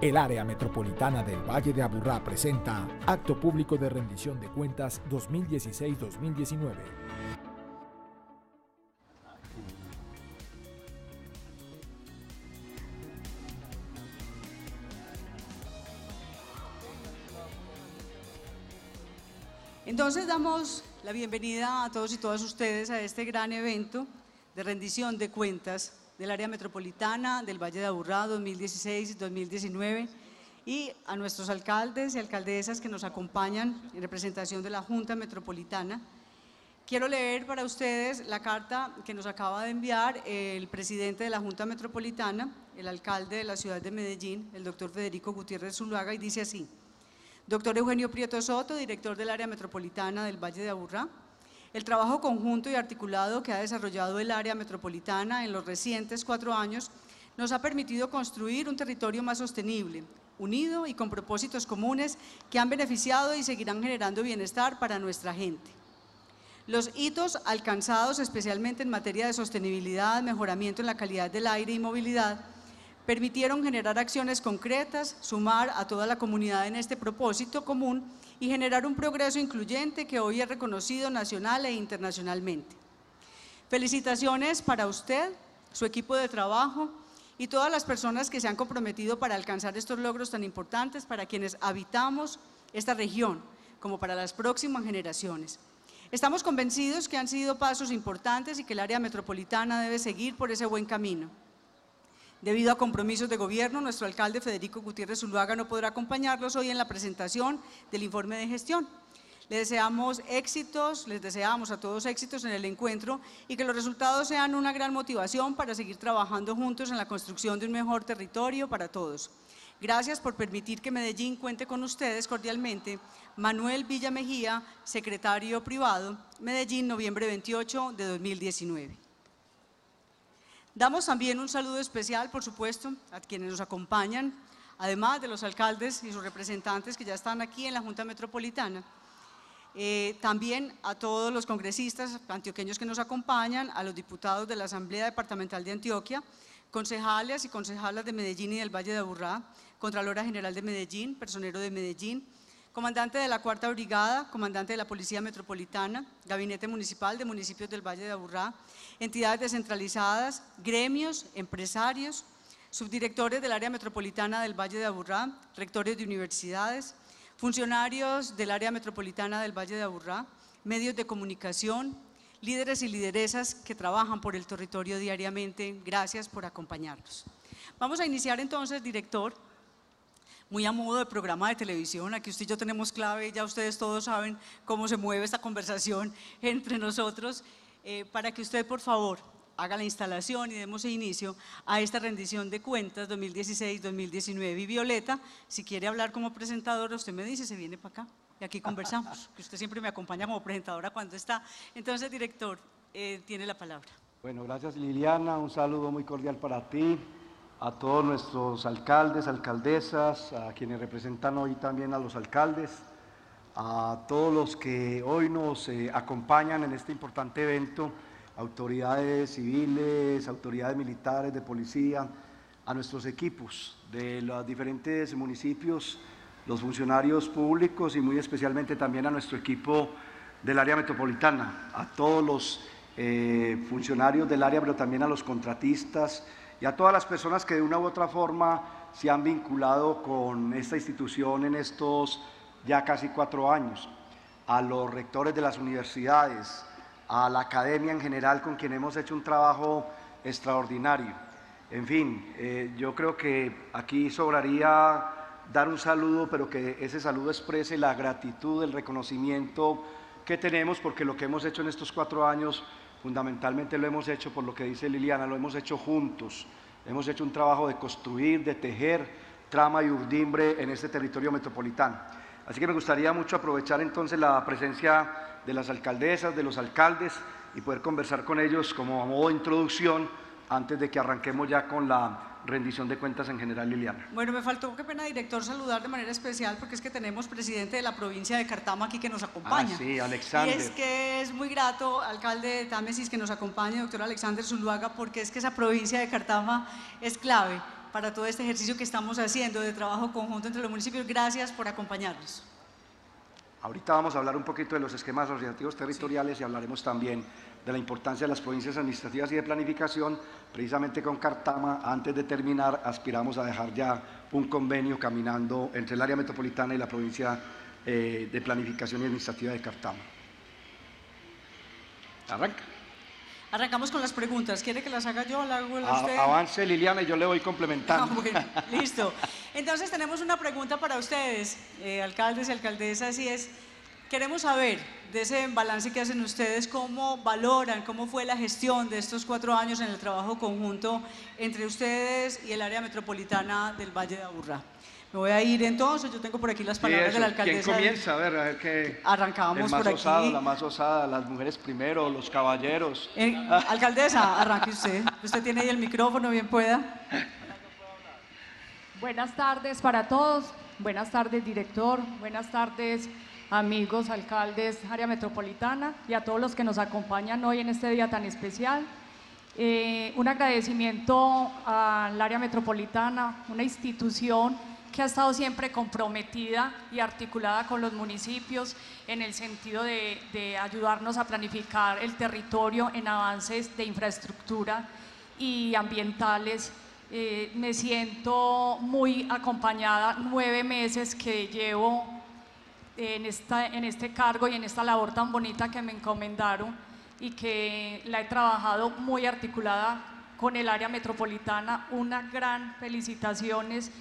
El área metropolitana del Valle de Aburrá presenta Acto Público de Rendición de Cuentas 2016-2019. Entonces damos la bienvenida a todos y todas ustedes a este gran evento de rendición de cuentas del área metropolitana del Valle de Aburrá 2016-2019 y a nuestros alcaldes y alcaldesas que nos acompañan en representación de la Junta Metropolitana. Quiero leer para ustedes la carta que nos acaba de enviar el presidente de la Junta Metropolitana, el alcalde de la ciudad de Medellín, el doctor Federico Gutiérrez Zuluaga, y dice así. Doctor Eugenio Prieto Soto, director del área metropolitana del Valle de Aburrá, el trabajo conjunto y articulado que ha desarrollado el área metropolitana en los recientes cuatro años nos ha permitido construir un territorio más sostenible, unido y con propósitos comunes que han beneficiado y seguirán generando bienestar para nuestra gente. Los hitos alcanzados especialmente en materia de sostenibilidad, mejoramiento en la calidad del aire y movilidad, permitieron generar acciones concretas, sumar a toda la comunidad en este propósito común y generar un progreso incluyente que hoy es reconocido nacional e internacionalmente. Felicitaciones para usted, su equipo de trabajo y todas las personas que se han comprometido para alcanzar estos logros tan importantes para quienes habitamos esta región, como para las próximas generaciones. Estamos convencidos que han sido pasos importantes y que el área metropolitana debe seguir por ese buen camino. Debido a compromisos de gobierno, nuestro alcalde Federico Gutiérrez Zuluaga no podrá acompañarlos hoy en la presentación del informe de gestión. Le deseamos éxitos, les deseamos a todos éxitos en el encuentro y que los resultados sean una gran motivación para seguir trabajando juntos en la construcción de un mejor territorio para todos. Gracias por permitir que Medellín cuente con ustedes cordialmente. Manuel Villa Mejía, secretario privado, Medellín, noviembre 28 de 2019. Damos también un saludo especial, por supuesto, a quienes nos acompañan, además de los alcaldes y sus representantes que ya están aquí en la Junta Metropolitana. Eh, también a todos los congresistas antioqueños que nos acompañan, a los diputados de la Asamblea Departamental de Antioquia, concejales y concejalas de Medellín y del Valle de Aburrá, Contralora General de Medellín, personero de Medellín, comandante de la Cuarta Brigada, comandante de la Policía Metropolitana, Gabinete Municipal de Municipios del Valle de Aburrá, entidades descentralizadas, gremios, empresarios, subdirectores del área metropolitana del Valle de Aburrá, rectores de universidades, funcionarios del área metropolitana del Valle de Aburrá, medios de comunicación, líderes y lideresas que trabajan por el territorio diariamente. Gracias por acompañarnos. Vamos a iniciar entonces, director, muy a modo de programa de televisión. Aquí usted y yo tenemos clave, ya ustedes todos saben cómo se mueve esta conversación entre nosotros. Eh, para que usted, por favor, haga la instalación y demos inicio a esta rendición de cuentas 2016-2019. Y Violeta, si quiere hablar como presentadora, usted me dice, se viene para acá y aquí conversamos, que usted siempre me acompaña como presentadora cuando está. Entonces, director, eh, tiene la palabra. Bueno, gracias Liliana, un saludo muy cordial para ti, a todos nuestros alcaldes, alcaldesas, a quienes representan hoy también a los alcaldes, a todos los que hoy nos eh, acompañan en este importante evento, autoridades civiles, autoridades militares, de policía, a nuestros equipos de los diferentes municipios, los funcionarios públicos y muy especialmente también a nuestro equipo del área metropolitana, a todos los eh, funcionarios del área, pero también a los contratistas, y a todas las personas que de una u otra forma se han vinculado con esta institución en estos ya casi cuatro años, a los rectores de las universidades, a la academia en general con quien hemos hecho un trabajo extraordinario. En fin, eh, yo creo que aquí sobraría dar un saludo, pero que ese saludo exprese la gratitud, el reconocimiento que tenemos, porque lo que hemos hecho en estos cuatro años fundamentalmente lo hemos hecho por lo que dice Liliana, lo hemos hecho juntos. Hemos hecho un trabajo de construir, de tejer trama y urdimbre en este territorio metropolitano. Así que me gustaría mucho aprovechar entonces la presencia de las alcaldesas, de los alcaldes y poder conversar con ellos como modo de introducción antes de que arranquemos ya con la rendición de cuentas en general, Liliana. Bueno, me faltó, qué pena, director, saludar de manera especial porque es que tenemos presidente de la provincia de Cartama aquí que nos acompaña. Ah, sí, Alexander. Y es que es muy grato, alcalde de Támesis, que nos acompañe, doctor Alexander Zuluaga, porque es que esa provincia de Cartama es clave para todo este ejercicio que estamos haciendo de trabajo conjunto entre los municipios. Gracias por acompañarnos. Ahorita vamos a hablar un poquito de los esquemas organizativos territoriales y hablaremos también de la importancia de las provincias administrativas y de planificación. Precisamente con Cartama, antes de terminar, aspiramos a dejar ya un convenio caminando entre el área metropolitana y la provincia eh, de planificación y administrativa de Cartama. Arranca. Arrancamos con las preguntas. ¿Quiere que las haga yo o las hago usted? avance Liliana y yo le voy complementando. Ah, listo. Entonces tenemos una pregunta para ustedes, eh, alcaldes y alcaldesas, y es, queremos saber de ese balance que hacen ustedes, cómo valoran, cómo fue la gestión de estos cuatro años en el trabajo conjunto entre ustedes y el área metropolitana del Valle de Aburrá. Me voy a ir entonces, yo tengo por aquí las palabras de la alcaldesa. ¿Quién comienza? A ver, a ver qué. Arrancábamos por aquí. la más osada, las mujeres primero, los caballeros. Eh, alcaldesa, arranque usted. Usted tiene ahí el micrófono, bien pueda. Buenas tardes para todos. Buenas tardes, director. Buenas tardes, amigos, alcaldes, área metropolitana y a todos los que nos acompañan hoy en este día tan especial. Eh, un agradecimiento al área metropolitana, una institución que ha estado siempre comprometida y articulada con los municipios en el sentido de, ayudarnos a planificar el territorio en avances de infraestructura y ambientales. Eh, me siento muy acompañada, nueve meses que llevo en, esta, en este cargo y en esta labor tan bonita que me encomendaron y que la he trabajado muy articulada con el área metropolitana. Una gran felicitaciones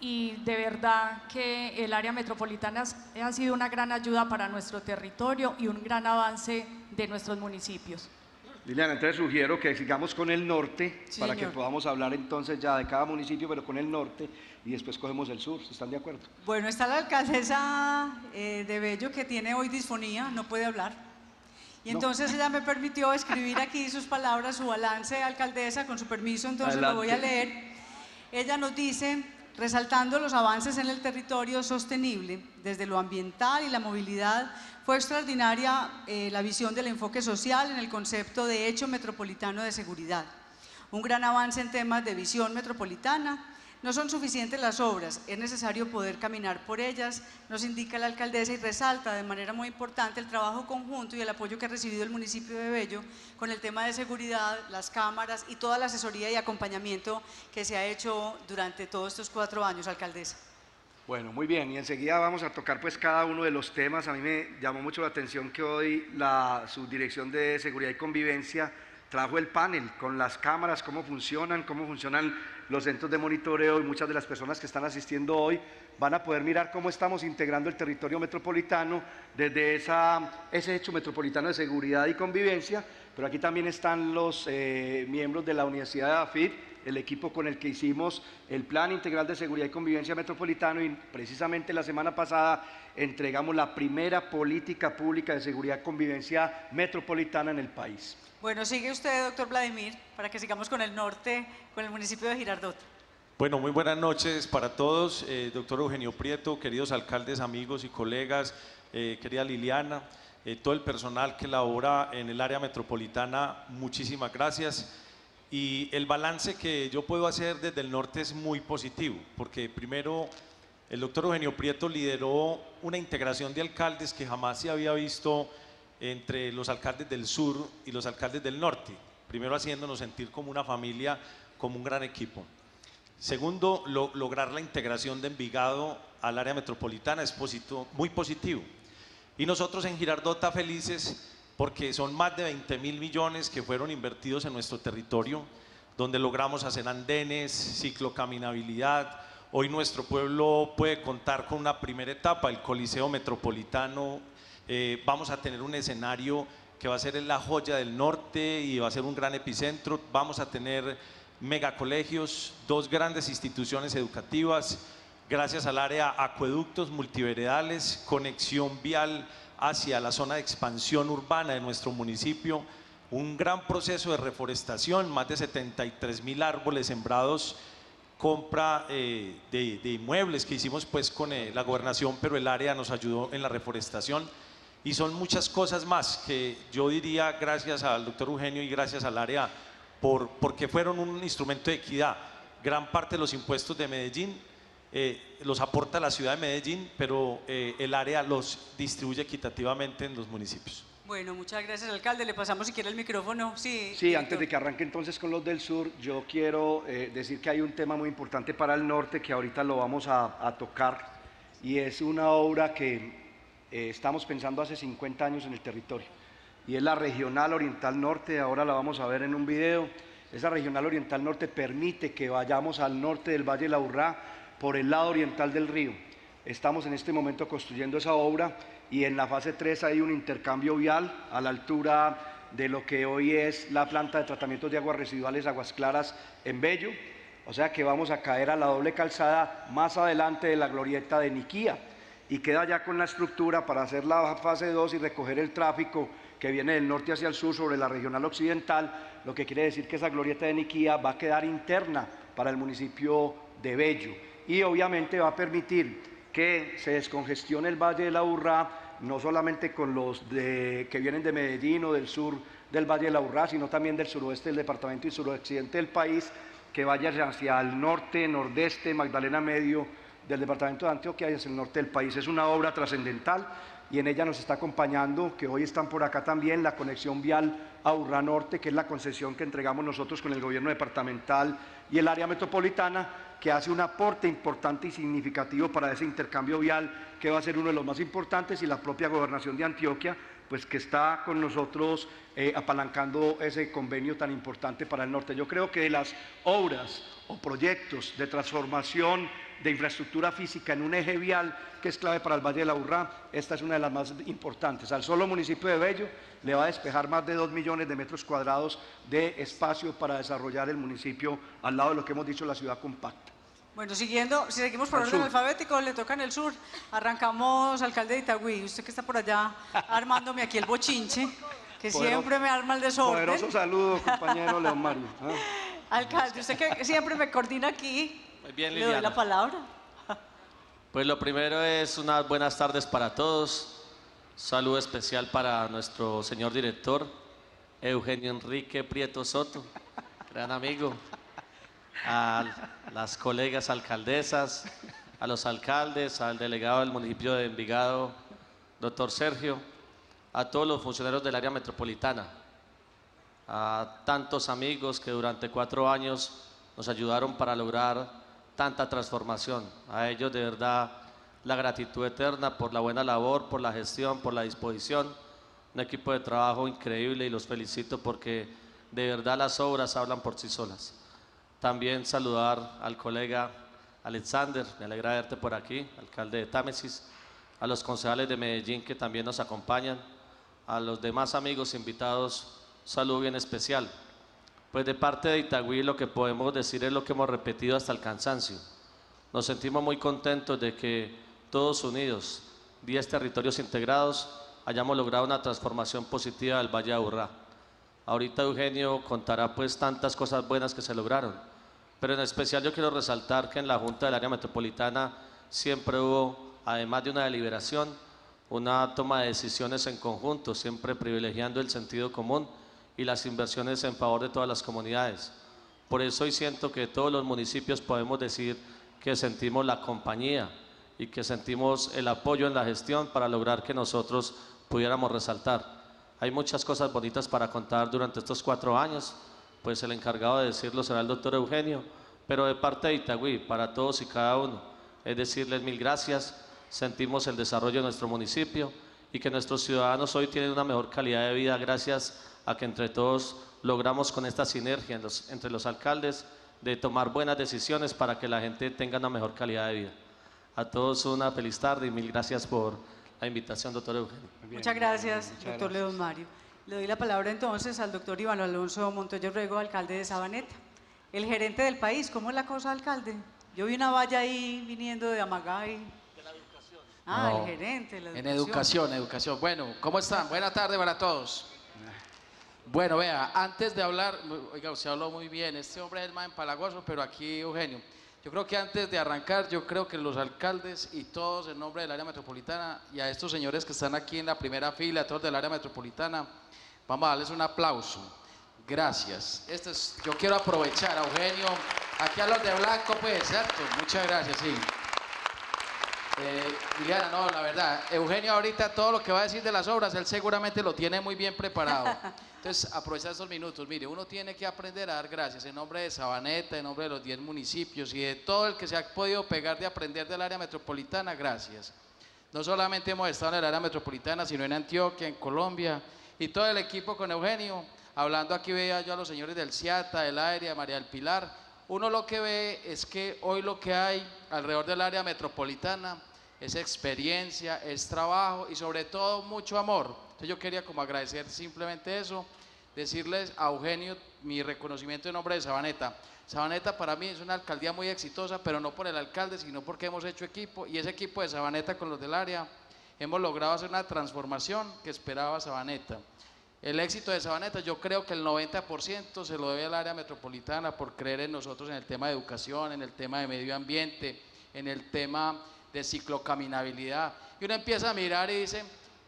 y de verdad que el área metropolitana ha sido una gran ayuda para nuestro territorio y un gran avance de nuestros municipios. Liliana, entonces sugiero que sigamos con el norte para que podamos hablar entonces ya de cada municipio, pero con el norte y después cogemos el sur, ¿están de acuerdo? Bueno, está la alcaldesa eh, de Bello que tiene hoy disfonía, no puede hablar. Y entonces ella me permitió escribir aquí sus palabras, su balance, alcaldesa, con su permiso, entonces lo voy a leer. Ella nos dice, resaltando los avances en el territorio sostenible, desde lo ambiental y la movilidad, fue extraordinaria eh, la visión del enfoque social en el concepto de hecho metropolitano de seguridad. Un gran avance en temas de visión metropolitana, no son suficientes las obras, es necesario poder caminar por ellas, nos indica la alcaldesa y resalta de manera muy importante el trabajo conjunto y el apoyo que ha recibido el municipio de Bello con el tema de seguridad, las cámaras y toda la asesoría y acompañamiento que se ha hecho durante todos estos cuatro años, alcaldesa. Bueno, muy bien, y enseguida vamos a tocar pues cada uno de los temas. A mí me llamó mucho la atención que hoy la Subdirección de Seguridad y Convivencia trajo el panel con las cámaras, cómo funcionan, cómo funcionan los centros de monitoreo y muchas de las personas que están asistiendo hoy van a poder mirar cómo estamos integrando el territorio metropolitano desde ese hecho metropolitano de seguridad y convivencia, pero aquí también están los eh, miembros de la Universidad de AFID, el equipo con el que hicimos el Plan Integral de Seguridad y Convivencia Metropolitano y precisamente la semana pasada entregamos la primera política pública de seguridad y convivencia metropolitana en el país. Bueno, sigue usted, doctor Vladimir, para que sigamos con el norte, con el municipio de Girardot. Bueno, muy buenas noches para todos, eh, doctor Eugenio Prieto, queridos alcaldes, amigos y colegas, eh, querida Liliana, eh, todo el personal que labora en el área metropolitana, muchísimas gracias. Y el balance que yo puedo hacer desde el norte es muy positivo, porque primero el doctor Eugenio Prieto lideró una integración de alcaldes que jamás se había visto entre los alcaldes del sur y los alcaldes del norte. Primero haciéndonos sentir como una familia, como un gran equipo. Segundo, lograr la integración de Envigado al área metropolitana es muy positivo. Y nosotros en Girardota felices porque son más de 20 mil millones que fueron invertidos en nuestro territorio, donde logramos hacer andenes, ciclocaminabilidad. Hoy nuestro pueblo puede contar con una primera etapa, el Coliseo Metropolitano eh, vamos a tener un escenario que va a ser la joya del norte y va a ser un gran epicentro. Vamos a tener megacolegios, dos grandes instituciones educativas, gracias al área acueductos multiveredales, conexión vial hacia la zona de expansión urbana de nuestro municipio, un gran proceso de reforestación, más de 73 mil árboles sembrados, compra eh, de, inmuebles que hicimos pues con eh, la gobernación, pero el área nos ayudó en la reforestación y son muchas cosas más que yo diría gracias al doctor Eugenio y gracias al área por, porque fueron un instrumento de equidad. gran parte de los impuestos de Medellín eh, los aporta la ciudad de Medellín, pero eh, el área los distribuye equitativamente en los municipios. Bueno, muchas gracias, alcalde. Le pasamos si quiere el micrófono. Sí, sí antes de que arranque entonces con los del sur, yo quiero eh, decir que hay un tema muy importante para el norte que ahorita lo vamos a, tocar y es una obra que estamos pensando hace 50 años en el territorio y es la Regional Oriental Norte, ahora la vamos a ver en un video. Esa Regional Oriental Norte permite que vayamos al norte del Valle de la Urrá por el lado oriental del río. Estamos en este momento construyendo esa obra y en la fase 3 hay un intercambio vial a la altura de lo que hoy es la planta de tratamiento de aguas residuales Aguas Claras en Bello. O sea que vamos a caer a la doble calzada más adelante de la glorieta de Niquía y queda ya con la estructura para hacer la fase 2 y recoger el tráfico que viene del norte hacia el sur sobre la regional occidental, lo que quiere decir que esa glorieta de Niquía va a quedar interna para el municipio de Bello. Y obviamente va a permitir que se descongestione el Valle de la Urrá, no solamente con los que vienen de Medellín o del sur del Valle de la Urrá, sino también del suroeste del departamento y suroccidente del país, que vaya hacia el norte, nordeste, Magdalena Medio del departamento de Antioquia y hacia el norte del país. Es una obra trascendental y en ella nos está acompañando, que hoy están por acá también, la conexión vial a Urrá Norte, que es la concesión que entregamos nosotros con el gobierno departamental y el área metropolitana, que hace un aporte importante y significativo para ese intercambio vial, que va a ser uno de los más importantes, y la propia gobernación de Antioquia, pues que está con nosotros eh, apalancando ese convenio tan importante para el norte. Yo creo que de las obras o proyectos de transformación de infraestructura física en un eje vial que es clave para el Valle de la Urrá, esta es una de las más importantes. Al solo municipio de Bello le va a despejar más de dos millones de metros cuadrados de espacio para desarrollar el municipio al lado de lo que hemos dicho la ciudad compacta. Bueno, siguiendo, si seguimos por orden alfabético, le toca en el sur. Arrancamos, alcalde de Itagüí, usted que está por allá armándome aquí el bochinche, que siempre me arma el desorden. Poderoso saludo, compañero León Mario. ¿ah? Alcalde, usted que siempre me coordina aquí, bien, le doy la palabra. Pues lo primero es unas buenas tardes para todos. Saludo especial para nuestro señor director, Eugenio Enrique Prieto Soto, gran amigo a las colegas alcaldesas, a los alcaldes, al delegado del municipio de Envigado, doctor Sergio, a todos los funcionarios del área metropolitana, a tantos amigos que durante cuatro años nos ayudaron para lograr tanta transformación. A ellos de verdad la gratitud eterna por la buena labor, por la gestión, por la disposición. Un equipo de trabajo increíble y los felicito porque de verdad las obras hablan por sí solas. También saludar al colega Alexander, me alegra verte por aquí, alcalde de Támesis, a los concejales de Medellín que también nos acompañan, a los demás amigos invitados, saludo bien especial. Pues de parte de Itagüí lo que podemos decir es lo que hemos repetido hasta el cansancio. Nos sentimos muy contentos de que todos unidos, 10 territorios integrados, hayamos logrado una transformación positiva del Valle de Aburrá. Ahorita Eugenio contará pues tantas cosas buenas que se lograron, pero en especial yo quiero resaltar que en la Junta del Área Metropolitana siempre hubo, además de una deliberación, una toma de decisiones en conjunto, siempre privilegiando el sentido común y las inversiones en favor de todas las comunidades. Por eso hoy siento que todos los municipios podemos decir que sentimos la compañía y que sentimos el apoyo en la gestión para lograr que nosotros pudiéramos resaltar. Hay muchas cosas bonitas para contar durante estos cuatro años, pues el encargado de decirlo será el doctor Eugenio, pero de parte de Itagüí, para todos y cada uno, es decirles mil gracias, sentimos el desarrollo de nuestro municipio y que nuestros ciudadanos hoy tienen una mejor calidad de vida gracias a que entre todos logramos con esta sinergia entre los alcaldes de tomar buenas decisiones para que la gente tenga una mejor calidad de vida. A todos una feliz tarde y mil gracias por la invitación, doctor Eugenio. Muchas gracias, doctor León Mario. Le doy la palabra entonces al doctor Iván Alonso Montoya Ruego, alcalde de Sabaneta. El gerente del país, ¿cómo es la cosa, alcalde? Yo vi una valla ahí viniendo de Amagay. De la educación. Ah, el gerente, la educación. En educación, educación. Bueno, ¿cómo están? Buena tarde para todos. Bueno, vea, antes de hablar, oiga, usted habló muy bien, este hombre es más empalagoso, pero aquí Eugenio. Yo creo que antes de arrancar, yo creo que los alcaldes y todos en nombre del área metropolitana y a estos señores que están aquí en la primera fila, todos del área metropolitana, vamos a darles un aplauso. Gracias. Este es, yo quiero aprovechar a Eugenio Aquí a los de blanco, pues, ¿cierto? Muchas gracias, sí. Eh, Liliana, no, la verdad, Eugenio ahorita todo lo que va a decir de las obras, él seguramente lo tiene muy bien preparado. Entonces, aprovecha estos minutos. Mire, uno tiene que aprender a dar gracias en nombre de Sabaneta, en nombre de los 10 municipios y de todo el que se ha podido pegar de aprender del área metropolitana, gracias. No solamente hemos estado en el área metropolitana, sino en Antioquia, en Colombia, y todo el equipo con Eugenio. Hablando aquí veía yo a los señores del CIATA, del área, María del Pilar, uno lo que ve es que hoy lo que hay alrededor del área metropolitana es experiencia, es trabajo y sobre todo mucho amor. Entonces yo quería como agradecer simplemente eso, decirles a Eugenio mi reconocimiento en nombre de Sabaneta. Sabaneta para mí es una alcaldía muy exitosa, pero no por el alcalde, sino porque hemos hecho equipo y ese equipo de Sabaneta con los del área hemos logrado hacer una transformación que esperaba Sabaneta. El éxito de Sabaneta, yo creo que el 90% se lo debe al área metropolitana por creer en nosotros en el tema de educación, en el tema de medio ambiente, en el tema de ciclocaminabilidad. Y uno empieza a mirar y dice,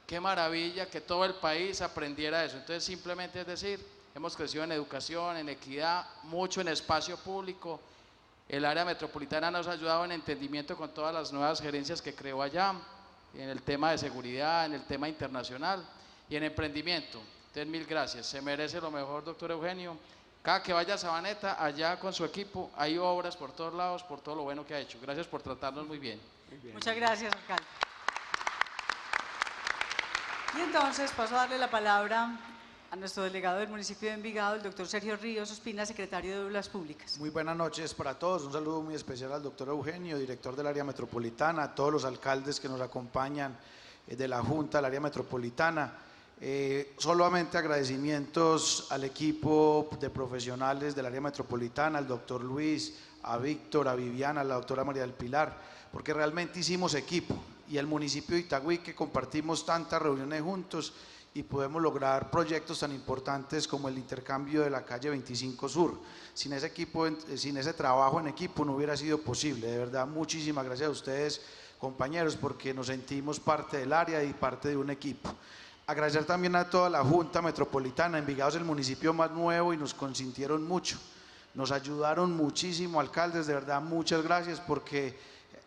qué maravilla que todo el país aprendiera eso. Entonces simplemente es decir, hemos crecido en educación, en equidad, mucho en espacio público. El área metropolitana nos ha ayudado en entendimiento con todas las nuevas gerencias que creó allá, en el tema de seguridad, en el tema internacional y en emprendimiento. Entonces, mil gracias. Se merece lo mejor, doctor Eugenio. Cada que vaya a Sabaneta, allá con su equipo, hay obras por todos lados, por todo lo bueno que ha hecho. Gracias por tratarnos muy bien. Muchas gracias, alcalde. Y entonces paso a darle la palabra a nuestro delegado del municipio de Envigado, el doctor Sergio Ríos Ospina, secretario de Obras Públicas. Muy buenas noches para todos. Un saludo muy especial al doctor Eugenio, director del área metropolitana, a todos los alcaldes que nos acompañan eh, de la Junta del área metropolitana. Eh, solamente agradecimientos al equipo de profesionales del área metropolitana, al doctor Luis, a Víctor, a Viviana, a la doctora María del Pilar, porque realmente hicimos equipo y el municipio de Itagüí que compartimos tantas reuniones juntos y podemos lograr proyectos tan importantes como el intercambio de la calle 25 Sur. Sin ese equipo, eh, sin ese trabajo en equipo no hubiera sido posible. De verdad, muchísimas gracias a ustedes, compañeros, porque nos sentimos parte del área y parte de un equipo. Agradecer también a toda la Junta Metropolitana. Envigado es el municipio más nuevo y nos consintieron mucho. Nos ayudaron muchísimo, alcaldes, de verdad, muchas gracias porque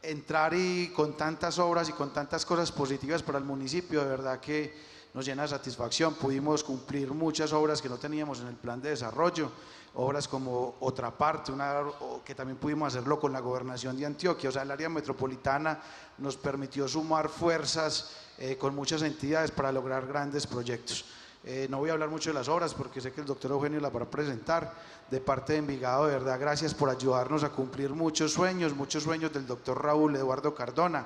entrar y con tantas obras y con tantas cosas positivas para el municipio, de verdad que nos llena de satisfacción. Pudimos cumplir muchas obras que no teníamos en el plan de desarrollo, obras como otra parte, una, que también pudimos hacerlo con la gobernación de Antioquia, o sea, el área metropolitana nos permitió sumar fuerzas eh, con muchas entidades para lograr grandes proyectos. Eh, no voy a hablar mucho de las obras porque sé que el doctor Eugenio las va a presentar. De parte de Envigado, de verdad, gracias por ayudarnos a cumplir muchos sueños, muchos sueños del doctor Raúl Eduardo Cardona,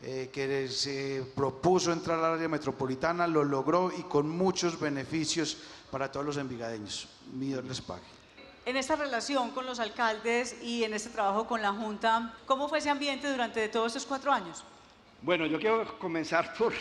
eh, que se propuso entrar al área metropolitana, lo logró y con muchos beneficios para todos los envigadeños. Mi Dios les pague. En esta relación con los alcaldes y en este trabajo con la Junta, ¿cómo fue ese ambiente durante todos estos cuatro años? Bueno, yo quiero comenzar por,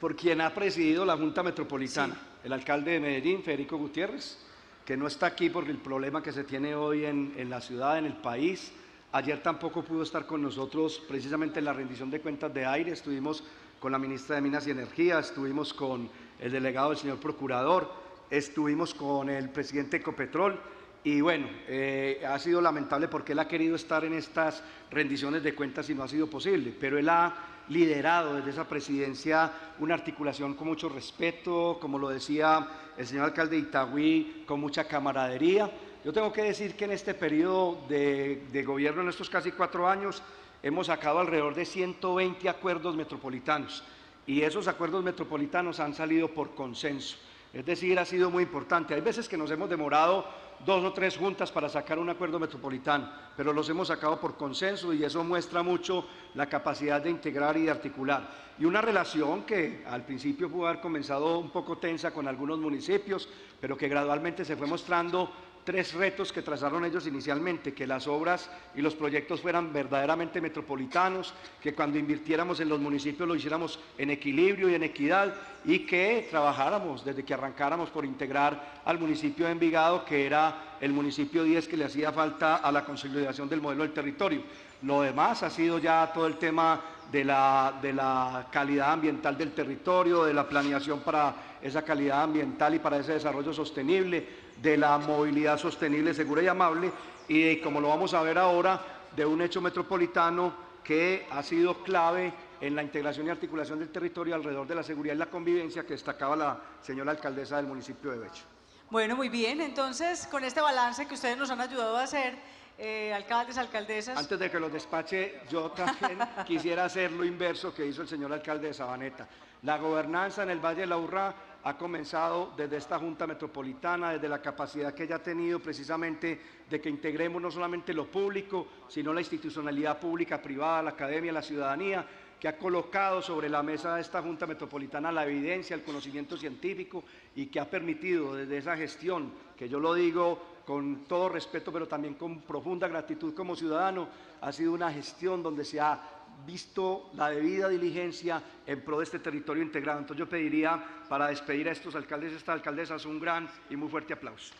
por quien ha presidido la Junta Metropolitana, el alcalde de Medellín, Federico Gutiérrez, que no está aquí por el problema que se tiene hoy en, en la ciudad, en el país. Ayer tampoco pudo estar con nosotros precisamente en la rendición de cuentas de aire. Estuvimos con la ministra de Minas y Energía, estuvimos con el delegado del señor procurador, estuvimos con el presidente Ecopetrol. Y bueno, eh, ha sido lamentable porque él ha querido estar en estas rendiciones de cuentas y no ha sido posible, pero él ha liderado desde esa presidencia una articulación con mucho respeto, como lo decía el señor alcalde de Itagüí, con mucha camaradería. Yo tengo que decir que en este periodo de, de gobierno, en estos casi cuatro años, hemos sacado alrededor de 120 acuerdos metropolitanos y esos acuerdos metropolitanos han salido por consenso. Es decir, ha sido muy importante. Hay veces que nos hemos demorado dos o tres juntas para sacar un acuerdo metropolitano, pero los hemos sacado por consenso y eso muestra mucho la capacidad de integrar y de articular. Y una relación que al principio pudo haber comenzado un poco tensa con algunos municipios, pero que gradualmente se fue mostrando tres retos que trazaron ellos inicialmente, que las obras y los proyectos fueran verdaderamente metropolitanos, que cuando invirtiéramos en los municipios lo hiciéramos en equilibrio y en equidad y que trabajáramos desde que arrancáramos por integrar al municipio de Envigado, que era el municipio 10 que le hacía falta a la consolidación del modelo del territorio. Lo demás ha sido ya todo el tema de la, de la calidad ambiental del territorio, de la planeación para esa calidad ambiental y para ese desarrollo sostenible, de la movilidad sostenible, segura y amable, y como lo vamos a ver ahora, de un hecho metropolitano que ha sido clave en la integración y articulación del territorio alrededor de la seguridad y la convivencia que destacaba la señora alcaldesa del municipio de Becho. Bueno, muy bien, entonces con este balance que ustedes nos han ayudado a hacer, eh, alcaldes, alcaldesas. Antes de que los despache, yo también quisiera hacer lo inverso que hizo el señor alcalde de Sabaneta. La gobernanza en el Valle de la Urra ha comenzado desde esta Junta Metropolitana, desde la capacidad que ella ha tenido precisamente de que integremos no solamente lo público, sino la institucionalidad pública, privada, la academia, la ciudadanía, que ha colocado sobre la mesa de esta Junta Metropolitana la evidencia, el conocimiento científico y que ha permitido desde esa gestión, que yo lo digo con todo respeto, pero también con profunda gratitud como ciudadano, ha sido una gestión donde se ha visto la debida diligencia en pro de este territorio integrado. Entonces yo pediría para despedir a estos alcaldes y estas alcaldesas un gran y muy fuerte aplauso.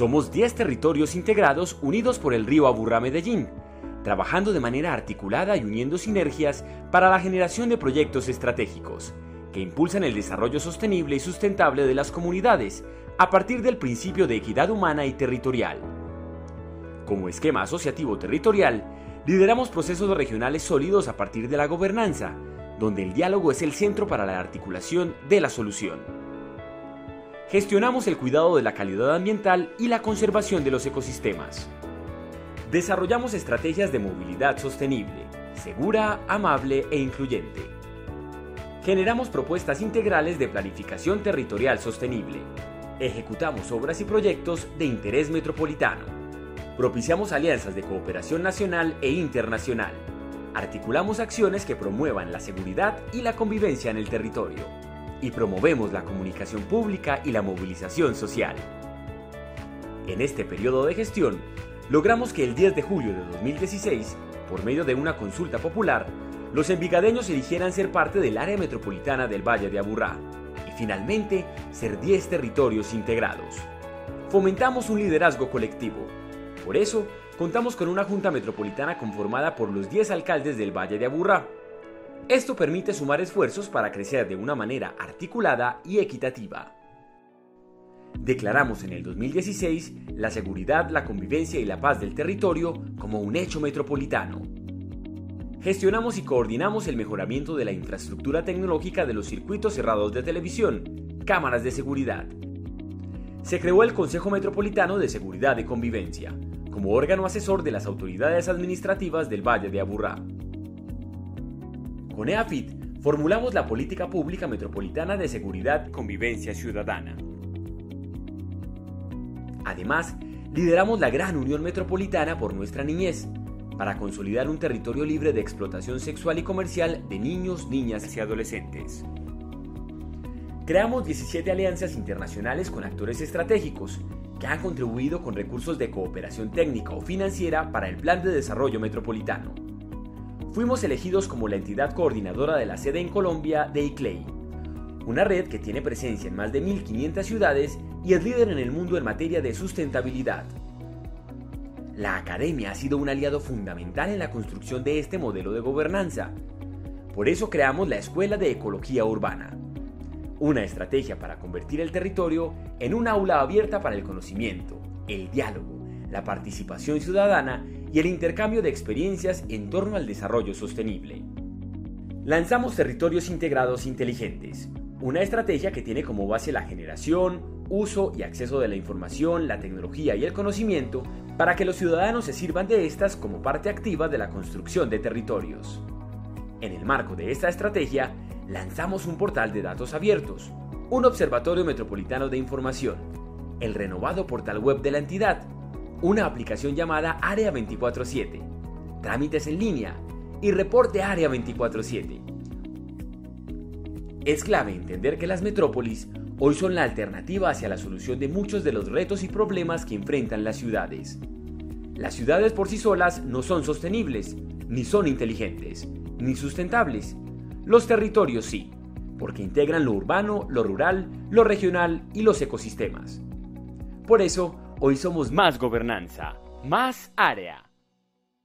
Somos 10 territorios integrados unidos por el río Aburrá Medellín, trabajando de manera articulada y uniendo sinergias para la generación de proyectos estratégicos que impulsan el desarrollo sostenible y sustentable de las comunidades a partir del principio de equidad humana y territorial. Como esquema asociativo territorial, lideramos procesos regionales sólidos a partir de la gobernanza, donde el diálogo es el centro para la articulación de la solución gestionamos el cuidado de la calidad ambiental y la conservación de los ecosistemas. Desarrollamos estrategias de movilidad sostenible, segura, amable e incluyente. Generamos propuestas integrales de planificación territorial sostenible. Ejecutamos obras y proyectos de interés metropolitano. Propiciamos alianzas de cooperación nacional e internacional. Articulamos acciones que promuevan la seguridad y la convivencia en el territorio y promovemos la comunicación pública y la movilización social. En este periodo de gestión, logramos que el 10 de julio de 2016, por medio de una consulta popular, los envigadeños eligieran ser parte del área metropolitana del Valle de Aburrá y finalmente ser 10 territorios integrados. Fomentamos un liderazgo colectivo. Por eso, contamos con una junta metropolitana conformada por los 10 alcaldes del Valle de Aburrá, esto permite sumar esfuerzos para crecer de una manera articulada y equitativa. Declaramos en el 2016 la seguridad, la convivencia y la paz del territorio como un hecho metropolitano. Gestionamos y coordinamos el mejoramiento de la infraestructura tecnológica de los circuitos cerrados de televisión, cámaras de seguridad. Se creó el Consejo Metropolitano de Seguridad y Convivencia, como órgano asesor de las autoridades administrativas del Valle de Aburrá. Con EAFIT formulamos la Política Pública Metropolitana de Seguridad y Convivencia Ciudadana. Además, lideramos la Gran Unión Metropolitana por nuestra niñez, para consolidar un territorio libre de explotación sexual y comercial de niños, niñas y adolescentes. Creamos 17 alianzas internacionales con actores estratégicos que han contribuido con recursos de cooperación técnica o financiera para el Plan de Desarrollo Metropolitano fuimos elegidos como la entidad coordinadora de la sede en Colombia de ICLEI, una red que tiene presencia en más de 1.500 ciudades y es líder en el mundo en materia de sustentabilidad. La academia ha sido un aliado fundamental en la construcción de este modelo de gobernanza. Por eso creamos la Escuela de Ecología Urbana, una estrategia para convertir el territorio en un aula abierta para el conocimiento, el diálogo, la participación ciudadana y el intercambio de experiencias en torno al desarrollo sostenible. Lanzamos Territorios Integrados Inteligentes, una estrategia que tiene como base la generación, uso y acceso de la información, la tecnología y el conocimiento para que los ciudadanos se sirvan de estas como parte activa de la construcción de territorios. En el marco de esta estrategia, lanzamos un portal de datos abiertos, un observatorio metropolitano de información, el renovado portal web de la entidad una aplicación llamada Área 24/7, trámites en línea y reporte Área 24/7. Es clave entender que las metrópolis hoy son la alternativa hacia la solución de muchos de los retos y problemas que enfrentan las ciudades. Las ciudades por sí solas no son sostenibles, ni son inteligentes, ni sustentables. Los territorios sí, porque integran lo urbano, lo rural, lo regional y los ecosistemas. Por eso, Hoy somos más gobernanza, más área.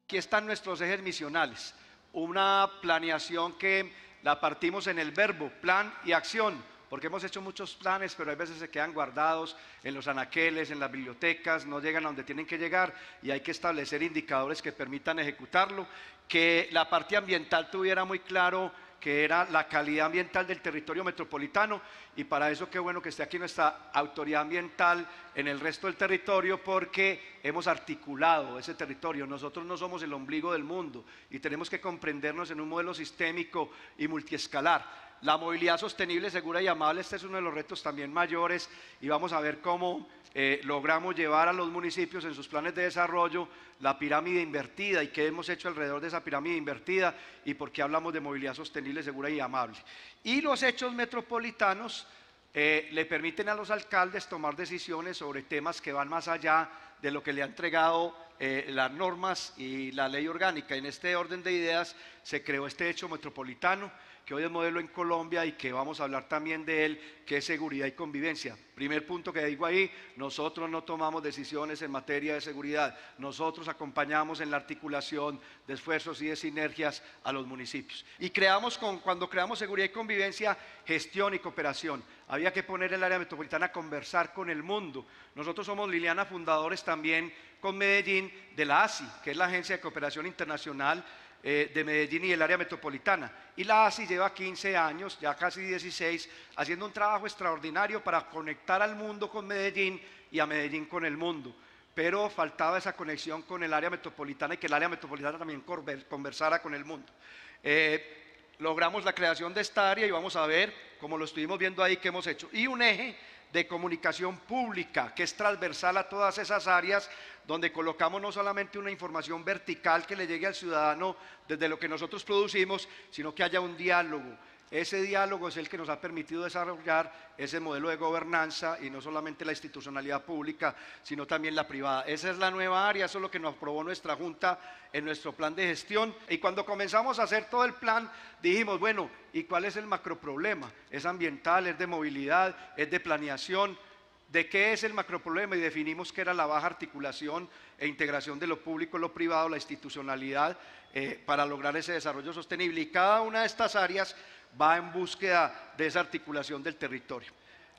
Aquí están nuestros ejes misionales, una planeación que la partimos en el verbo, plan y acción, porque hemos hecho muchos planes, pero a veces se quedan guardados en los anaqueles, en las bibliotecas, no llegan a donde tienen que llegar y hay que establecer indicadores que permitan ejecutarlo, que la parte ambiental tuviera muy claro que era la calidad ambiental del territorio metropolitano y para eso qué bueno que esté aquí nuestra autoridad ambiental en el resto del territorio porque hemos articulado ese territorio. Nosotros no somos el ombligo del mundo y tenemos que comprendernos en un modelo sistémico y multiescalar. La movilidad sostenible, segura y amable, este es uno de los retos también mayores y vamos a ver cómo eh, logramos llevar a los municipios en sus planes de desarrollo la pirámide invertida y qué hemos hecho alrededor de esa pirámide invertida y por qué hablamos de movilidad sostenible, segura y amable. Y los hechos metropolitanos eh, le permiten a los alcaldes tomar decisiones sobre temas que van más allá de lo que le ha entregado eh, las normas y la ley orgánica. En este orden de ideas se creó este hecho metropolitano que hoy es modelo en Colombia y que vamos a hablar también de él, que es seguridad y convivencia. Primer punto que digo ahí, nosotros no tomamos decisiones en materia de seguridad, nosotros acompañamos en la articulación de esfuerzos y de sinergias a los municipios. Y creamos, con, cuando creamos seguridad y convivencia, gestión y cooperación. Había que poner el área metropolitana a conversar con el mundo. Nosotros somos, Liliana, fundadores también con Medellín de la ASI, que es la Agencia de Cooperación Internacional eh, de Medellín y el área metropolitana. Y la ASI lleva 15 años, ya casi 16, haciendo un trabajo extraordinario para conectar al mundo con Medellín y a Medellín con el mundo. Pero faltaba esa conexión con el área metropolitana y que el área metropolitana también conversara con el mundo. Eh, logramos la creación de esta área y vamos a ver, como lo estuvimos viendo ahí, qué hemos hecho. Y un eje de comunicación pública que es transversal a todas esas áreas donde colocamos no solamente una información vertical que le llegue al ciudadano desde lo que nosotros producimos, sino que haya un diálogo. Ese diálogo es el que nos ha permitido desarrollar ese modelo de gobernanza y no solamente la institucionalidad pública, sino también la privada. Esa es la nueva área, eso es lo que nos aprobó nuestra Junta en nuestro plan de gestión. Y cuando comenzamos a hacer todo el plan, dijimos, bueno, ¿y cuál es el macroproblema? Es ambiental, es de movilidad, es de planeación, de qué es el macroproblema y definimos que era la baja articulación e integración de lo público, lo privado, la institucionalidad eh, para lograr ese desarrollo sostenible. Y cada una de estas áreas va en búsqueda de esa articulación del territorio.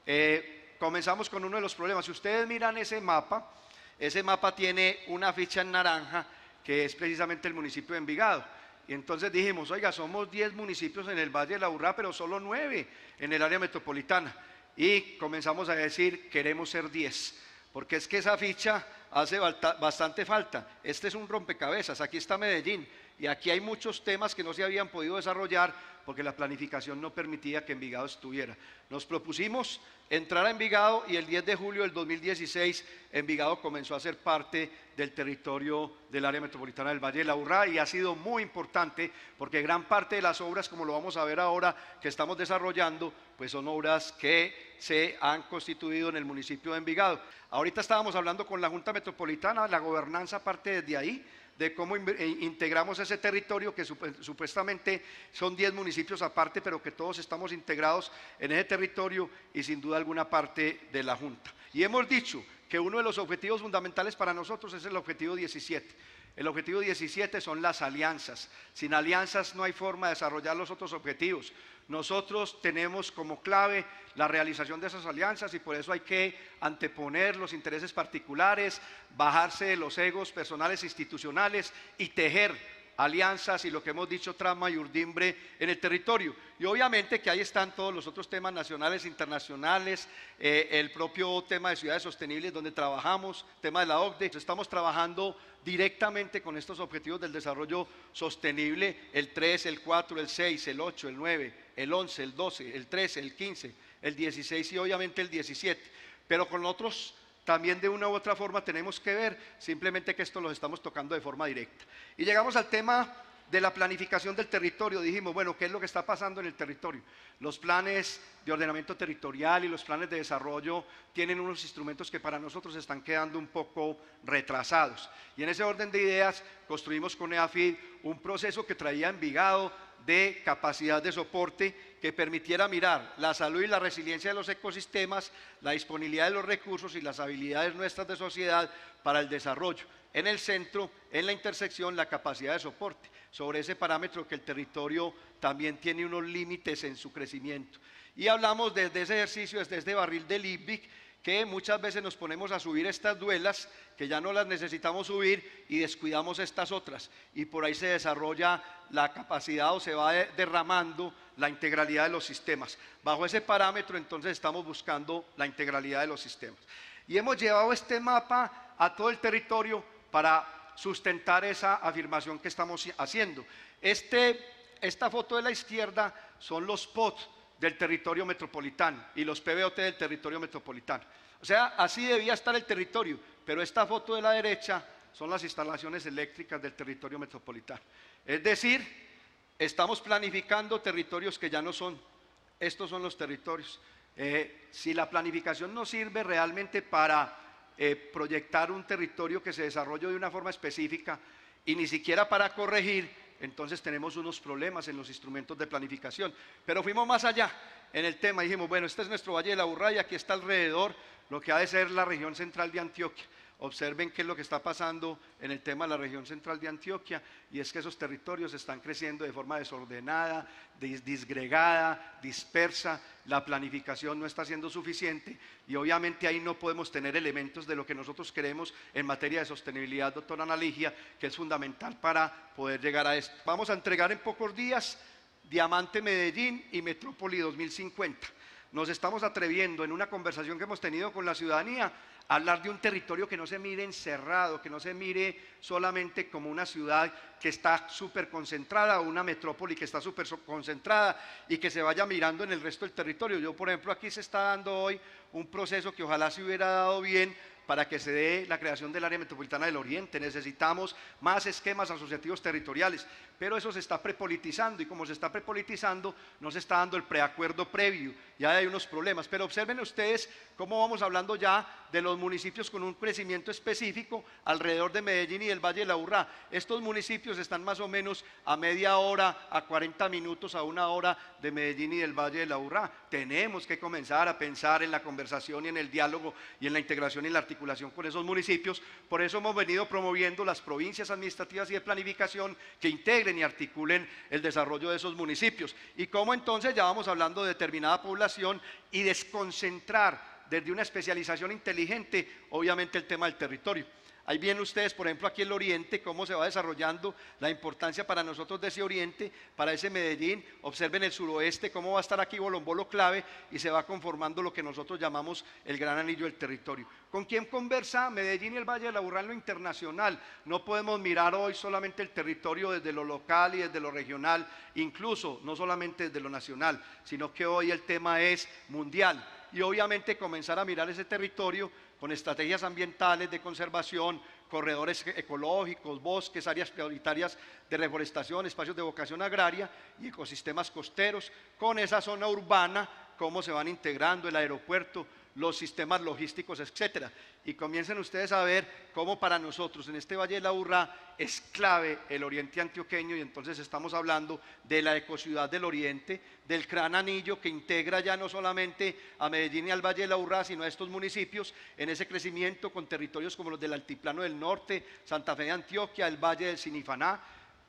Eh, comenzamos con uno de los problemas. Si ustedes miran ese mapa, ese mapa tiene una ficha en naranja que es precisamente el municipio de Envigado. Y entonces dijimos, oiga, somos 10 municipios en el Valle de la Urrá, pero solo 9 en el área metropolitana y comenzamos a decir queremos ser 10, porque es que esa ficha hace bastante falta. Este es un rompecabezas, aquí está Medellín y aquí hay muchos temas que no se habían podido desarrollar porque la planificación no permitía que Envigado estuviera. Nos propusimos entrar a Envigado y el 10 de julio del 2016 Envigado comenzó a ser parte del territorio del área metropolitana del Valle de la Urrá y ha sido muy importante porque gran parte de las obras, como lo vamos a ver ahora, que estamos desarrollando, pues son obras que se han constituido en el municipio de Envigado. Ahorita estábamos hablando con la Junta Metropolitana, la gobernanza parte desde ahí, de cómo eh, integramos ese territorio, que supuestamente son 10 municipios aparte, pero que todos estamos integrados en ese territorio y sin duda alguna parte de la Junta. Y hemos dicho que uno de los objetivos fundamentales para nosotros es el objetivo 17 el objetivo 17 son las alianzas. Sin alianzas no hay forma de desarrollar los otros objetivos. Nosotros tenemos como clave la realización de esas alianzas y por eso hay que anteponer los intereses particulares, bajarse de los egos personales e institucionales y tejer alianzas y lo que hemos dicho, trama y urdimbre en el territorio. Y obviamente que ahí están todos los otros temas nacionales, internacionales, eh, el propio tema de ciudades sostenibles donde trabajamos, tema de la OCDE. Estamos trabajando directamente con estos objetivos del desarrollo sostenible, el 3, el 4, el 6, el 8, el 9, el 11, el 12, el 13, el 15, el 16 y obviamente el 17. Pero con otros también de una u otra forma tenemos que ver, simplemente que esto lo estamos tocando de forma directa. Y llegamos al tema de la planificación del territorio. Dijimos, bueno, ¿qué es lo que está pasando en el territorio? Los planes de ordenamiento territorial y los planes de desarrollo tienen unos instrumentos que para nosotros están quedando un poco retrasados. Y en ese orden de ideas construimos con EAFID un proceso que traía Envigado de capacidad de soporte que permitiera mirar la salud y la resiliencia de los ecosistemas, la disponibilidad de los recursos y las habilidades nuestras de sociedad para el desarrollo. En el centro, en la intersección, la capacidad de soporte. Sobre ese parámetro que el territorio también tiene unos límites en su crecimiento. Y hablamos desde ese ejercicio, desde este barril de Liebig, que muchas veces nos ponemos a subir estas duelas, que ya no las necesitamos subir y descuidamos estas otras. Y por ahí se desarrolla la capacidad o se va derramando la integralidad de los sistemas. Bajo ese parámetro entonces estamos buscando la integralidad de los sistemas. Y hemos llevado este mapa a todo el territorio para sustentar esa afirmación que estamos haciendo. Este, esta foto de la izquierda son los POT del territorio metropolitano y los PBOT del territorio metropolitano. O sea, así debía estar el territorio, pero esta foto de la derecha son las instalaciones eléctricas del territorio metropolitano. Es decir, estamos planificando territorios que ya no son, estos son los territorios. Eh, si la planificación no sirve realmente para eh, proyectar un territorio que se desarrolle de una forma específica y ni siquiera para corregir, entonces tenemos unos problemas en los instrumentos de planificación. Pero fuimos más allá en el tema dijimos, bueno, este es nuestro Valle de la Burra y aquí está alrededor lo que ha de ser la región central de Antioquia. Observen qué es lo que está pasando en el tema de la región central de Antioquia y es que esos territorios están creciendo de forma desordenada, disgregada, dispersa, la planificación no está siendo suficiente y obviamente ahí no podemos tener elementos de lo que nosotros queremos en materia de sostenibilidad, doctora Analigia, que es fundamental para poder llegar a esto. Vamos a entregar en pocos días Diamante Medellín y Metrópoli 2050. Nos estamos atreviendo en una conversación que hemos tenido con la ciudadanía hablar de un territorio que no se mire encerrado, que no se mire solamente como una ciudad que está súper concentrada una metrópoli que está súper concentrada y que se vaya mirando en el resto del territorio. Yo, por ejemplo, aquí se está dando hoy un proceso que ojalá se hubiera dado bien para que se dé la creación del área metropolitana del Oriente. Necesitamos más esquemas asociativos territoriales, pero eso se está prepolitizando y como se está prepolitizando, no se está dando el preacuerdo previo, ya hay unos problemas. Pero observen ustedes cómo vamos hablando ya de los municipios con un crecimiento específico alrededor de Medellín y del Valle de la Urrá. Estos municipios están más o menos a media hora, a 40 minutos, a una hora de Medellín y del Valle de la Urrá. Tenemos que comenzar a pensar en la conversación y en el diálogo y en la integración y la articulación con esos municipios. Por eso hemos venido promoviendo las provincias administrativas y de planificación que integren y articulen el desarrollo de esos municipios. Y cómo entonces ya vamos hablando de determinada población y desconcentrar desde una especialización inteligente, obviamente el tema del territorio. Ahí vienen ustedes, por ejemplo, aquí el oriente, cómo se va desarrollando la importancia para nosotros de ese oriente, para ese Medellín. Observen el suroeste, cómo va a estar aquí Bolombolo clave y se va conformando lo que nosotros llamamos el gran anillo del territorio. ¿Con quién conversa Medellín y el Valle de la Burra en lo internacional? No podemos mirar hoy solamente el territorio desde lo local y desde lo regional, incluso no solamente desde lo nacional, sino que hoy el tema es mundial y obviamente comenzar a mirar ese territorio con estrategias ambientales de conservación, corredores ecológicos, bosques, áreas prioritarias de reforestación, espacios de vocación agraria y ecosistemas costeros, con esa zona urbana, cómo se van integrando el aeropuerto, los sistemas logísticos, etcétera. Y comiencen ustedes a ver cómo para nosotros en este Valle de la Urra es clave el oriente antioqueño y entonces estamos hablando de la ecociudad del oriente, del gran anillo que integra ya no solamente a Medellín y al Valle de la Urra, sino a estos municipios en ese crecimiento con territorios como los del Altiplano del Norte, Santa Fe de Antioquia, el Valle del Sinifaná,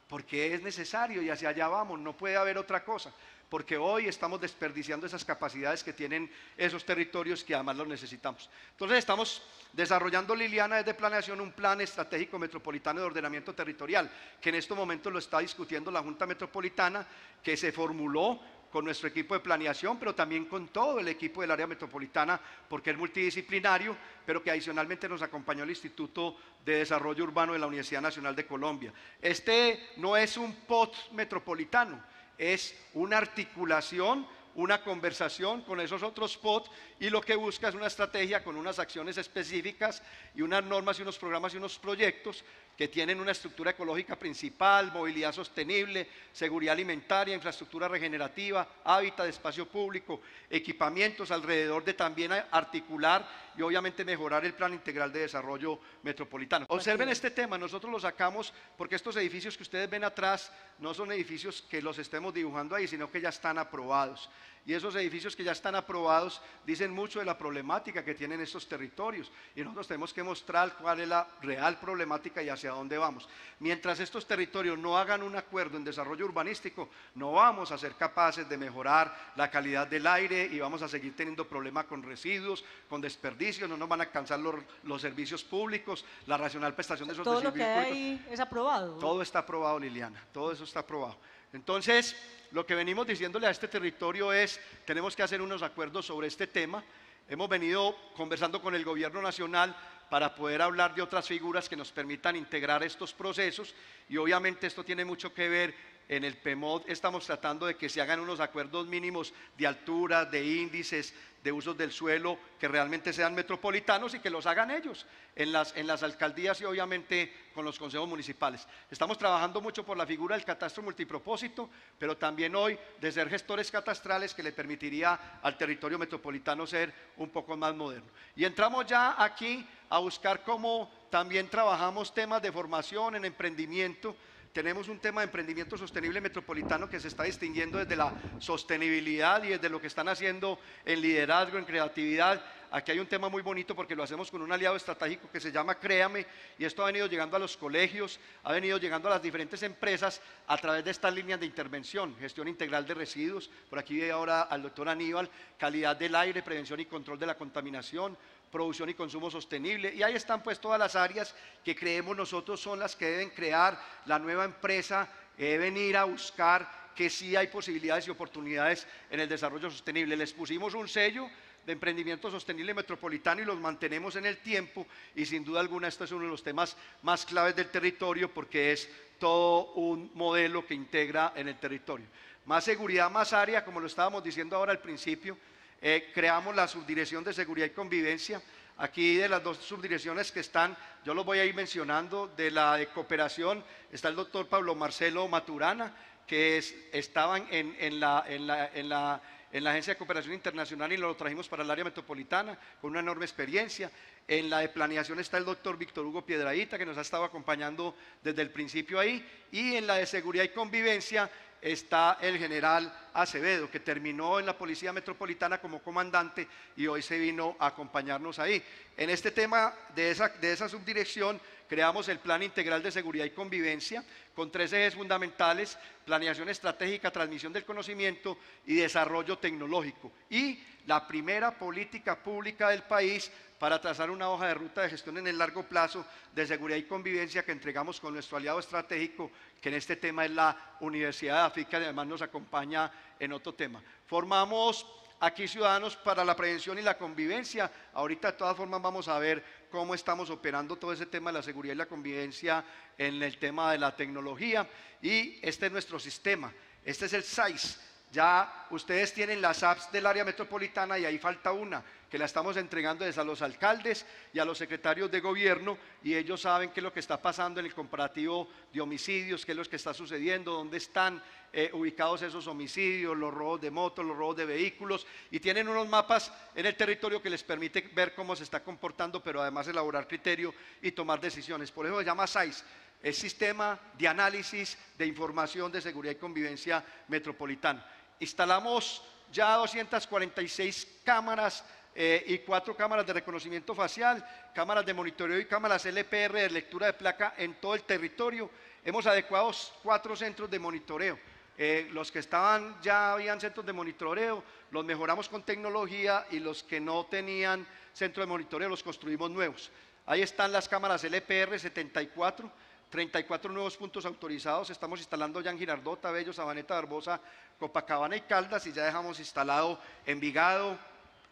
porque es necesario y hacia allá vamos, no puede haber otra cosa porque hoy estamos desperdiciando esas capacidades que tienen esos territorios que además los necesitamos. Entonces estamos desarrollando Liliana desde planeación un plan estratégico metropolitano de ordenamiento territorial, que en estos momentos lo está discutiendo la Junta Metropolitana, que se formuló con nuestro equipo de planeación, pero también con todo el equipo del área metropolitana, porque es multidisciplinario, pero que adicionalmente nos acompañó el Instituto de Desarrollo Urbano de la Universidad Nacional de Colombia. Este no es un POT metropolitano, es una articulación, una conversación con esos otros spots y lo que busca es una estrategia con unas acciones específicas y unas normas y unos programas y unos proyectos que tienen una estructura ecológica principal, movilidad sostenible, seguridad alimentaria, infraestructura regenerativa, hábitat, espacio público, equipamientos alrededor de también articular y obviamente mejorar el plan integral de desarrollo metropolitano. Observen este tema, nosotros lo sacamos porque estos edificios que ustedes ven atrás no son edificios que los estemos dibujando ahí, sino que ya están aprobados y esos edificios que ya están aprobados dicen mucho de la problemática que tienen estos territorios y nosotros tenemos que mostrar cuál es la real problemática y hacia dónde vamos. Mientras estos territorios no hagan un acuerdo en desarrollo urbanístico, no vamos a ser capaces de mejorar la calidad del aire y vamos a seguir teniendo problemas con residuos, con desperdicios, no nos van a alcanzar los, servicios públicos, la racional prestación de esos Todo lo que hay es aprobado. Todo está aprobado, Liliana, todo eso está aprobado. Entonces, lo que venimos diciéndole a este territorio es, tenemos que hacer unos acuerdos sobre este tema. Hemos venido conversando con el gobierno nacional para poder hablar de otras figuras que nos permitan integrar estos procesos y obviamente esto tiene mucho que ver en el PEMOD estamos tratando de que se hagan unos acuerdos mínimos de altura, de índices, de usos del suelo que realmente sean metropolitanos y que los hagan ellos en las, en las alcaldías y obviamente con los consejos municipales. Estamos trabajando mucho por la figura del catastro multipropósito, pero también hoy de ser gestores catastrales que le permitiría al territorio metropolitano ser un poco más moderno. Y entramos ya aquí a buscar cómo también trabajamos temas de formación en emprendimiento tenemos un tema de emprendimiento sostenible metropolitano que se está distinguiendo desde la sostenibilidad y desde lo que están haciendo en liderazgo, en creatividad. Aquí hay un tema muy bonito porque lo hacemos con un aliado estratégico que se llama Créame y esto ha venido llegando a los colegios, ha venido llegando a las diferentes empresas a través de estas líneas de intervención, gestión integral de residuos, por aquí ahora al doctor Aníbal, calidad del aire, prevención y control de la contaminación, producción y consumo sostenible. Y ahí están pues todas las áreas que creemos nosotros son las que deben crear la nueva empresa, deben ir a buscar que sí hay posibilidades y oportunidades en el desarrollo sostenible. Les pusimos un sello de emprendimiento sostenible metropolitano y los mantenemos en el tiempo y sin duda alguna este es uno de los temas más claves del territorio porque es todo un modelo que integra en el territorio. Más seguridad, más área, como lo estábamos diciendo ahora al principio, eh, creamos la subdirección de seguridad y convivencia. Aquí de las dos subdirecciones que están, yo los voy a ir mencionando, de la de cooperación está el doctor Pablo Marcelo Maturana, que estaban en, la, en la Agencia de Cooperación Internacional y lo trajimos para el área metropolitana con una enorme experiencia. En la de planeación está el doctor Víctor Hugo Piedraíta, que nos ha estado acompañando desde el principio ahí. Y en la de seguridad y convivencia está el general Acevedo, que terminó en la Policía Metropolitana como comandante y hoy se vino a acompañarnos ahí. En este tema de esa, de esa subdirección creamos el Plan Integral de Seguridad y Convivencia con tres ejes fundamentales, planeación estratégica, transmisión del conocimiento y desarrollo tecnológico. Y la primera política pública del país para trazar una hoja de ruta de gestión en el largo plazo de seguridad y convivencia que entregamos con nuestro aliado estratégico, que en este tema es la Universidad de África y además nos acompaña en otro tema. Formamos aquí Ciudadanos para la Prevención y la Convivencia. Ahorita de todas formas vamos a ver cómo estamos operando todo ese tema de la seguridad y la convivencia en el tema de la tecnología. Y este es nuestro sistema. Este es el SAIS. Ya ustedes tienen las apps del área metropolitana y ahí falta una que la estamos entregando desde a los alcaldes y a los secretarios de gobierno y ellos saben qué es lo que está pasando en el comparativo de homicidios, qué es lo que está sucediendo, dónde están eh, ubicados esos homicidios, los robos de motos, los robos de vehículos y tienen unos mapas en el territorio que les permite ver cómo se está comportando, pero además elaborar criterio y tomar decisiones. Por eso se llama SAIS, el Sistema de Análisis de Información de Seguridad y Convivencia Metropolitana. Instalamos ya 246 cámaras eh, y cuatro cámaras de reconocimiento facial, cámaras de monitoreo y cámaras LPR de lectura de placa en todo el territorio. Hemos adecuado cuatro centros de monitoreo. Eh, los que estaban ya habían centros de monitoreo, los mejoramos con tecnología y los que no tenían centro de monitoreo los construimos nuevos. Ahí están las cámaras LPR 74, 34 nuevos puntos autorizados. Estamos instalando ya en Girardota, Bello, Sabaneta, Barbosa, Copacabana y Caldas y ya dejamos instalado Envigado,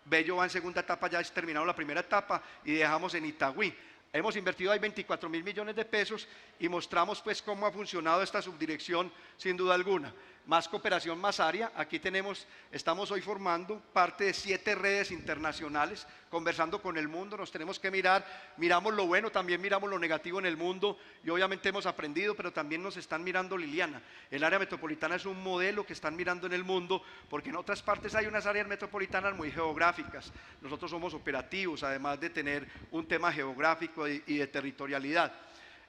Bello va en segunda etapa, ya ha terminado la primera etapa y dejamos en Itagüí. Hemos invertido ahí 24 mil millones de pesos y mostramos pues cómo ha funcionado esta subdirección sin duda alguna. Más cooperación, más área. Aquí tenemos, estamos hoy formando parte de siete redes internacionales, conversando con el mundo, nos tenemos que mirar, miramos lo bueno, también miramos lo negativo en el mundo y obviamente hemos aprendido, pero también nos están mirando Liliana. El área metropolitana es un modelo que están mirando en el mundo, porque en otras partes hay unas áreas metropolitanas muy geográficas. Nosotros somos operativos, además de tener un tema geográfico y de territorialidad.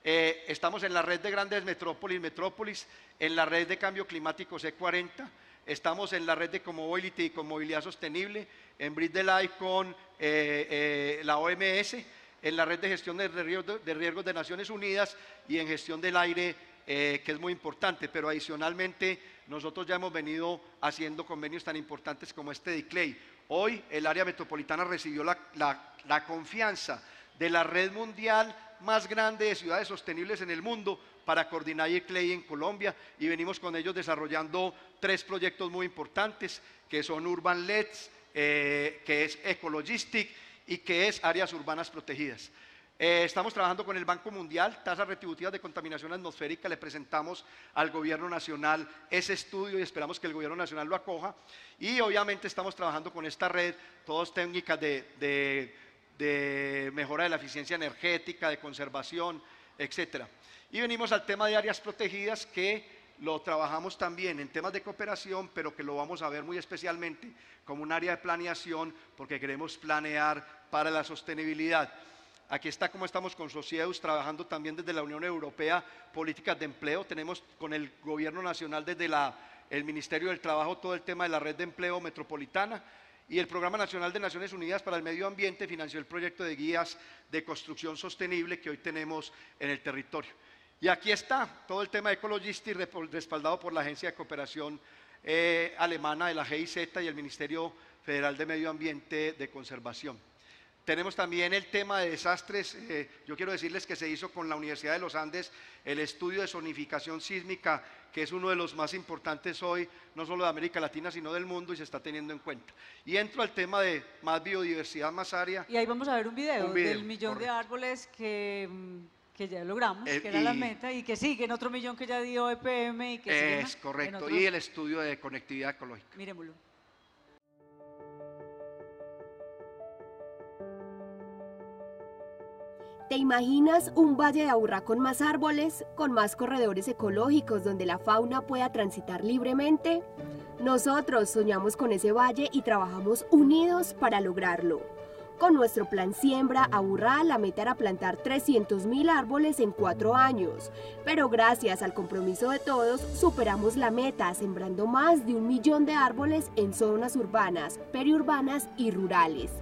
Eh, estamos en la red de grandes metrópolis, metrópolis, en la red de cambio climático C40, estamos en la red de Comobility y con movilidad sostenible, en Bridge the Life con eh, eh, la OMS, en la red de gestión de riesgos de, riesgos de Naciones Unidas y en gestión del aire, que es muy importante, pero adicionalmente nosotros ya hemos venido haciendo convenios tan importantes como este de ICLEI. Hoy el área metropolitana recibió la confianza de la red mundial más grande de ciudades sostenibles en el mundo para coordinar Clay en Colombia y venimos con ellos desarrollando tres proyectos muy importantes que son Urban LEDs, eh, que es Ecologistic y que es áreas urbanas protegidas. Eh, estamos trabajando con el Banco Mundial, tasas retributivas de contaminación atmosférica, le presentamos al Gobierno Nacional ese estudio y esperamos que el Gobierno Nacional lo acoja. Y obviamente estamos trabajando con esta red, todas técnicas de de mejora de la eficiencia energética, de conservación, etc. Y venimos al tema de áreas protegidas que lo trabajamos también en temas de cooperación, pero que lo vamos a ver muy especialmente como un área de planeación porque queremos planear para la sostenibilidad. Aquí está cómo estamos con Socieus trabajando también desde la Unión Europea políticas de empleo. Tenemos con el Gobierno Nacional desde el Ministerio del Trabajo todo el tema de la red de empleo metropolitana y el Programa Nacional de Naciones Unidas para el Medio Ambiente financió el proyecto de guías de construcción sostenible que hoy tenemos en el territorio. Y aquí está todo el tema de Ecologistic respaldado por la Agencia de Cooperación eh, Alemana de la GIZ y el Ministerio Federal de Medio Ambiente de Conservación. Tenemos también el tema de desastres. Eh, yo quiero decirles que se hizo con la Universidad de los Andes el estudio de zonificación sísmica, que es uno de los más importantes hoy, no solo de América Latina, sino del mundo y se está teniendo en cuenta. Y entro al tema de más biodiversidad, más área. Y ahí vamos a ver un video, del millón de árboles que mm, ya logramos, eh, que era la meta, y que sigue en otro millón que ya dio EPM y que Es correcto, y el estudio de conectividad ecológica. Miremoslo. ¿Te imaginas un valle de Aburrá con más árboles, con más corredores ecológicos donde la fauna pueda transitar libremente? Nosotros soñamos con ese valle y trabajamos unidos para lograrlo. Con nuestro plan Siembra Aburrá, la meta era plantar 300.000 árboles en cuatro años, pero gracias al compromiso de todos, superamos la meta sembrando más de un millón de árboles en zonas urbanas, periurbanas y rurales.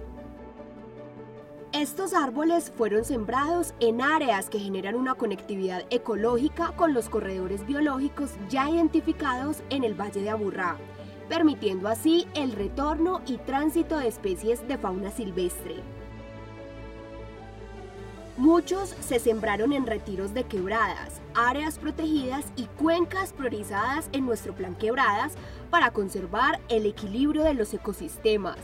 Estos árboles fueron sembrados en áreas que generan una conectividad ecológica con los corredores biológicos ya identificados en el Valle de Aburrá, permitiendo así el retorno y tránsito de especies de fauna silvestre. Muchos se sembraron en retiros de quebradas, áreas protegidas y cuencas priorizadas en nuestro plan Quebradas para conservar el equilibrio de los ecosistemas.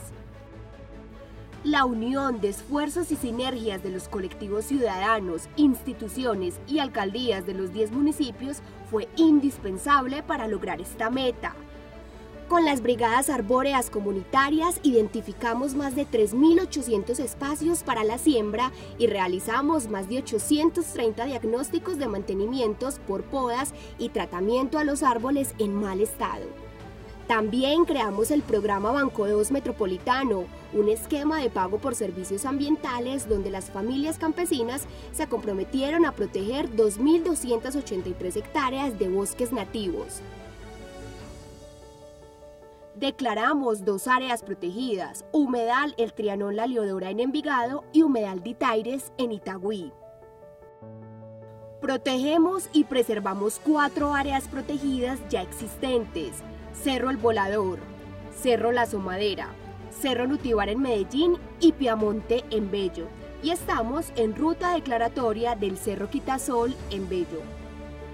La unión de esfuerzos y sinergias de los colectivos ciudadanos, instituciones y alcaldías de los 10 municipios fue indispensable para lograr esta meta. Con las brigadas arbóreas comunitarias identificamos más de 3.800 espacios para la siembra y realizamos más de 830 diagnósticos de mantenimientos por podas y tratamiento a los árboles en mal estado. También creamos el programa Banco 2 Metropolitano, un esquema de pago por servicios ambientales donde las familias campesinas se comprometieron a proteger 2.283 hectáreas de bosques nativos. Declaramos dos áreas protegidas, Humedal El Trianón La Leodora en Envigado y Humedal Ditaires en Itagüí. Protegemos y preservamos cuatro áreas protegidas ya existentes, Cerro El Volador, Cerro La Somadera, Cerro Nutivar en Medellín y Piamonte en Bello. Y estamos en ruta declaratoria del Cerro Quitasol en Bello.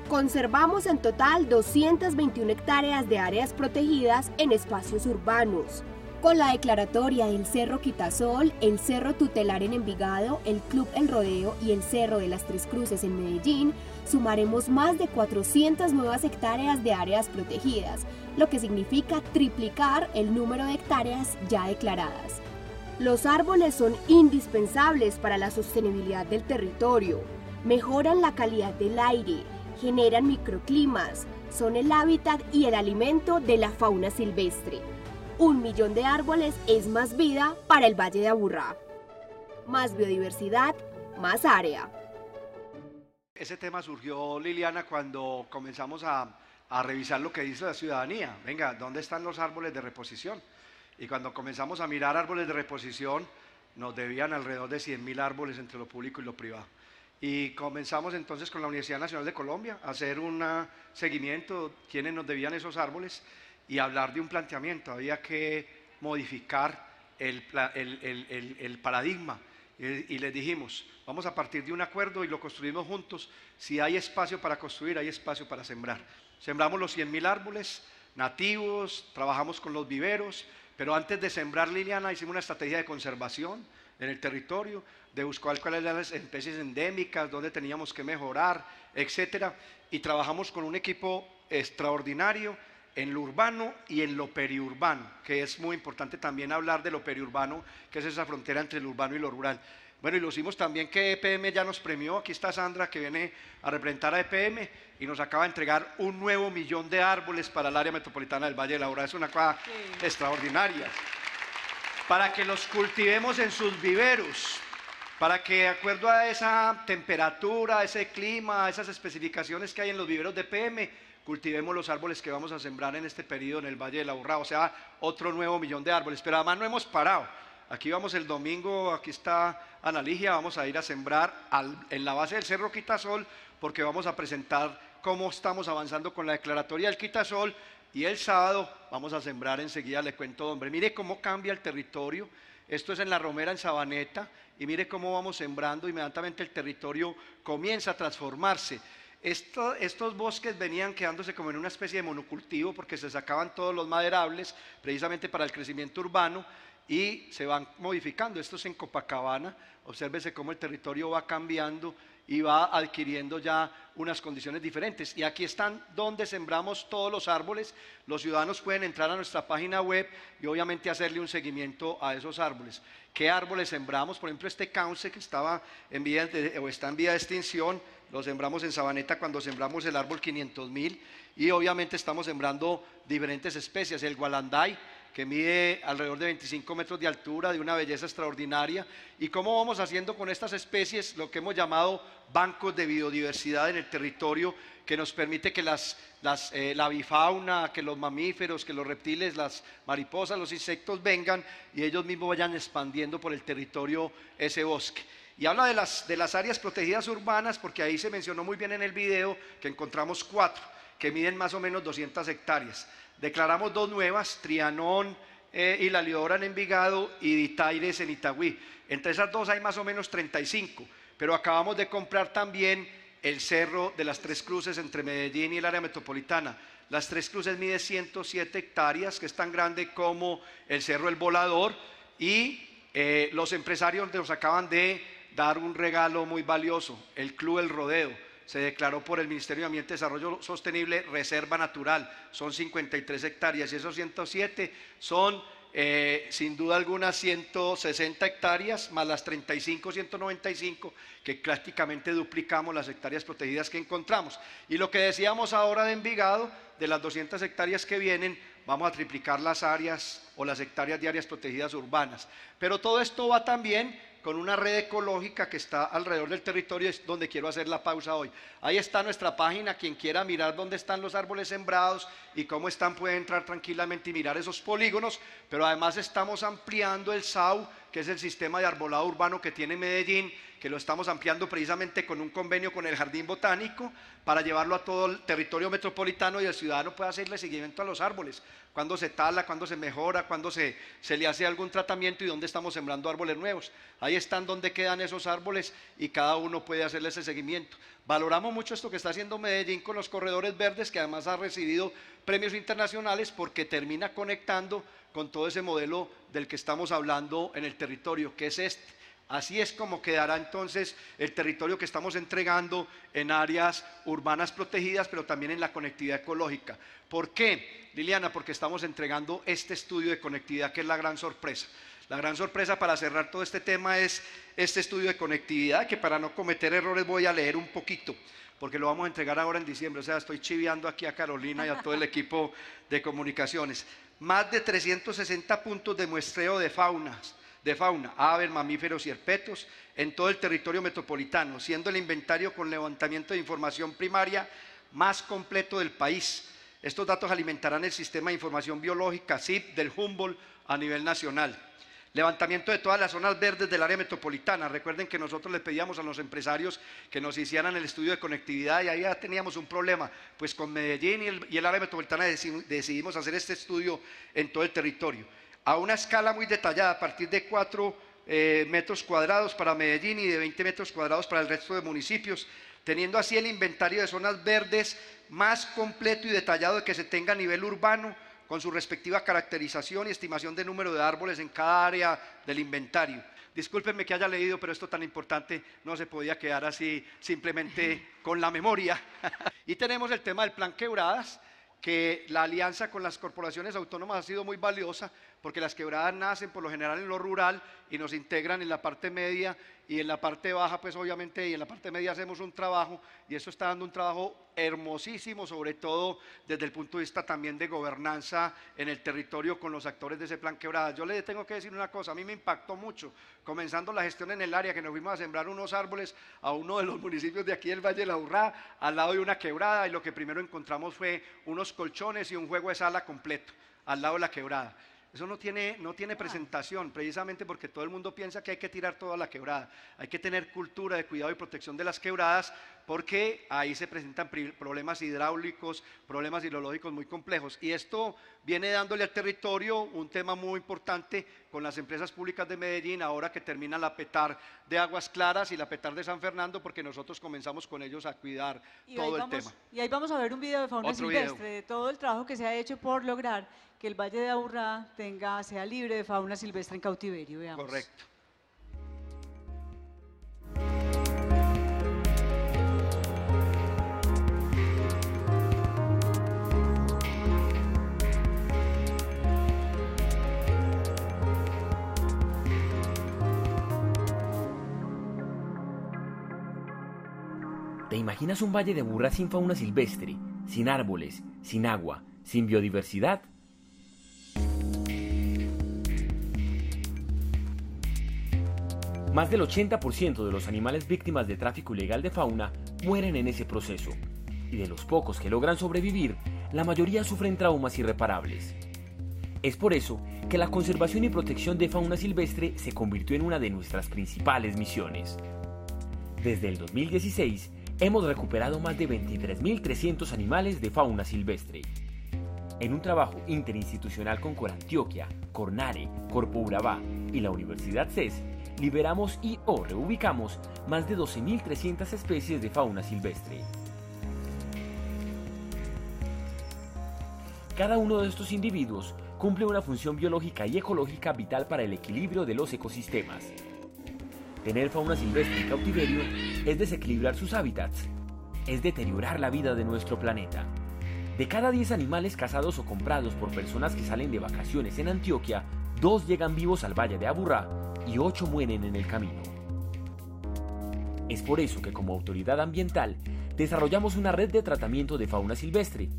Conservamos en total 221 hectáreas de áreas protegidas en espacios urbanos, Con la declaratoria del Cerro Quitasol, el Cerro Tutelar en Envigado, el Club El Rodeo y el Cerro de las Tres Cruces en Medellín, sumaremos más de 400 nuevas hectáreas de áreas protegidas, lo que significa triplicar el número de hectáreas ya declaradas. Los árboles son indispensables para la sostenibilidad del territorio, mejoran la calidad del aire, generan microclimas, son el hábitat y el alimento de la fauna silvestre. Un millón de árboles es más vida para el Valle de Aburrá. Más biodiversidad, más área. Ese tema surgió, Liliana, cuando comenzamos a, revisar lo que dice la ciudadanía. Venga, ¿dónde están los árboles de reposición? Y cuando comenzamos a mirar árboles de reposición, nos debían alrededor de 100.000 árboles entre lo público y lo privado. Y comenzamos entonces con la Universidad Nacional de Colombia a hacer un seguimiento, quiénes nos debían esos árboles y hablar de un planteamiento. Había que modificar el, paradigma. Y, y, les dijimos, vamos a partir de un acuerdo y lo construimos juntos. Si hay espacio para construir, hay espacio para sembrar. Sembramos los 100.000 árboles nativos, trabajamos con los viveros, pero antes de sembrar Liliana hicimos una estrategia de conservación en el territorio, de buscar cuáles eran las especies endémicas, dónde teníamos que mejorar, etcétera, y trabajamos con un equipo extraordinario en lo urbano y en lo periurbano, que es muy importante también hablar de lo periurbano, que es esa frontera entre lo urbano y lo rural. Bueno, y lo hicimos también que EPM ya nos premió, aquí está Sandra que viene a representar a EPM y nos acaba de entregar un nuevo millón de árboles para el área metropolitana del Valle de la Ura, es una cosa extraordinaria. Para que los cultivemos en sus viveros, para que de acuerdo a esa temperatura, ese clima, esas especificaciones que hay en los viveros de EPM, cultivemos los árboles que vamos a sembrar en este periodo en el Valle de la Urra, o sea, otro nuevo millón de árboles. Pero además no hemos parado. Aquí vamos el domingo, aquí está Analigia, vamos a ir a sembrar en la base del Cerro Quitasol porque vamos a presentar cómo estamos avanzando con la declaratoria del Quitasol. Y el sábado vamos a sembrar enseguida, le cuento, hombre, mire cómo cambia el territorio. Esto es en la Romera, en Sabaneta, y mire cómo vamos sembrando, inmediatamente el territorio comienza a transformarse estos bosques venían quedándose como en una especie de monocultivo porque se sacaban todos los maderables precisamente para el crecimiento urbano y se van modificando. Esto es en Copacabana, obsérvese cómo el territorio va cambiando y va adquiriendo ya unas condiciones diferentes. Y aquí están donde sembramos todos los árboles. Los ciudadanos pueden entrar a nuestra página web y obviamente hacerle un seguimiento a esos árboles. ¿Qué árboles sembramos? Por ejemplo, este cauce que estaba en vía o está en vía de extinción lo sembramos en Sabaneta cuando sembramos el árbol 500 mil y obviamente estamos sembrando diferentes especies, el gualanday que mide alrededor de 25 metros de altura, de una belleza extraordinaria. ¿Y cómo vamos haciendo con estas especies lo que hemos llamado bancos de biodiversidad en el territorio, que nos permite que las, eh, la bifauna, que los mamíferos, que los reptiles, las mariposas, los insectos vengan y ellos mismos vayan expandiendo por el territorio ese bosque? Y habla de las, de las áreas protegidas urbanas, porque ahí se mencionó muy bien en el video que encontramos cuatro, que miden más o menos 200 hectáreas. Declaramos dos nuevas, Trianón eh, y La Liodora en Envigado y Ditaires en Itagüí. Entre esas dos hay más o menos 35, pero acabamos de comprar también el cerro de las Tres Cruces entre Medellín y el área metropolitana. Las Tres Cruces mide 107 hectáreas, que es tan grande como el cerro El Volador, y eh, los empresarios nos acaban de dar un regalo muy valioso, el Club El Rodeo. Se declaró por el Ministerio de Ambiente y Desarrollo Sostenible reserva natural. Son 53 hectáreas y esos 107 son eh, sin duda alguna 160 hectáreas más las 35, 195 que prácticamente duplicamos las hectáreas protegidas que encontramos. Y lo que decíamos ahora de Envigado, de las 200 hectáreas que vienen, vamos a triplicar las áreas o las hectáreas de áreas protegidas urbanas. Pero todo esto va también con una red ecológica que está alrededor del territorio, es donde quiero hacer la pausa hoy. Ahí está nuestra página, quien quiera mirar dónde están los árboles sembrados y cómo están, puede entrar tranquilamente y mirar esos polígonos, pero además estamos ampliando el SAU, que es el sistema de arbolado urbano que tiene Medellín, que lo estamos ampliando precisamente con un convenio con el Jardín Botánico para llevarlo a todo el territorio metropolitano y el ciudadano pueda hacerle seguimiento a los árboles cuándo se tala, cuándo se mejora, cuándo se, se, le hace algún tratamiento y dónde estamos sembrando árboles nuevos. Ahí están donde quedan esos árboles y cada uno puede hacerle ese seguimiento. Valoramos mucho esto que está haciendo Medellín con los corredores verdes, que además ha recibido premios internacionales porque termina conectando con todo ese modelo del que estamos hablando en el territorio, que es este. Así es como quedará entonces el territorio que estamos entregando en áreas urbanas protegidas, pero también en la conectividad ecológica. ¿Por qué, Liliana? Porque estamos entregando este estudio de conectividad, que es la gran sorpresa. La gran sorpresa para cerrar todo este tema es este estudio de conectividad, que para no cometer errores voy a leer un poquito, porque lo vamos a entregar ahora en diciembre. O sea, estoy chiviando aquí a Carolina y a todo el equipo de comunicaciones. Más de 360 puntos de muestreo de faunas, de fauna, aves, mamíferos y herpetos en todo el territorio metropolitano, siendo el inventario con levantamiento de información primaria más completo del país. Estos datos alimentarán el sistema de información biológica SIP del Humboldt a nivel nacional. Levantamiento de todas las zonas verdes del área metropolitana. Recuerden que nosotros le pedíamos a los empresarios que nos hicieran el estudio de conectividad y ahí ya teníamos un problema. Pues con Medellín y el, área metropolitana decidimos hacer este estudio en todo el territorio. A una escala muy detallada, a partir de 4 eh, metros cuadrados para Medellín y de 20 metros cuadrados para el resto de municipios, teniendo así el inventario de zonas verdes más completo y detallado que se tenga a nivel urbano con su respectiva caracterización y estimación de número de árboles en cada área del inventario. Discúlpenme que haya leído, pero esto tan importante no se podía quedar así simplemente con la memoria. y tenemos el tema del plan quebradas, que la alianza con las corporaciones autónomas ha sido muy valiosa porque las quebradas nacen por lo general en lo rural y nos integran en la parte media y en la parte baja, pues obviamente, y en la parte media hacemos un trabajo y eso está dando un trabajo hermosísimo, sobre todo desde el punto de vista también de gobernanza en el territorio con los actores de ese plan quebradas. Yo le tengo que decir una cosa, a mí me impactó mucho, comenzando la gestión en el área, que nos fuimos a sembrar unos árboles a uno de los municipios de aquí del Valle de la Urrá, al lado de una quebrada, y lo que primero encontramos fue unos colchones y un juego de sala completo, al lado de la quebrada. Eso no tiene, no tiene presentación, precisamente porque todo el mundo piensa que hay que tirar toda la quebrada. Hay que tener cultura de cuidado y protección de las quebradas porque ahí se presentan problemas hidráulicos, problemas hidrológicos muy complejos. Y esto viene dándole al territorio un tema muy importante con las empresas públicas de Medellín, ahora que termina la PETAR de Aguas Claras y la PETAR de San Fernando, porque nosotros comenzamos con ellos a cuidar todo el tema. Y ahí vamos a ver un video de fauna silvestre, de todo el trabajo que se ha hecho por lograr que el Valle de Aburrá tenga, sea libre de fauna silvestre en cautiverio. Veamos. Correcto. Imaginas un valle de burra sin fauna silvestre, sin árboles, sin agua, sin biodiversidad? Más del 80% de los animales víctimas de tráfico ilegal de fauna mueren en ese proceso, y de los pocos que logran sobrevivir, la mayoría sufren traumas irreparables. Es por eso que la conservación y protección de fauna silvestre se convirtió en una de nuestras principales misiones. Desde el 2016, hemos recuperado más de 23.300 animales de fauna silvestre. En un trabajo interinstitucional con Corantioquia, Cornare, Corpo Urabá y la Universidad CES, liberamos y o reubicamos más de 12.300 especies de fauna silvestre. Cada uno de estos individuos cumple una función biológica y ecológica vital para el equilibrio de los ecosistemas. Tener fauna silvestre en cautiverio es desequilibrar sus hábitats, es deteriorar la vida de nuestro planeta. De cada 10 animales cazados o comprados por personas que salen de vacaciones en Antioquia, dos llegan vivos al Valle de Aburrá y 8 mueren en el camino. Es por eso que como autoridad ambiental desarrollamos una red de tratamiento de fauna silvestre,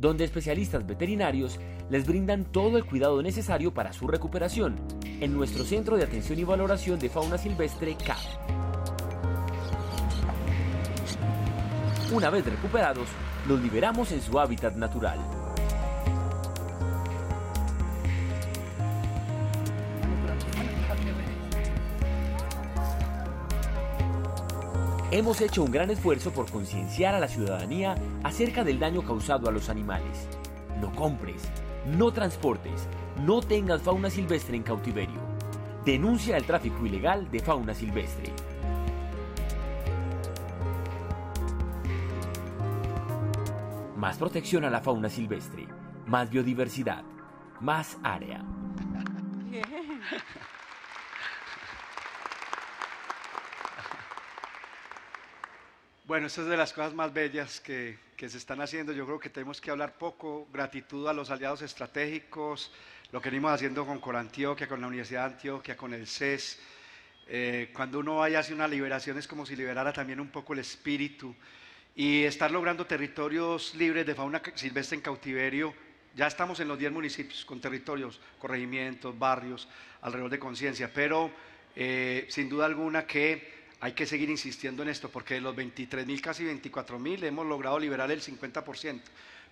donde especialistas veterinarios les brindan todo el cuidado necesario para su recuperación en nuestro Centro de Atención y Valoración de Fauna Silvestre CAP. Una vez recuperados, los liberamos en su hábitat natural. Hemos hecho un gran esfuerzo por concienciar a la ciudadanía acerca del daño causado a los animales. No compres, no transportes, no tengas fauna silvestre en cautiverio. Denuncia el tráfico ilegal de fauna silvestre. más protección a la fauna silvestre, más biodiversidad, más área. Bueno, esta es de las cosas más bellas que, que, se están haciendo. Yo creo que tenemos que hablar poco. Gratitud a los aliados estratégicos, lo que venimos haciendo con Corantioquia, con la Universidad de Antioquia, con el CES. Eh, cuando uno vaya hacia una liberación es como si liberara también un poco el espíritu. Y estar logrando territorios libres de fauna silvestre en cautiverio. Ya estamos en los 10 municipios con territorios, corregimientos, barrios, alrededor de conciencia. Pero eh, sin duda alguna que hay que seguir insistiendo en esto, porque de los 23 mil, casi 24 mil, hemos logrado liberar el 50%,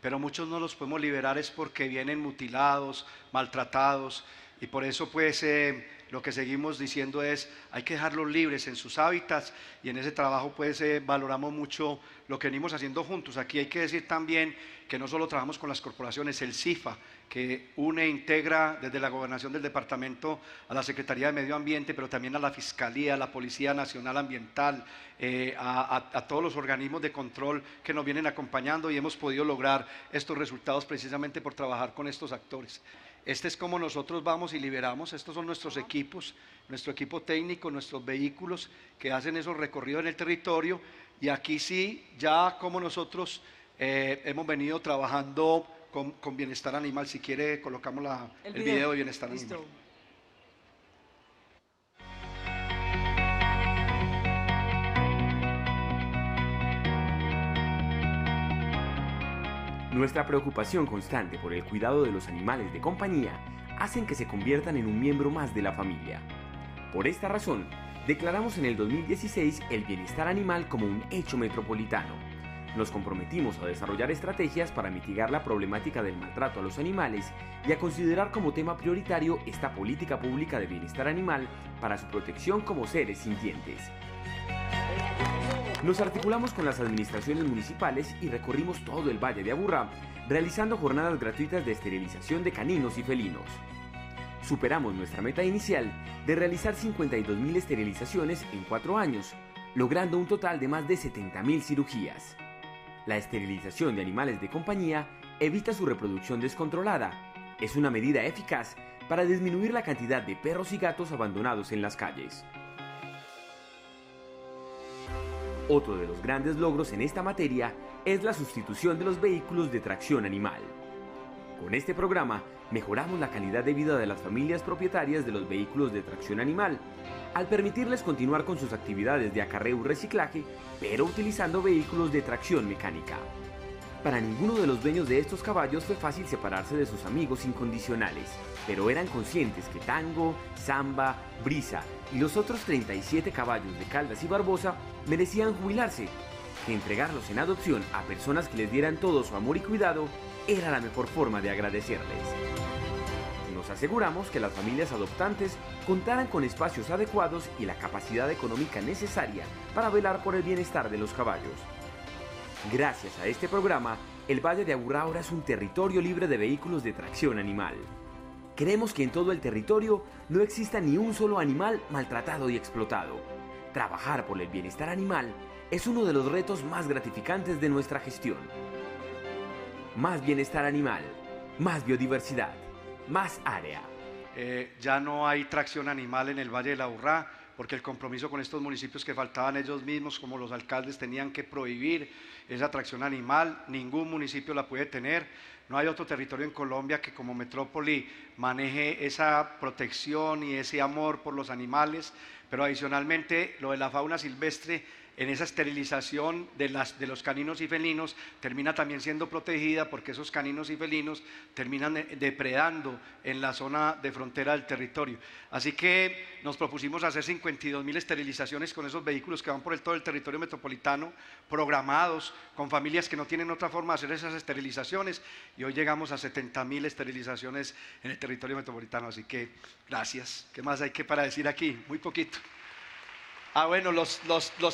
pero muchos no los podemos liberar es porque vienen mutilados, maltratados, y por eso pues eh, lo que seguimos diciendo es, hay que dejarlos libres en sus hábitats, y en ese trabajo pues eh, valoramos mucho lo que venimos haciendo juntos. Aquí hay que decir también que no solo trabajamos con las corporaciones, el CIFA, que une e integra desde la gobernación del departamento a la Secretaría de Medio Ambiente, pero también a la Fiscalía, a la Policía Nacional Ambiental, eh, a, todos los organismos de control que nos vienen acompañando y hemos podido lograr estos resultados precisamente por trabajar con estos actores. Este es como nosotros vamos y liberamos, estos son nuestros equipos, nuestro equipo técnico, nuestros vehículos que hacen esos recorridos en el territorio y aquí sí, ya como nosotros eh, hemos venido trabajando con, bienestar animal. Si quiere, colocamos la, el, video. de bienestar animal. Nuestra preocupación constante por el cuidado de los animales de compañía hacen que se conviertan en un miembro más de la familia. Por esta razón, declaramos en el 2016 el bienestar animal como un hecho metropolitano nos comprometimos a desarrollar estrategias para mitigar la problemática del maltrato a los animales y a considerar como tema prioritario esta política pública de bienestar animal para su protección como seres sintientes. Nos articulamos con las administraciones municipales y recorrimos todo el Valle de Aburrá, realizando jornadas gratuitas de esterilización de caninos y felinos. Superamos nuestra meta inicial de realizar 52.000 esterilizaciones en cuatro años, logrando un total de más de 70.000 cirugías. La esterilización de animales de compañía evita su reproducción descontrolada. Es una medida eficaz para disminuir la cantidad de perros y gatos abandonados en las calles. Otro de los grandes logros en esta materia es la sustitución de los vehículos de tracción animal. Con este programa mejoramos la calidad de vida de las familias propietarias de los vehículos de tracción animal, al permitirles continuar con sus actividades de acarreo y reciclaje, pero utilizando vehículos de tracción mecánica. Para ninguno de los dueños de estos caballos fue fácil separarse de sus amigos incondicionales, pero eran conscientes que Tango, Samba, Brisa y los otros 37 caballos de Caldas y Barbosa merecían jubilarse, que entregarlos en adopción a personas que les dieran todo su amor y cuidado era la mejor forma de agradecerles. Nos aseguramos que las familias adoptantes contaran con espacios adecuados y la capacidad económica necesaria para velar por el bienestar de los caballos. Gracias a este programa, el Valle de Aburrá ahora es un territorio libre de vehículos de tracción animal. Queremos que en todo el territorio no exista ni un solo animal maltratado y explotado. Trabajar por el bienestar animal es uno de los retos más gratificantes de nuestra gestión más bienestar animal, más biodiversidad, más área. Eh, ya no hay tracción animal en el Valle de la Urrá, porque el compromiso con estos municipios que faltaban ellos mismos, como los alcaldes, tenían que prohibir esa tracción animal, ningún municipio la puede tener. No hay otro territorio en Colombia que como metrópoli maneje esa protección y ese amor por los animales, pero adicionalmente lo de la fauna silvestre en esa esterilización de, los caninos y felinos termina también siendo protegida porque esos caninos y felinos terminan depredando en la zona de frontera del territorio. Así que nos propusimos hacer 52 mil esterilizaciones con esos vehículos que van por el, todo el territorio metropolitano, programados, con familias que no tienen otra forma de hacer esas esterilizaciones y hoy llegamos a 70 mil esterilizaciones en el territorio metropolitano. Así que gracias. ¿Qué más hay que para decir aquí? Muy poquito. Ah, bueno, los,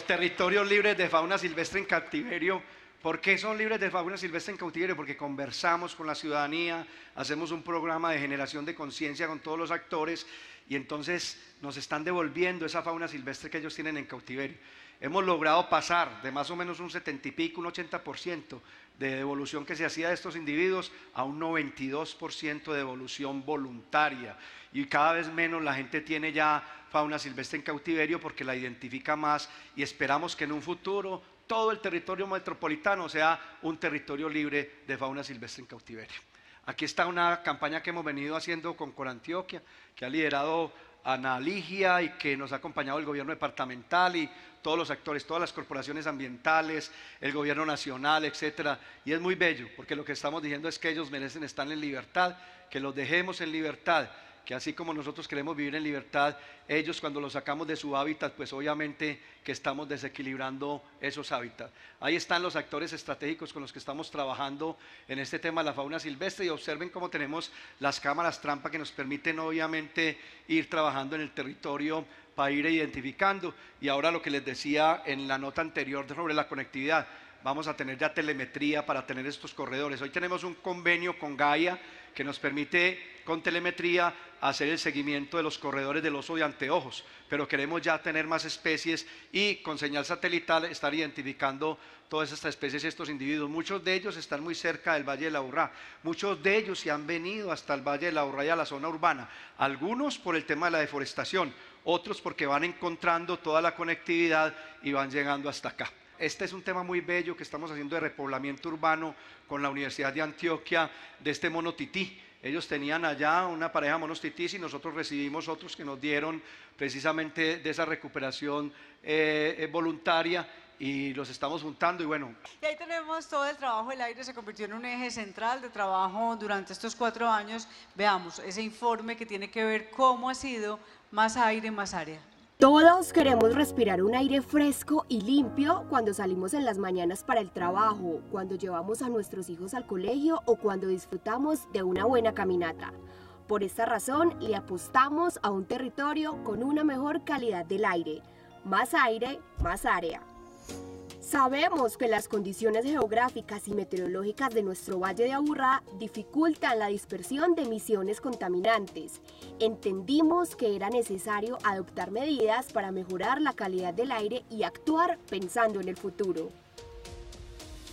territorios libres de fauna silvestre en cautiverio. ¿Por qué son libres de fauna silvestre en cautiverio? Porque conversamos con la ciudadanía, hacemos un programa de generación de conciencia con todos los actores y entonces nos están devolviendo esa fauna silvestre que ellos tienen en cautiverio. Hemos logrado pasar de más o menos un 70 y pico, un 80% de devolución que se hacía de estos individuos a un 92% de devolución voluntaria. Y cada vez menos la gente tiene ya fauna silvestre en cautiverio porque la identifica más y esperamos que en un futuro todo el territorio metropolitano sea un territorio libre de fauna silvestre en cautiverio. Aquí está una campaña que hemos venido haciendo con Corantioquia, que ha liderado Ana Ligia y que nos ha acompañado el gobierno departamental y todos los actores, todas las corporaciones ambientales, el gobierno nacional, etcétera. Y es muy bello, porque lo que estamos diciendo es que ellos merecen estar en libertad, que los dejemos en libertad que así como nosotros queremos vivir en libertad, ellos cuando los sacamos de su hábitat, pues obviamente que estamos desequilibrando esos hábitats. Ahí están los actores estratégicos con los que estamos trabajando en este tema de la fauna silvestre y observen cómo tenemos las cámaras trampa que nos permiten obviamente ir trabajando en el territorio para ir identificando. Y ahora lo que les decía en la nota anterior sobre la conectividad, vamos a tener ya telemetría para tener estos corredores. Hoy tenemos un convenio con Gaia que nos permite con telemetría hacer el seguimiento de los corredores del oso de anteojos, pero queremos ya tener más especies y con señal satelital estar identificando todas estas especies y estos individuos. Muchos de ellos están muy cerca del Valle de la Urrá, muchos de ellos se han venido hasta el Valle de la Urrá y a la zona urbana, algunos por el tema de la deforestación, otros porque van encontrando toda la conectividad y van llegando hasta acá. Este es un tema muy bello que estamos haciendo de repoblamiento urbano con la Universidad de Antioquia de este mono tití. Ellos tenían allá una pareja monos titís y nosotros recibimos otros que nos dieron precisamente de esa recuperación eh, eh, voluntaria y los estamos juntando y bueno. Y ahí tenemos todo el trabajo del aire, se convirtió en un eje central de trabajo durante estos cuatro años. Veamos ese informe que tiene que ver cómo ha sido más aire, más área. Todos queremos respirar un aire fresco y limpio cuando salimos en las mañanas para el trabajo, cuando llevamos a nuestros hijos al colegio o cuando disfrutamos de una buena caminata. Por esta razón, le apostamos a un territorio con una mejor calidad del aire. Más aire, más área. Sabemos que las condiciones geográficas y meteorológicas de nuestro Valle de Aburrá dificultan la dispersión de emisiones contaminantes. Entendimos que era necesario adoptar medidas para mejorar la calidad del aire y actuar pensando en el futuro.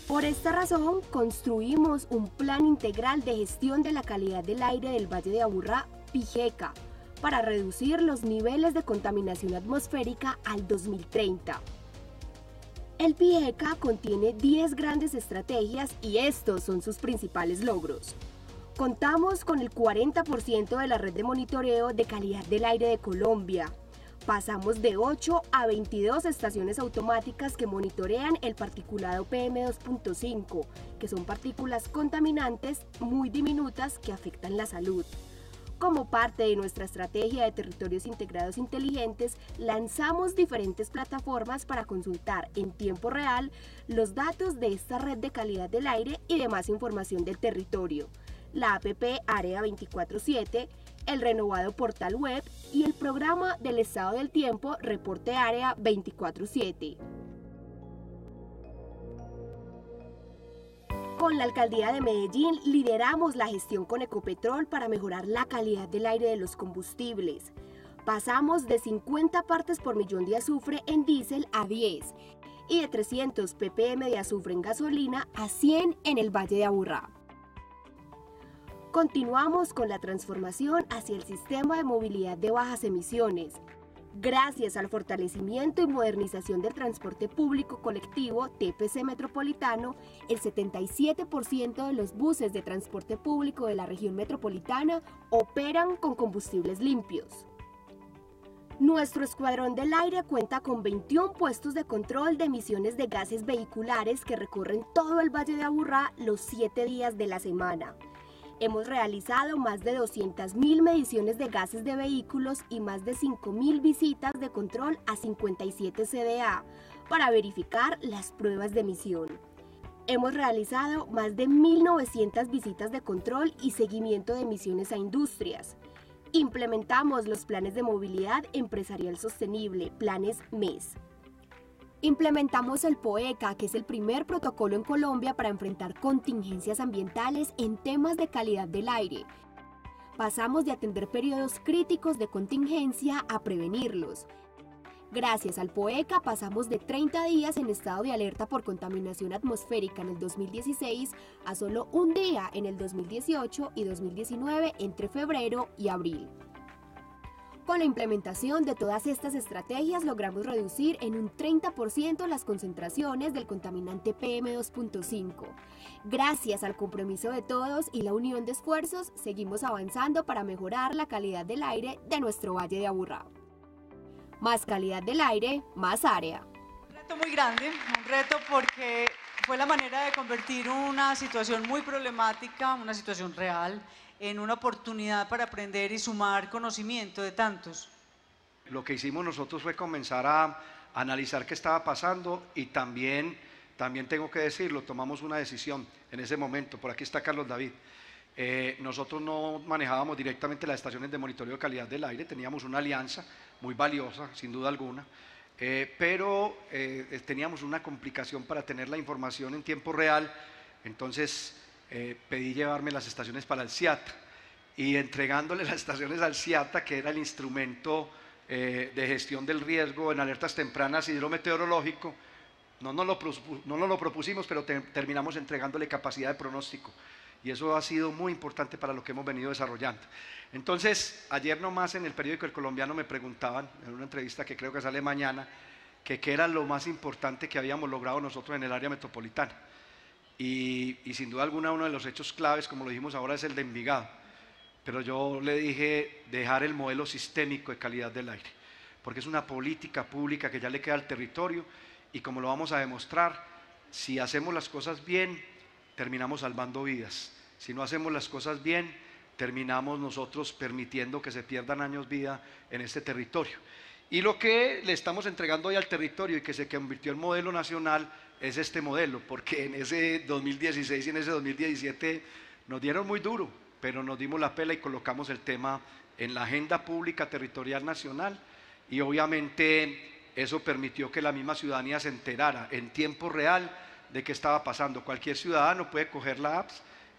Por esta razón, construimos un plan integral de gestión de la calidad del aire del Valle de Aburrá, PIGECA, para reducir los niveles de contaminación atmosférica al 2030. El PIECA contiene 10 grandes estrategias y estos son sus principales logros. Contamos con el 40% de la red de monitoreo de calidad del aire de Colombia. Pasamos de 8 a 22 estaciones automáticas que monitorean el particulado PM2.5, que son partículas contaminantes muy diminutas que afectan la salud. Como parte de nuestra estrategia de territorios integrados inteligentes, lanzamos diferentes plataformas para consultar en tiempo real los datos de esta red de calidad del aire y demás información del territorio. La APP Área 24-7, el renovado portal web y el programa del estado del tiempo Reporte Área 24-7. Con la alcaldía de Medellín lideramos la gestión con Ecopetrol para mejorar la calidad del aire de los combustibles. Pasamos de 50 partes por millón de azufre en diésel a 10 y de 300 ppm de azufre en gasolina a 100 en el Valle de Aburrá. Continuamos con la transformación hacia el sistema de movilidad de bajas emisiones, Gracias al fortalecimiento y modernización del transporte público colectivo TPC Metropolitano, el 77% de los buses de transporte público de la región metropolitana operan con combustibles limpios. Nuestro escuadrón del aire cuenta con 21 puestos de control de emisiones de gases vehiculares que recorren todo el Valle de Aburrá los 7 días de la semana. Hemos realizado más de 200.000 mediciones de gases de vehículos y más de 5.000 visitas de control a 57 CDA para verificar las pruebas de emisión. Hemos realizado más de 1.900 visitas de control y seguimiento de emisiones a industrias. Implementamos los planes de movilidad empresarial sostenible, planes MES. Implementamos el POECA, que es el primer protocolo en Colombia para enfrentar contingencias ambientales en temas de calidad del aire. Pasamos de atender periodos críticos de contingencia a prevenirlos. Gracias al POECA pasamos de 30 días en estado de alerta por contaminación atmosférica en el 2016 a solo un día en el 2018 y 2019 entre febrero y abril. Con la implementación de todas estas estrategias logramos reducir en un 30% las concentraciones del contaminante PM2.5. Gracias al compromiso de todos y la unión de esfuerzos, seguimos avanzando para mejorar la calidad del aire de nuestro Valle de Aburrá. Más calidad del aire, más área. Un reto muy grande, un reto porque fue la manera de convertir una situación muy problemática, una situación real, en una oportunidad para aprender y sumar conocimiento de tantos. Lo que hicimos nosotros fue comenzar a analizar qué estaba pasando y también, también tengo que decirlo, tomamos una decisión en ese momento. Por aquí está Carlos David. Eh, nosotros no manejábamos directamente las estaciones de monitoreo de calidad del aire, teníamos una alianza muy valiosa, sin duda alguna, eh, pero eh, teníamos una complicación para tener la información en tiempo real, entonces eh, pedí llevarme las estaciones para el CIATA y entregándole las estaciones al CIATA, que era el instrumento eh, de gestión del riesgo en alertas tempranas hidrometeorológico, no nos lo, no lo propusimos, pero terminamos entregándole capacidad de pronóstico. Y eso ha sido muy importante para lo que hemos venido desarrollando. Entonces, ayer nomás en el periódico El Colombiano me preguntaban, en una entrevista que creo que sale mañana, que qué era lo más importante que habíamos logrado nosotros en el área metropolitana. Y, sin duda alguna uno de los hechos claves, como lo dijimos ahora, es el de Envigado. Pero yo le dije dejar el modelo sistémico de calidad del aire, porque es una política pública que ya le queda al territorio y como lo vamos a demostrar, si hacemos las cosas bien, terminamos salvando vidas. Si no hacemos las cosas bien, terminamos nosotros permitiendo que se pierdan años vida en este territorio. Y lo que le estamos entregando hoy al territorio y que se convirtió en modelo nacional es este modelo, porque en ese 2016 y en ese 2017 nos dieron muy duro, pero nos dimos la pela y colocamos el tema en la agenda pública territorial nacional y obviamente eso permitió que la misma ciudadanía se enterara en tiempo real de qué estaba pasando. Cualquier ciudadano puede coger la app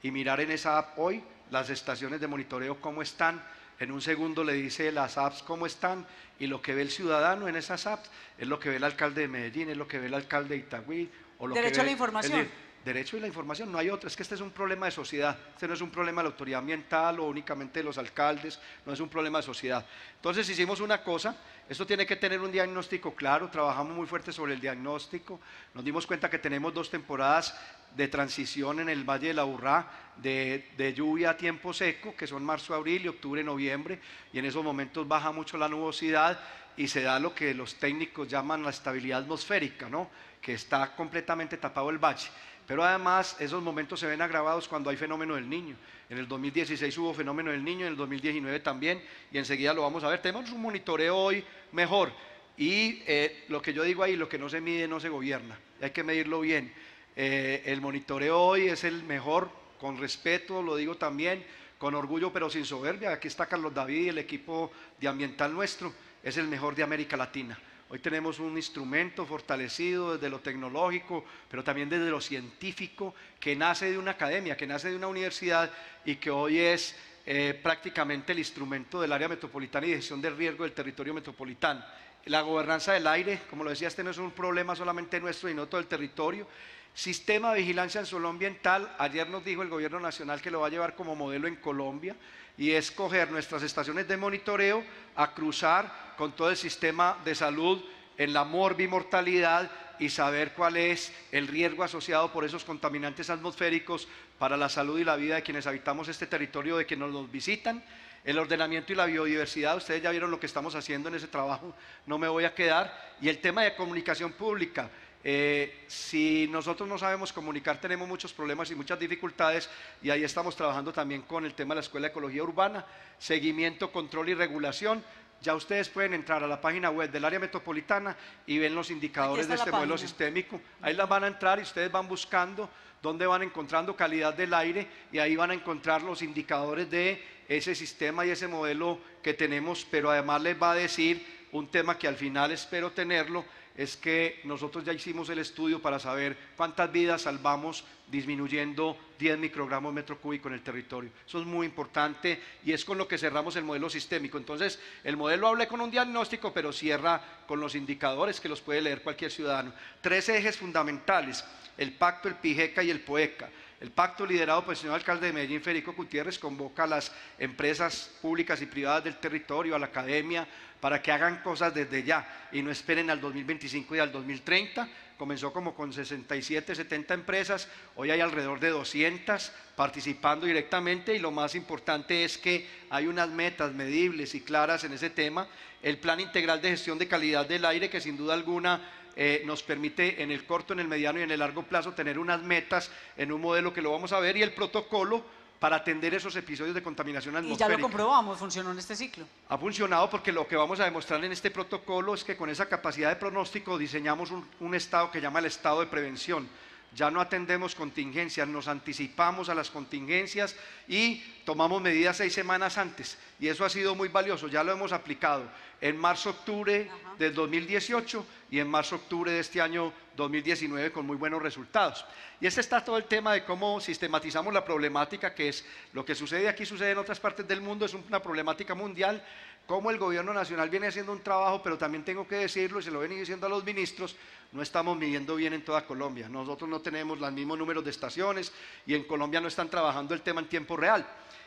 y mirar en esa app hoy las estaciones de monitoreo cómo están. En un segundo le dice las apps cómo están y lo que ve el ciudadano en esas apps es lo que ve el alcalde de Medellín, es lo que ve el alcalde de Itagüí. O lo derecho a la información. Derecho a la información, no hay otra, es que este es un problema de sociedad, este no es un problema de la autoridad ambiental o únicamente de los alcaldes, no es un problema de sociedad. Entonces hicimos una cosa, esto tiene que tener un diagnóstico claro, trabajamos muy fuerte sobre el diagnóstico, nos dimos cuenta que tenemos dos temporadas de transición en el Valle de la Urrá, de, de lluvia a tiempo seco, que son marzo, abril y octubre, noviembre, y en esos momentos baja mucho la nubosidad y se da lo que los técnicos llaman la estabilidad atmosférica, ¿no? que está completamente tapado el valle. Pero además esos momentos se ven agravados cuando hay fenómeno del niño. En el 2016 hubo fenómeno del niño, en el 2019 también, y enseguida lo vamos a ver. Tenemos un monitoreo hoy mejor. Y eh, lo que yo digo ahí, lo que no se mide no se gobierna. Hay que medirlo bien. Eh, el monitoreo hoy es el mejor, con respeto, lo digo también, con orgullo pero sin soberbia. Aquí está Carlos David y el equipo de ambiental nuestro, es el mejor de América Latina. Hoy tenemos un instrumento fortalecido desde lo tecnológico, pero también desde lo científico, que nace de una academia, que nace de una universidad y que hoy es eh, prácticamente el instrumento del área metropolitana y de gestión del riesgo del territorio metropolitano. La gobernanza del aire, como lo decía, este no es un problema solamente nuestro, sino todo el territorio. Sistema de vigilancia en suelo ambiental, ayer nos dijo el gobierno nacional que lo va a llevar como modelo en Colombia y es coger nuestras estaciones de monitoreo a cruzar con todo el sistema de salud en la morbimortalidad y saber cuál es el riesgo asociado por esos contaminantes atmosféricos para la salud y la vida de quienes habitamos este territorio, de quienes nos visitan. El ordenamiento y la biodiversidad, ustedes ya vieron lo que estamos haciendo en ese trabajo, no me voy a quedar. Y el tema de comunicación pública, eh, si nosotros no sabemos comunicar, tenemos muchos problemas y muchas dificultades y ahí estamos trabajando también con el tema de la Escuela de Ecología Urbana, seguimiento, control y regulación. Ya ustedes pueden entrar a la página web del área metropolitana y ven los indicadores de este modelo sistémico. Ahí las van a entrar y ustedes van buscando dónde van encontrando calidad del aire y ahí van a encontrar los indicadores de ese sistema y ese modelo que tenemos, pero además les va a decir un tema que al final espero tenerlo, es que nosotros ya hicimos el estudio para saber cuántas vidas salvamos disminuyendo 10 microgramos metro cúbico en el territorio. Eso es muy importante y es con lo que cerramos el modelo sistémico. Entonces, el modelo habla con un diagnóstico, pero cierra con los indicadores que los puede leer cualquier ciudadano. Tres ejes fundamentales, el pacto, el PIGECA y el POECA. El pacto liderado por el señor alcalde de Medellín, Federico Gutiérrez, convoca a las empresas públicas y privadas del territorio, a la academia, para que hagan cosas desde ya y no esperen al 2025 y al 2030. Comenzó como con 67, 70 empresas, hoy hay alrededor de 200 participando directamente y lo más importante es que hay unas metas medibles y claras en ese tema. El Plan Integral de Gestión de Calidad del Aire, que sin duda alguna eh, nos permite en el corto, en el mediano y en el largo plazo tener unas metas en un modelo que lo vamos a ver y el protocolo para atender esos episodios de contaminación atmosférica. Y ya lo comprobamos, funcionó en este ciclo. Ha funcionado porque lo que vamos a demostrar en este protocolo es que con esa capacidad de pronóstico diseñamos un, un estado que llama el estado de prevención ya no atendemos contingencias, nos anticipamos a las contingencias y tomamos medidas seis semanas antes. Y eso ha sido muy valioso, ya lo hemos aplicado en marzo-octubre del 2018 y en marzo-octubre de este año 2019 con muy buenos resultados. Y este está todo el tema de cómo sistematizamos la problemática, que es lo que sucede aquí, sucede en otras partes del mundo, es una problemática mundial, cómo el gobierno nacional viene haciendo un trabajo, pero también tengo que decirlo, y se lo ven diciendo a los ministros, no estamos midiendo bien en toda Colombia. Nosotros no tenemos los mismos números de estaciones y en Colombia no están trabajando el tema en tiempo real.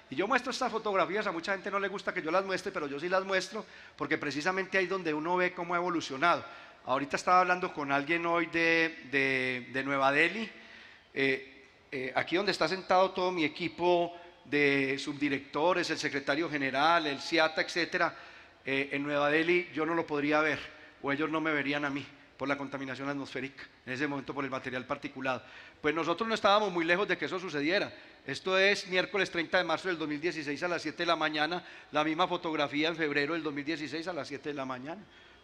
Y yo muestro estas fotografías, a mucha gente no le gusta que yo las muestre, pero yo sí las muestro porque precisamente ahí es donde uno ve cómo ha evolucionado. Ahorita estaba hablando con alguien hoy de, Nueva Delhi, eh, eh, aquí donde está sentado todo mi equipo de subdirectores, el secretario general, el CIATA, etcétera, eh, en Nueva Delhi yo no lo podría ver o ellos no me verían a mí por la contaminación atmosférica, en ese momento por el material particulado. Pues nosotros no estábamos muy lejos de que eso sucediera. Esto es miércoles 30 de marzo del 2016 a las 7 de la mañana, la misma fotografía en febrero del 2016 a las 7 de la mañana.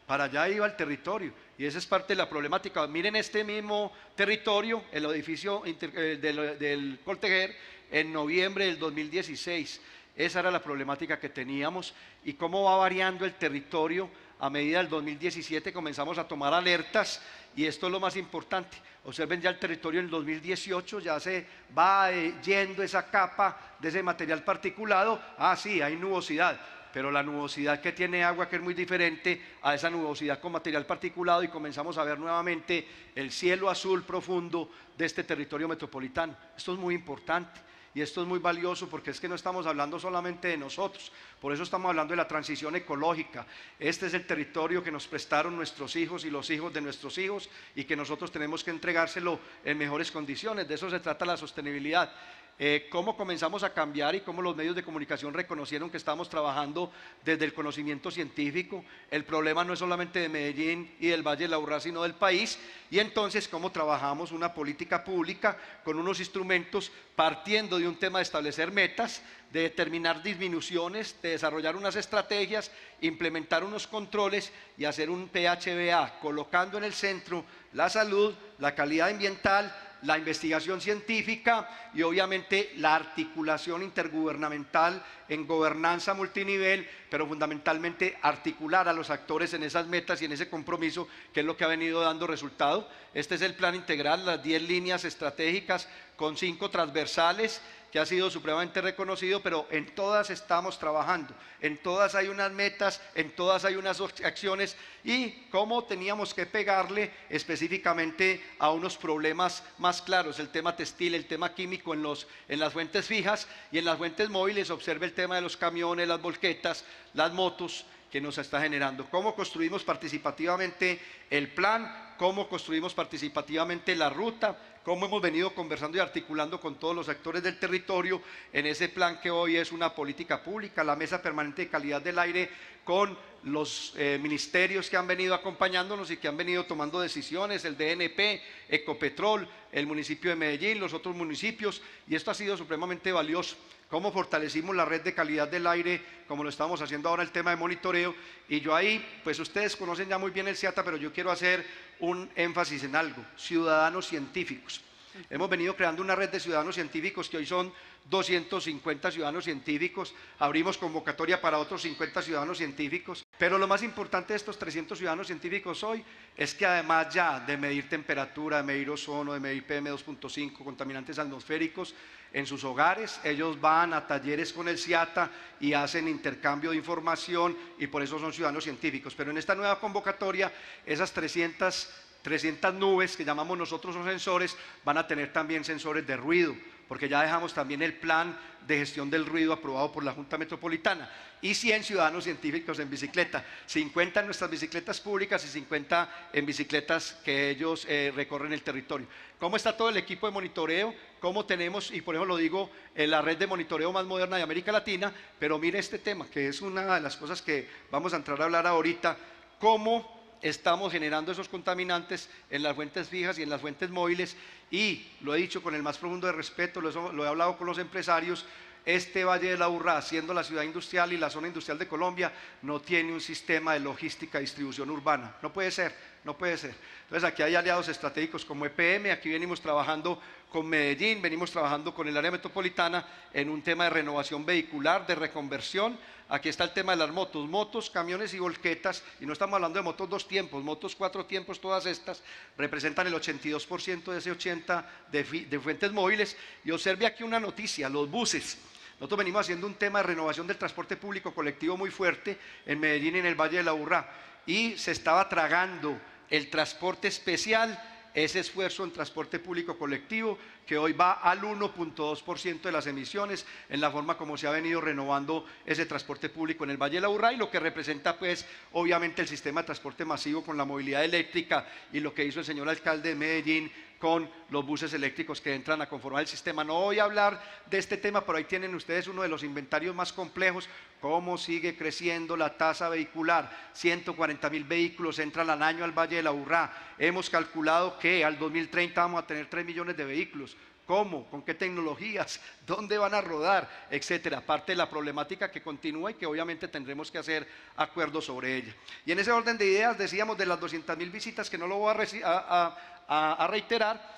Para allá iba el territorio y esa es parte de la problemática. Miren este mismo territorio, el edificio eh, del, del Coltejer, en noviembre del 2016. Esa era la problemática que teníamos y cómo va variando el territorio a medida del 2017 comenzamos a tomar alertas y esto es lo más importante. Observen ya el territorio en el 2018, ya se va eh, yendo esa capa de ese material particulado. Ah, sí, hay nubosidad, pero la nubosidad que tiene agua que es muy diferente a esa nubosidad con material particulado y comenzamos a ver nuevamente el cielo azul profundo de este territorio metropolitano. Esto es muy importante. Y esto es muy valioso porque es que no estamos hablando solamente de nosotros, por eso estamos hablando de la transición ecológica. Este es el territorio que nos prestaron nuestros hijos y los hijos de nuestros hijos y que nosotros tenemos que entregárselo en mejores condiciones. De eso se trata la sostenibilidad. Eh, cómo comenzamos a cambiar y cómo los medios de comunicación reconocieron que estamos trabajando desde el conocimiento científico. El problema no es solamente de Medellín y del Valle de la Urra, sino del país. Y entonces cómo trabajamos una política pública con unos instrumentos partiendo de un tema de establecer metas, de determinar disminuciones, de desarrollar unas estrategias, implementar unos controles y hacer un PHBA, colocando en el centro la salud, la calidad ambiental, la investigación científica y obviamente la articulación intergubernamental en gobernanza multinivel, pero fundamentalmente articular a los actores en esas metas y en ese compromiso, que es lo que ha venido dando resultado. Este es el plan integral, las 10 líneas estratégicas con cinco transversales que ha sido supremamente reconocido, pero en todas estamos trabajando, en todas hay unas metas, en todas hay unas acciones y cómo teníamos que pegarle específicamente a unos problemas más claros, el tema textil, el tema químico en, los, en las fuentes fijas y en las fuentes móviles, observe el tema de los camiones, las volquetas, las motos que nos está generando, cómo construimos participativamente el plan, cómo construimos participativamente la ruta, cómo hemos venido conversando y articulando con todos los actores del territorio en ese plan que hoy es una política pública, la Mesa Permanente de Calidad del Aire, con los eh, ministerios que han venido acompañándonos y que han venido tomando decisiones, el DNP, Ecopetrol, el municipio de Medellín, los otros municipios, y esto ha sido supremamente valioso cómo fortalecimos la red de calidad del aire, como lo estamos haciendo ahora el tema de monitoreo. Y yo ahí, pues ustedes conocen ya muy bien el CIATA, pero yo quiero hacer un énfasis en algo, ciudadanos científicos. Hemos venido creando una red de ciudadanos científicos que hoy son 250 ciudadanos científicos. Abrimos convocatoria para otros 50 ciudadanos científicos. Pero lo más importante de estos 300 ciudadanos científicos hoy es que además ya de medir temperatura, de medir ozono, de medir PM2.5, contaminantes atmosféricos en sus hogares, ellos van a talleres con el CIATA y hacen intercambio de información y por eso son ciudadanos científicos. Pero en esta nueva convocatoria, esas 300 300 nubes que llamamos nosotros los sensores van a tener también sensores de ruido, porque ya dejamos también el plan de gestión del ruido aprobado por la Junta Metropolitana. Y 100 ciudadanos científicos en bicicleta, 50 en nuestras bicicletas públicas y 50 en bicicletas que ellos eh, recorren el territorio. ¿Cómo está todo el equipo de monitoreo? ¿Cómo tenemos, y por ejemplo lo digo, en la red de monitoreo más moderna de América Latina? Pero mire este tema, que es una de las cosas que vamos a entrar a hablar ahorita, cómo estamos generando esos contaminantes en las fuentes fijas y en las fuentes móviles y lo he dicho con el más profundo de respeto, lo he hablado con los empresarios, este Valle de la Urra, siendo la ciudad industrial y la zona industrial de Colombia, no tiene un sistema de logística y distribución urbana. No puede ser, no puede ser. Entonces aquí hay aliados estratégicos como EPM, aquí venimos trabajando con Medellín, venimos trabajando con el área metropolitana en un tema de renovación vehicular, de reconversión. Aquí está el tema de las motos, motos, camiones y volquetas, y no estamos hablando de motos dos tiempos, motos cuatro tiempos, todas estas representan el 82% de ese 80% de, fuentes móviles. Y observe aquí una noticia, los buses. Nosotros venimos haciendo un tema de renovación del transporte público colectivo muy fuerte en Medellín en el Valle de la Urrá. Y se estaba tragando el transporte especial, ese esfuerzo en transporte público colectivo, que hoy va al 1.2% de las emisiones en la forma como se ha venido renovando ese transporte público en el Valle de la Urrá y lo que representa pues obviamente el sistema de transporte masivo con la movilidad eléctrica y lo que hizo el señor alcalde de Medellín con los buses eléctricos que entran a conformar el sistema. No voy a hablar de este tema, pero ahí tienen ustedes uno de los inventarios más complejos, cómo sigue creciendo la tasa vehicular. 140 mil vehículos entran al año al Valle de la Urrá. Hemos calculado que al 2030 vamos a tener 3 millones de vehículos. ¿Cómo? ¿Con qué tecnologías? ¿Dónde van a rodar? Etcétera. Parte de la problemática que continúa y que obviamente tendremos que hacer acuerdos sobre ella. Y en ese orden de ideas decíamos de las 200 mil visitas, que no lo voy a, reiterar,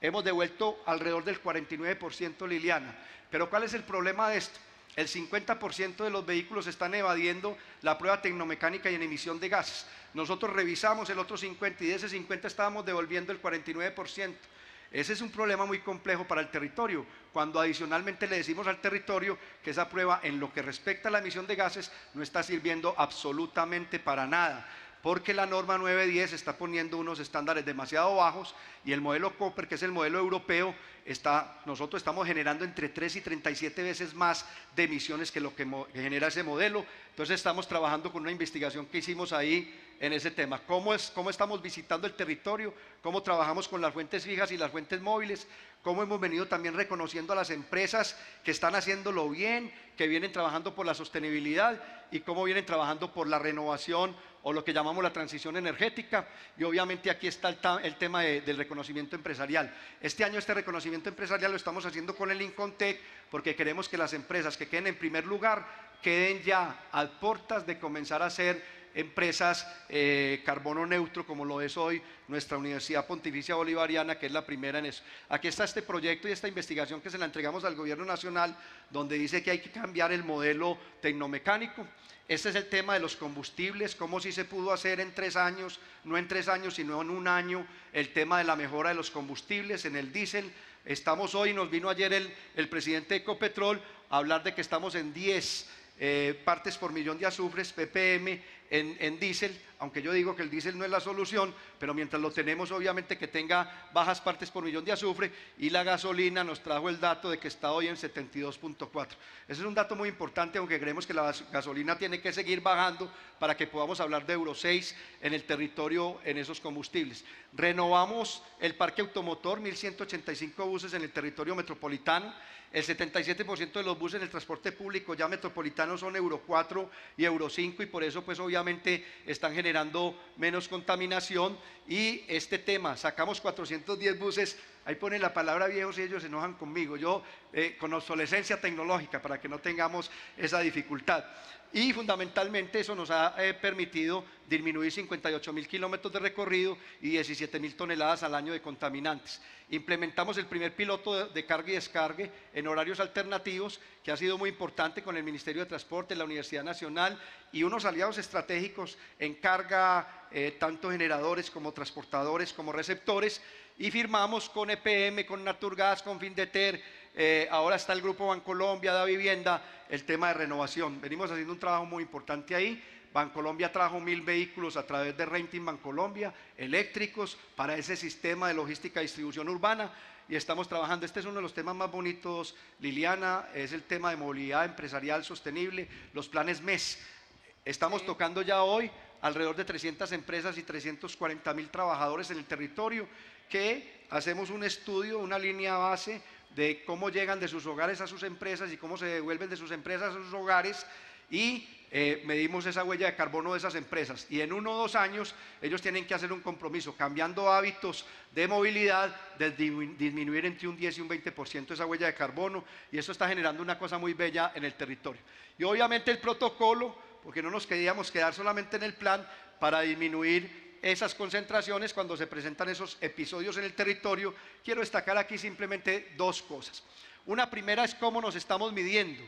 hemos devuelto alrededor del 49% Liliana. Pero ¿cuál es el problema de esto? El 50% de los vehículos están evadiendo la prueba tecnomecánica y en emisión de gases. Nosotros revisamos el otro 50 y de ese 50 estábamos devolviendo el 49%. Ese es un problema muy complejo para el territorio, cuando adicionalmente le decimos al territorio que esa prueba en lo que respecta a la emisión de gases no está sirviendo absolutamente para nada porque la norma 910 está poniendo unos estándares demasiado bajos y el modelo Copper, que es el modelo europeo, está, nosotros estamos generando entre 3 y 37 veces más de emisiones que lo que, genera ese modelo. Entonces estamos trabajando con una investigación que hicimos ahí en ese tema. ¿Cómo, es, cómo estamos visitando el territorio? ¿Cómo trabajamos con las fuentes fijas y las fuentes móviles? ¿Cómo hemos venido también reconociendo a las empresas que están haciéndolo bien, que vienen trabajando por la sostenibilidad y cómo vienen trabajando por la renovación o lo que llamamos la transición energética. Y obviamente aquí está el, tema del reconocimiento empresarial. Este año este reconocimiento empresarial lo estamos haciendo con el Incontec porque queremos que las empresas que queden en primer lugar queden ya a puertas de comenzar a ser empresas eh, carbono neutro, como lo es hoy nuestra Universidad Pontificia Bolivariana, que es la primera en eso. Aquí está este proyecto y esta investigación que se la entregamos al Gobierno Nacional, donde dice que hay que cambiar el modelo tecnomecánico. Este es el tema de los combustibles, cómo si se pudo hacer en tres años, no en tres años, sino en un año, el tema de la mejora de los combustibles en el diésel. Estamos hoy, nos vino ayer el, el presidente de Ecopetrol a hablar de que estamos en 10 eh, partes por millón de azufres, ppm, en, diésel, aunque yo digo que el diésel no es la solución, pero mientras lo tenemos obviamente que tenga bajas partes por millón de azufre y la gasolina nos trajo el dato de que está hoy en 72.4. Ese es un dato muy importante, aunque creemos que la gasolina tiene que seguir bajando para que podamos hablar de Euro 6 en el territorio en esos combustibles. Renovamos el parque automotor, 1.185 buses en el territorio metropolitano. El 77% de los buses en el transporte público ya metropolitano son Euro 4 y Euro 5 y por eso pues obviamente están generando menos contaminación y este tema, sacamos 410 buses ahí ponen la palabra viejos y ellos se enojan conmigo. Yo eh, con obsolescencia tecnológica para que no tengamos esa dificultad. Y fundamentalmente eso nos ha eh, permitido disminuir 58 mil kilómetros de recorrido y 17 mil toneladas al año de contaminantes. Implementamos el primer piloto de, carga y descargue en horarios alternativos, que ha sido muy importante con el Ministerio de Transporte, la Universidad Nacional y unos aliados estratégicos en carga, eh, tanto generadores como transportadores como receptores. Y firmamos con EPM, con Naturgas, con Findeter, eh, ahora está el Grupo Bancolombia, da vivienda, el tema de renovación. Venimos haciendo un trabajo muy importante ahí. Bancolombia trajo mil vehículos a través de Renting Bancolombia, eléctricos, para ese sistema de logística y distribución urbana. Y estamos trabajando, este es uno de los temas más bonitos, Liliana, es el tema de movilidad empresarial sostenible, los planes MES. Estamos tocando ya hoy alrededor de 300 empresas y 340 mil trabajadores en el territorio que hacemos un estudio, una línea base de cómo llegan de sus hogares a sus empresas y cómo se devuelven de sus empresas a sus hogares y eh, medimos esa huella de carbono de esas empresas. Y en uno o dos años ellos tienen que hacer un compromiso, cambiando hábitos de movilidad, de disminuir entre un 10 y un 20% esa huella de carbono. Y eso está generando una cosa muy bella en el territorio. Y obviamente el protocolo, porque no nos queríamos quedar solamente en el plan, para disminuir esas concentraciones, cuando se presentan esos episodios en el territorio, quiero destacar aquí simplemente dos cosas. Una primera es cómo nos estamos midiendo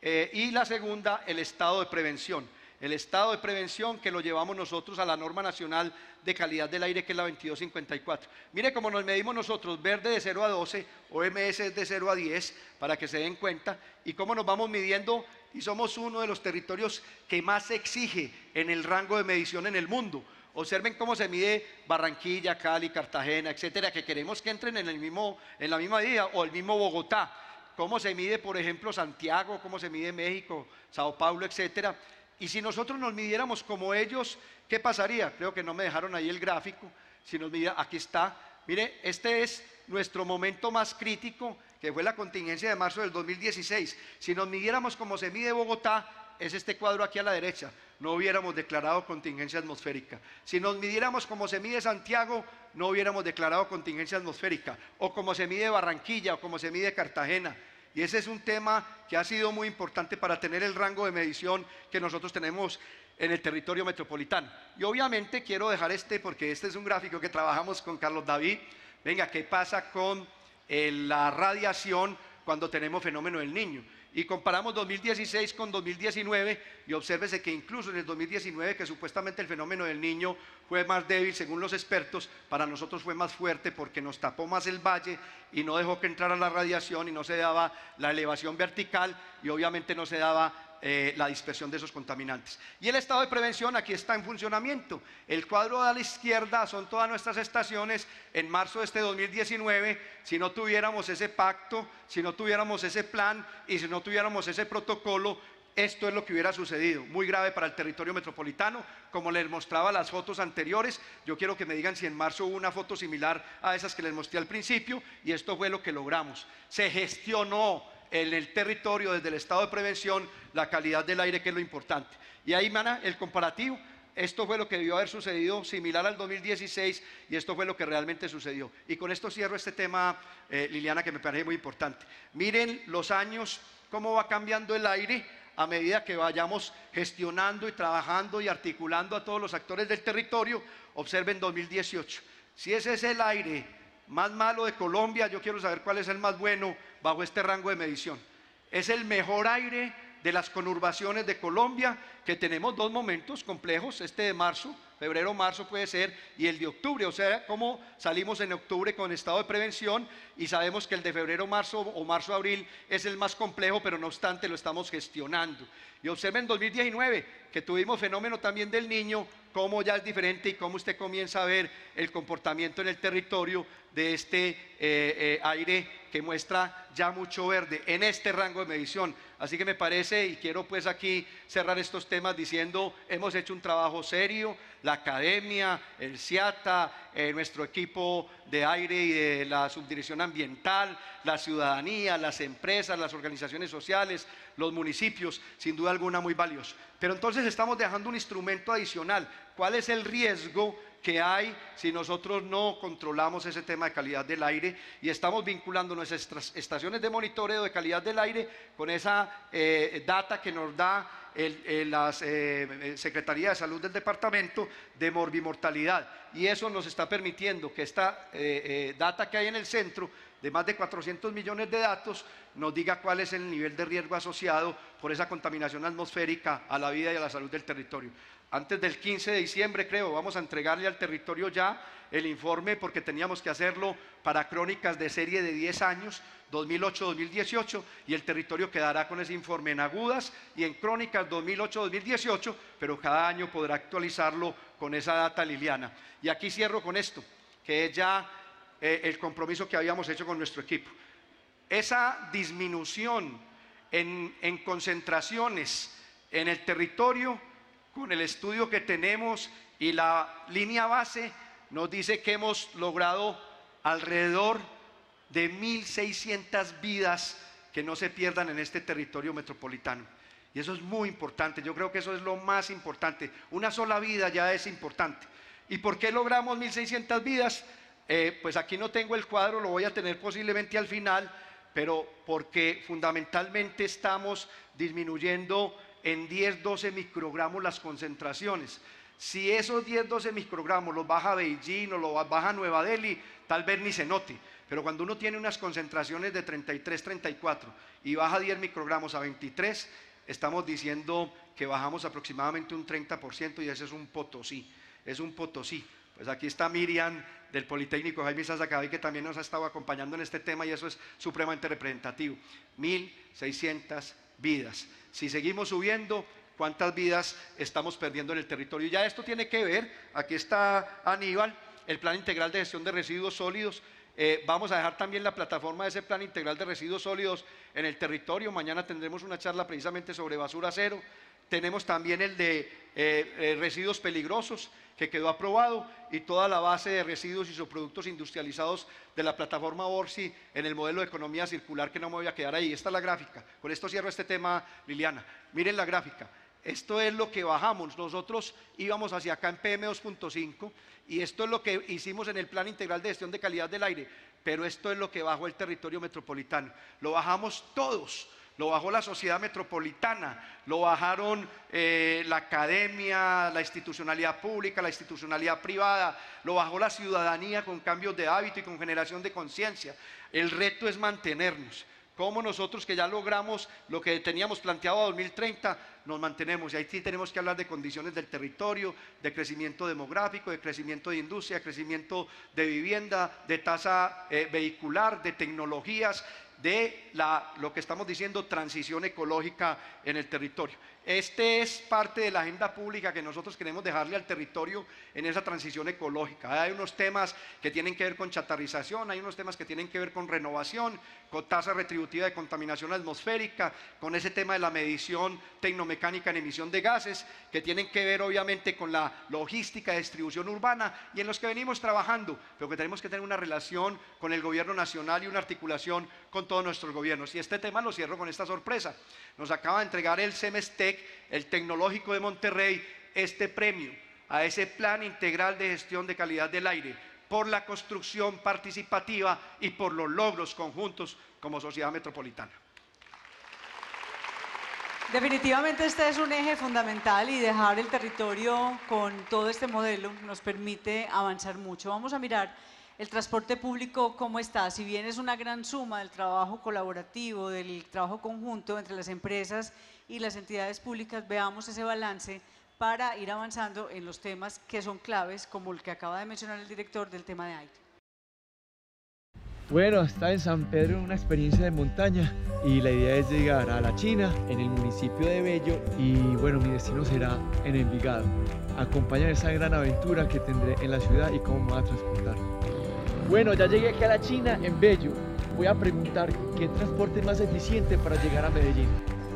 eh, y la segunda, el estado de prevención. El estado de prevención que lo llevamos nosotros a la norma nacional de calidad del aire, que es la 2254. Mire cómo nos medimos nosotros, verde de 0 a 12, OMS de 0 a 10, para que se den cuenta, y cómo nos vamos midiendo, y somos uno de los territorios que más exige en el rango de medición en el mundo. Observen cómo se mide Barranquilla, Cali, Cartagena, etcétera, que queremos que entren en, el mismo, en la misma medida, o el mismo Bogotá. Cómo se mide, por ejemplo, Santiago, cómo se mide México, Sao Paulo, etcétera. Y si nosotros nos midiéramos como ellos, ¿qué pasaría? Creo que no me dejaron ahí el gráfico. Si nos midía, aquí está. Mire, este es nuestro momento más crítico, que fue la contingencia de marzo del 2016. Si nos midiéramos como se mide Bogotá, es este cuadro aquí a la derecha no hubiéramos declarado contingencia atmosférica. Si nos midiéramos como se mide Santiago, no hubiéramos declarado contingencia atmosférica. O como se mide Barranquilla, o como se mide Cartagena. Y ese es un tema que ha sido muy importante para tener el rango de medición que nosotros tenemos en el territorio metropolitano. Y obviamente quiero dejar este, porque este es un gráfico que trabajamos con Carlos David. Venga, ¿qué pasa con eh, la radiación cuando tenemos fenómeno del niño? Y comparamos 2016 con 2019 y obsérvese que incluso en el 2019, que supuestamente el fenómeno del niño fue más débil según los expertos, para nosotros fue más fuerte porque nos tapó más el valle y no dejó que entrara la radiación y no se daba la elevación vertical y obviamente no se daba eh, la dispersión de esos contaminantes. Y el estado de prevención aquí está en funcionamiento. El cuadro a la izquierda son todas nuestras estaciones en marzo de este 2019. Si no tuviéramos ese pacto, si no tuviéramos ese plan y si no tuviéramos ese protocolo, esto es lo que hubiera sucedido, muy grave para el territorio metropolitano, como les mostraba las fotos anteriores. Yo quiero que me digan si en marzo hubo una foto similar a esas que les mostré al principio, y esto fue lo que logramos. Se gestionó en el territorio, desde el estado de prevención, la calidad del aire, que es lo importante. Y ahí, mana, el comparativo. Esto fue lo que debió haber sucedido similar al 2016 y esto fue lo que realmente sucedió. Y con esto cierro este tema, eh, Liliana, que me parece muy importante. Miren los años, cómo va cambiando el aire a medida que vayamos gestionando y trabajando y articulando a todos los actores del territorio. Observen 2018. Si ese es el aire más malo de Colombia, yo quiero saber cuál es el más bueno bajo este rango de medición. Es el mejor aire de las conurbaciones de Colombia, que tenemos dos momentos complejos, este de marzo, febrero, marzo puede ser, y el de octubre, o sea, como salimos en octubre con estado de prevención y sabemos que el de febrero, marzo o marzo, abril es el más complejo, pero no obstante lo estamos gestionando. Y observen 2019, que tuvimos fenómeno también del niño, cómo ya es diferente y cómo usted comienza a ver el comportamiento en el territorio de este eh, eh, aire que muestra ya mucho verde en este rango de medición. Así que me parece, y quiero pues aquí cerrar estos temas diciendo, hemos hecho un trabajo serio, la academia, el CIATA, eh, nuestro equipo de aire y de la subdirección ambiental, la ciudadanía, las empresas, las organizaciones sociales, los municipios, sin duda alguna muy valioso. Pero entonces estamos dejando un instrumento adicional. ¿Cuál es el riesgo que hay si nosotros no controlamos ese tema de calidad del aire y estamos vinculando nuestras estaciones de monitoreo de calidad del aire con esa eh, data que nos da la eh, Secretaría de Salud del Departamento de morbimortalidad. Y eso nos está permitiendo que esta eh, data que hay en el centro de más de 400 millones de datos nos diga cuál es el nivel de riesgo asociado por esa contaminación atmosférica a la vida y a la salud del territorio. Antes del 15 de diciembre, creo, vamos a entregarle al territorio ya el informe porque teníamos que hacerlo para crónicas de serie de 10 años, 2008-2018, y el territorio quedará con ese informe en agudas y en crónicas 2008-2018, pero cada año podrá actualizarlo con esa data liliana. Y aquí cierro con esto, que es ya eh, el compromiso que habíamos hecho con nuestro equipo. Esa disminución en concentraciones en el territorio con el estudio que tenemos y la línea base nos dice que hemos logrado alrededor de 1.600 vidas que no se pierdan en este territorio metropolitano. Y eso es muy importante, yo creo que eso es lo más importante. Una sola vida ya es importante. ¿Y por qué logramos 1.600 vidas? Eh, pues aquí no tengo el cuadro, lo voy a tener posiblemente al final, pero porque fundamentalmente estamos disminuyendo en 10, 12 microgramos las concentraciones. Si esos 10, 12 microgramos los baja Beijing o los baja Nueva Delhi, tal vez ni se note. Pero cuando uno tiene unas concentraciones de 33, 34 y baja 10 microgramos a 23, estamos diciendo que bajamos aproximadamente un 30% y ese es un potosí. Es un potosí. Pues aquí está Miriam del Politécnico Jaime Sazacabay que también nos ha estado acompañando en este tema y eso es supremamente representativo. 1.600 vidas. Si seguimos subiendo, ¿cuántas vidas estamos perdiendo en el territorio? Ya esto tiene que ver, aquí está Aníbal, el Plan Integral de Gestión de Residuos Sólidos. Eh, vamos a dejar también la plataforma de ese Plan Integral de Residuos Sólidos en el territorio. Mañana tendremos una charla precisamente sobre basura cero. Tenemos también el de eh, eh, residuos peligrosos que quedó aprobado y toda la base de residuos y subproductos industrializados de la plataforma ORSI en el modelo de economía circular que no me voy a quedar ahí. Esta es la gráfica. Con esto cierro este tema, Liliana. Miren la gráfica. Esto es lo que bajamos. Nosotros íbamos hacia acá en PM 2.5 y esto es lo que hicimos en el Plan Integral de Gestión de Calidad del Aire. Pero esto es lo que bajó el territorio metropolitano. Lo bajamos todos lo bajó la sociedad metropolitana, lo bajaron eh, la academia, la institucionalidad pública, la institucionalidad privada, lo bajó la ciudadanía con cambios de hábito y con generación de conciencia. El reto es mantenernos. Como nosotros que ya logramos lo que teníamos planteado a 2030, nos mantenemos. Y ahí sí tenemos que hablar de condiciones del territorio, de crecimiento demográfico, de crecimiento de industria, crecimiento de vivienda, de tasa eh, vehicular, de tecnologías de la, lo que estamos diciendo transición ecológica en el territorio. Este es parte de la agenda pública que nosotros queremos dejarle al territorio en esa transición ecológica. Hay unos temas que tienen que ver con chatarrización, hay unos temas que tienen que ver con renovación, con tasa retributiva de contaminación atmosférica, con ese tema de la medición tecnomecánica en emisión de gases, que tienen que ver obviamente con la logística de distribución urbana y en los que venimos trabajando, pero que tenemos que tener una relación con el gobierno nacional y una articulación con todos nuestros gobiernos. Y este tema lo cierro con esta sorpresa. Nos acaba de entregar el El Tecnológico de Monterrey, este premio a ese plan integral de gestión de calidad del aire por la construcción participativa y por los logros conjuntos como sociedad metropolitana. Definitivamente este es un eje fundamental y dejar el territorio con todo este modelo nos permite avanzar mucho. Vamos a mirar el transporte público cómo está. Si bien es una gran suma del trabajo colaborativo, del trabajo conjunto entre las empresas y las entidades públicas, veamos ese balance para ir avanzando en los temas que son claves, como el que acaba de mencionar el director del tema de aire. Bueno, está en San Pedro una experiencia de montaña y la idea es llegar a la China, en el municipio de Bello y bueno, mi destino será en Envigado. Acompañar esa gran aventura que tendré en la ciudad y cómo me va a transportar. Bueno, ya llegué aquí a la China, en Bello. Voy a preguntar qué transporte es más eficiente para llegar a Medellín.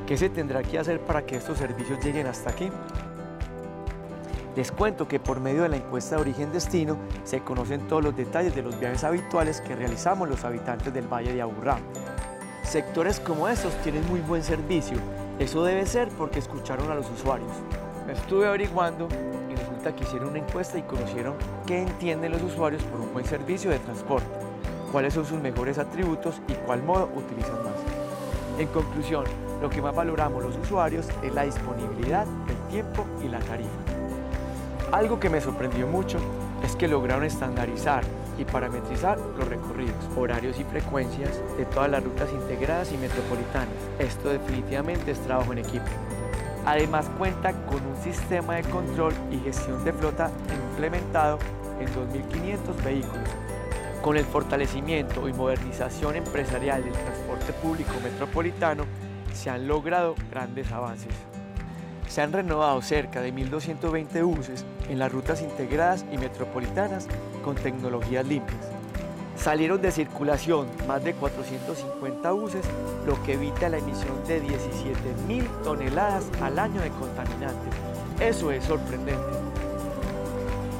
¿Qué se tendrá que hacer para que estos servicios lleguen hasta aquí? Les cuento que por medio de la encuesta de origen-destino se conocen todos los detalles de los viajes habituales que realizamos los habitantes del Valle de Aburrá. Sectores como estos tienen muy buen servicio. Eso debe ser porque escucharon a los usuarios. Me estuve averiguando que hicieron una encuesta y conocieron qué entienden los usuarios por un buen servicio de transporte, cuáles son sus mejores atributos y cuál modo utilizan más. En conclusión, lo que más valoramos los usuarios es la disponibilidad, el tiempo y la tarifa. Algo que me sorprendió mucho es que lograron estandarizar y parametrizar los recorridos, horarios y frecuencias de todas las rutas integradas y metropolitanas. Esto definitivamente es trabajo en equipo. Además cuenta con un sistema de control y gestión de flota implementado en 2.500 vehículos. Con el fortalecimiento y modernización empresarial del transporte público metropolitano se han logrado grandes avances. Se han renovado cerca de 1.220 buses en las rutas integradas y metropolitanas con tecnologías limpias. Salieron de circulación más de 450 buses, lo que evita la emisión de 17.000 toneladas al año de contaminantes. Eso es sorprendente.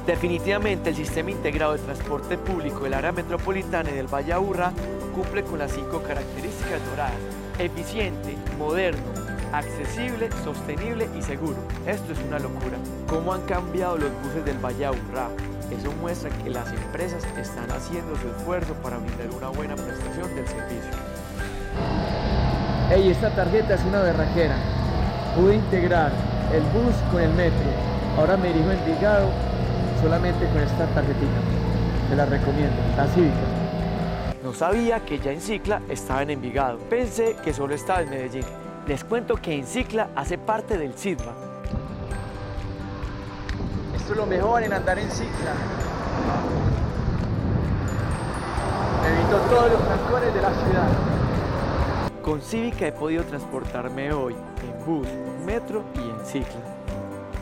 Definitivamente el sistema integrado de transporte público del área metropolitana y del Valle Aburrá cumple con las cinco características doradas. Eficiente, moderno, accesible, sostenible y seguro. Esto es una locura. ¿Cómo han cambiado los buses del Valle Aburrá? Eso muestra que las empresas están haciendo su esfuerzo para brindar una buena prestación del servicio. Ey, esta tarjeta es una berraquera. Pude integrar el bus con el metro. Ahora me dirijo a Envigado solamente con esta tarjetita. Te la recomiendo, la cívica. No sabía que ya en Cicla estaba en Envigado. Pensé que solo estaba en Medellín. Les cuento que en Cicla hace parte del SIDMA. Esto es lo mejor en andar en Cicla. Evito todos los trancones de la ciudad. Con Cívica he podido transportarme hoy en bus, metro y en cicla.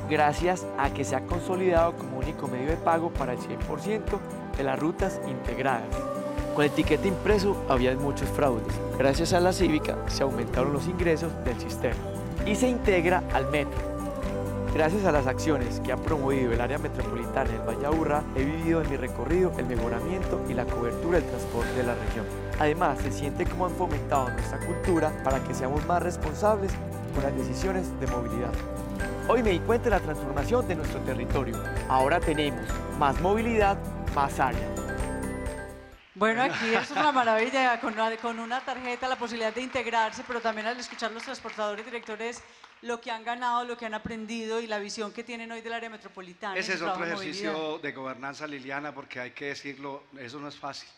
Gracias a que se ha consolidado como único medio de pago para el 100% de las rutas integradas. Con el tiquete impreso había muchos fraudes. Gracias a la cívica se aumentaron los ingresos del sistema y se integra al metro. Gracias a las acciones que ha promovido el área metropolitana del Valle Aburrá, he vivido en mi recorrido el mejoramiento y la cobertura del transporte de la región. Además, se siente como han fomentado nuestra cultura para que seamos más responsables con las decisiones de movilidad. Hoy me di cuenta de la transformación de nuestro territorio. Ahora tenemos más movilidad, más área. Bueno, aquí es una maravilla, con una, con una tarjeta, la posibilidad de integrarse, pero también al escuchar los transportadores directores lo que han ganado, lo que han aprendido y la visión que tienen hoy del área metropolitana. Ese es otro ejercicio de gobernanza, Liliana, porque hay que decirlo, eso no es fácil,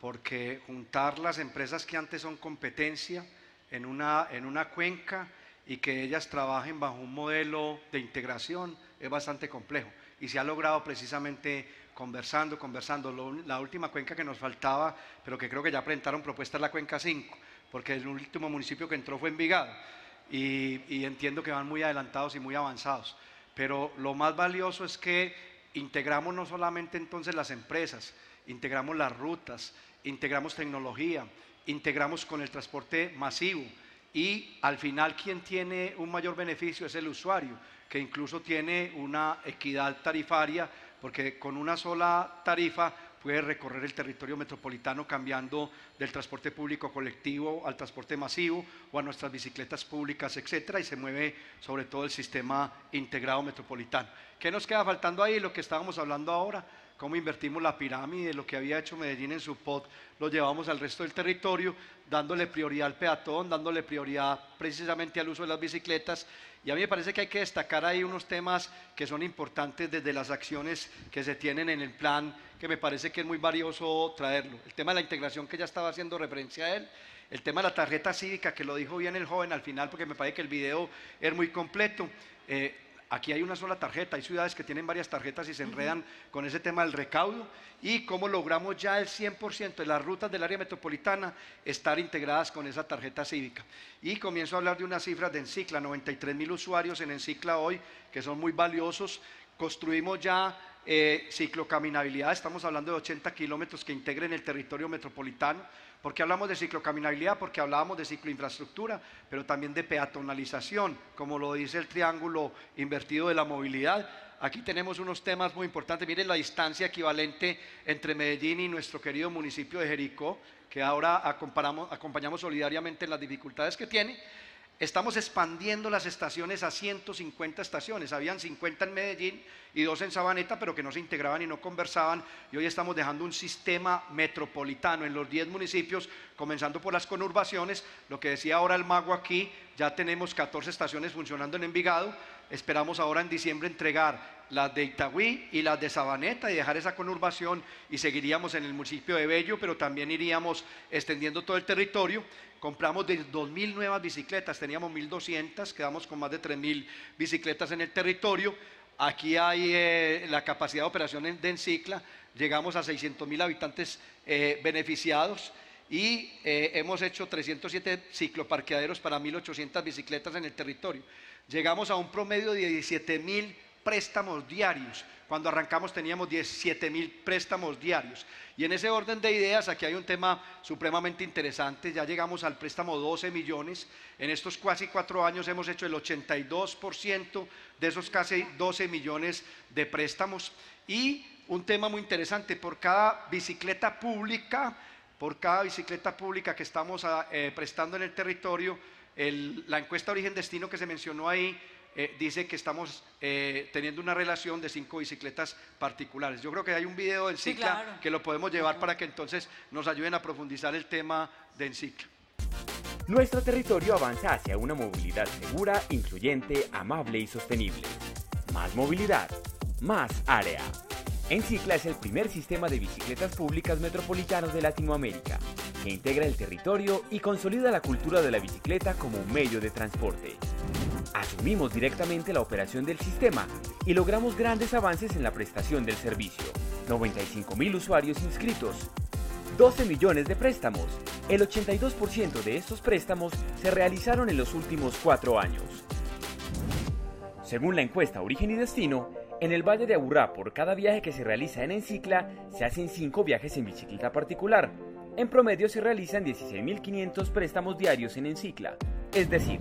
porque juntar las empresas que antes son competencia en una, en una cuenca y que ellas trabajen bajo un modelo de integración es bastante complejo y se ha logrado precisamente conversando, conversando. la última cuenca que nos faltaba, pero que creo que ya presentaron propuesta es la cuenca 5, porque el último municipio que entró fue Envigado. Y, entiendo que van muy adelantados y muy avanzados. Pero lo más valioso es que integramos no solamente entonces las empresas, integramos las rutas, integramos tecnología, integramos con el transporte masivo y al final quien tiene un mayor beneficio es el usuario, que incluso tiene una equidad tarifaria porque con una sola tarifa puede recorrer el territorio metropolitano cambiando del transporte público colectivo al transporte masivo o a nuestras bicicletas públicas, etcétera, y se mueve sobre todo el sistema integrado metropolitano. ¿Qué nos queda faltando ahí? Lo que estábamos hablando ahora, cómo invertimos la pirámide, lo que había hecho Medellín en su POT, lo llevamos al resto del territorio, dándole prioridad al peatón, dándole prioridad precisamente al uso de las bicicletas y a mí me parece que hay que destacar ahí unos temas que son importantes desde las acciones que se tienen en el plan, que me parece que es muy valioso traerlo. El tema de la integración que ya estaba haciendo referencia a él, el tema de la tarjeta cívica, que lo dijo bien el joven al final, porque me parece que el video es muy completo. Eh, Aquí hay una sola tarjeta, hay ciudades que tienen varias tarjetas y se enredan con ese tema del recaudo y cómo logramos ya el 100% de las rutas del área metropolitana estar integradas con esa tarjeta cívica. Y comienzo a hablar de unas cifras de Encicla, 93 mil usuarios en Encicla hoy, que son muy valiosos. Construimos ya eh, ciclocaminabilidad, estamos hablando de 80 kilómetros que integren el territorio metropolitano. ¿Por qué hablamos de ciclocaminabilidad? Porque hablábamos de cicloinfraestructura, pero también de peatonalización, como lo dice el triángulo invertido de la movilidad. Aquí tenemos unos temas muy importantes. Miren la distancia equivalente entre Medellín y nuestro querido municipio de Jericó, que ahora acompañamos solidariamente en las dificultades que tiene. Estamos expandiendo las estaciones a 150 estaciones. Habían 50 en Medellín y dos en Sabaneta, pero que no se integraban y no conversaban. Y hoy estamos dejando un sistema metropolitano en los 10 municipios, comenzando por las conurbaciones. Lo que decía ahora el mago aquí, ya tenemos 14 estaciones funcionando en Envigado. Esperamos ahora en diciembre entregar las de Itagüí y las de Sabaneta y dejar esa conurbación y seguiríamos en el municipio de Bello, pero también iríamos extendiendo todo el territorio. Compramos de 2.000 nuevas bicicletas, teníamos 1.200, quedamos con más de 3.000 bicicletas en el territorio. Aquí hay eh, la capacidad de operación de Encicla, llegamos a 600.000 habitantes eh, beneficiados y eh, hemos hecho 307 cicloparqueaderos para 1.800 bicicletas en el territorio. Llegamos a un promedio de 17.000 préstamos diarios. Cuando arrancamos teníamos 17 mil préstamos diarios. Y en ese orden de ideas, aquí hay un tema supremamente interesante. Ya llegamos al préstamo 12 millones. En estos casi cuatro años hemos hecho el 82% de esos casi 12 millones de préstamos. Y un tema muy interesante, por cada bicicleta pública, por cada bicicleta pública que estamos ah, eh, prestando en el territorio, la encuesta origen-destino que se mencionó ahí eh, dice que estamos eh, teniendo una relación de cinco bicicletas particulares. Yo creo que hay un video en Cicla que lo podemos llevar para que entonces nos ayuden a profundizar el tema de Encicla. Nuestro territorio avanza hacia una movilidad segura, incluyente, amable y sostenible. Más movilidad, más área. Encicla es el primer sistema de bicicletas públicas metropolitanos de Latinoamérica, que integra el territorio y consolida la cultura de la bicicleta como un medio de transporte. Asumimos directamente la operación del sistema y logramos grandes avances en la prestación del servicio. 95 mil usuarios inscritos, 12 millones de préstamos. El 82% de estos préstamos se realizaron en los últimos cuatro años. Según la encuesta Origen y Destino, en el Valle de Aburrá, por cada viaje que se realiza en Encicla, se hacen 5 viajes en bicicleta particular. En promedio se realizan 16.500 préstamos diarios en Encicla. Es decir,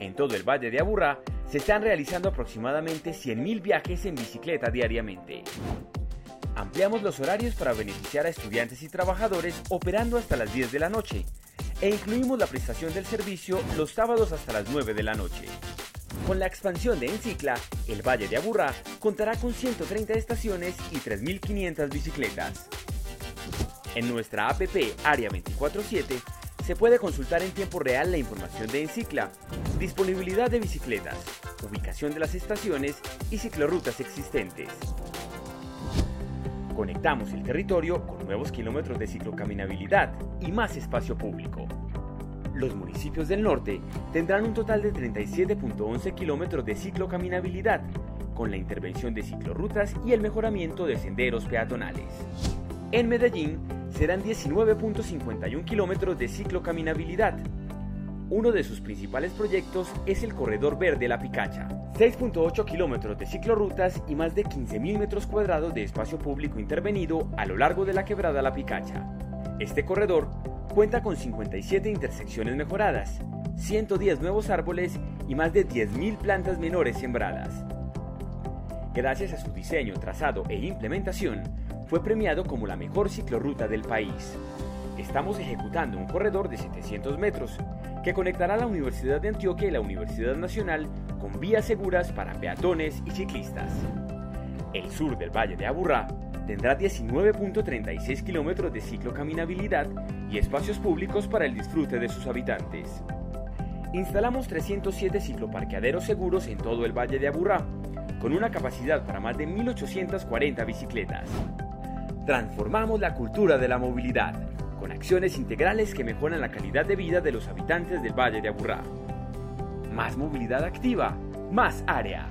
en todo el Valle de Aburrá se están realizando aproximadamente 100.000 viajes en bicicleta diariamente. Ampliamos los horarios para beneficiar a estudiantes y trabajadores operando hasta las 10 de la noche e incluimos la prestación del servicio los sábados hasta las 9 de la noche. Con la expansión de Encicla, el Valle de Aburrá contará con 130 estaciones y 3.500 bicicletas. En nuestra APP Área 24-7 se puede consultar en tiempo real la información de Encicla, disponibilidad de bicicletas, ubicación de las estaciones y ciclorrutas existentes. Conectamos el territorio con nuevos kilómetros de ciclocaminabilidad y más espacio público. Los municipios del norte tendrán un total de 37.11 kilómetros de ciclocaminabilidad, con la intervención de ciclorrutas y el mejoramiento de senderos peatonales. En Medellín serán 19.51 kilómetros de ciclocaminabilidad. Uno de sus principales proyectos es el Corredor Verde La Picacha, 6.8 kilómetros de ciclorrutas y más de 15.000 metros cuadrados de espacio público intervenido a lo largo de la quebrada La Picacha. Este corredor cuenta con 57 intersecciones mejoradas, 110 nuevos árboles y más de 10.000 plantas menores sembradas. Gracias a su diseño, trazado e implementación, fue premiado como la mejor ciclorruta del país. Estamos ejecutando un corredor de 700 metros que conectará la Universidad de Antioquia y la Universidad Nacional con vías seguras para peatones y ciclistas. El sur del Valle de Aburrá tendrá 19.36 kilómetros de ciclocaminabilidad y espacios públicos para el disfrute de sus habitantes. Instalamos 307 cicloparqueaderos seguros en todo el Valle de Aburrá, con una capacidad para más de 1.840 bicicletas. Transformamos la cultura de la movilidad con acciones integrales que mejoran la calidad de vida de los habitantes del Valle de Aburrá. Más movilidad activa, más área.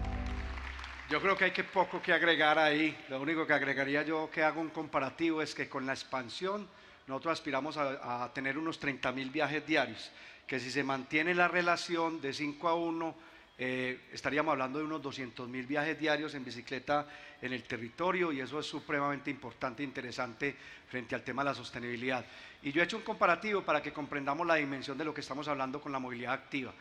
Yo creo que hay que poco que agregar ahí. Lo único que agregaría yo que hago un comparativo es que con la expansión nosotros aspiramos a, tener unos 30.000 viajes diarios, que si se mantiene la relación de 5 a 1, eh, estaríamos hablando de unos 200 mil viajes diarios en bicicleta en el territorio y eso es supremamente importante e interesante frente al tema de la sostenibilidad. Y yo he hecho un comparativo para que comprendamos la dimensión de lo que estamos hablando con la movilidad activa.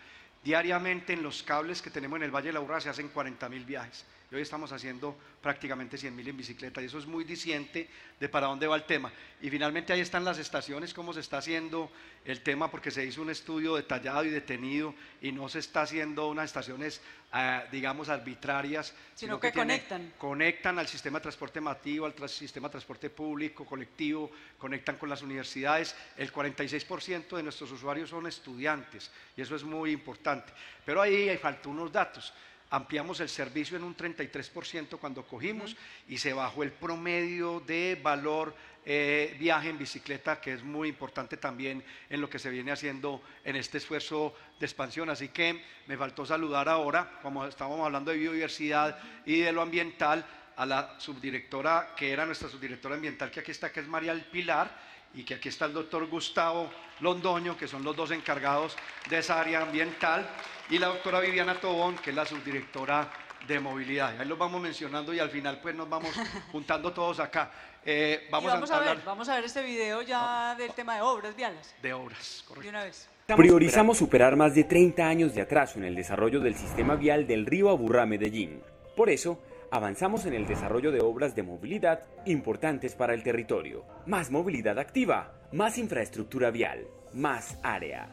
Diariamente en los cables que tenemos en el Valle de la Urra se hacen 40 mil viajes y hoy estamos haciendo prácticamente 100.000 en bicicleta y eso es muy diciente de para dónde va el tema. Y finalmente ahí están las estaciones, cómo se está haciendo el tema, porque se hizo un estudio detallado y detenido y no se está haciendo unas estaciones, ah, digamos, arbitrarias, sino, que, conectan. Conectan al sistema de transporte masivo, al sistema de transporte público, colectivo, conectan con las universidades. El 46% de nuestros usuarios son estudiantes y eso es muy importante. Pero ahí faltan unos datos ampliamos el servicio en un 33% cuando cogimos y se bajó el promedio de valor eh, viaje en bicicleta, que es muy importante también en lo que se viene haciendo en este esfuerzo de expansión. Así que me faltó saludar ahora, como estábamos hablando de biodiversidad y de lo ambiental, a la subdirectora, que era nuestra subdirectora ambiental, que aquí está, que es María El Pilar, y que aquí está el doctor Gustavo Londoño, que son los dos encargados de esa área ambiental, y la doctora Viviana Tobón, que es la subdirectora de movilidad. Ahí los vamos mencionando y al final pues nos vamos juntando todos acá. Eh, vamos, a, ver, vamos a ver este video ya del tema de obras viales. De obras, correcto. De una vez. Priorizamos superar más de 30 años de atraso en el desarrollo del sistema vial del río Aburrá Medellín. Por eso, avanzamos en el desarrollo de obras de movilidad importantes para el territorio. Más movilidad activa, más infraestructura vial, más área.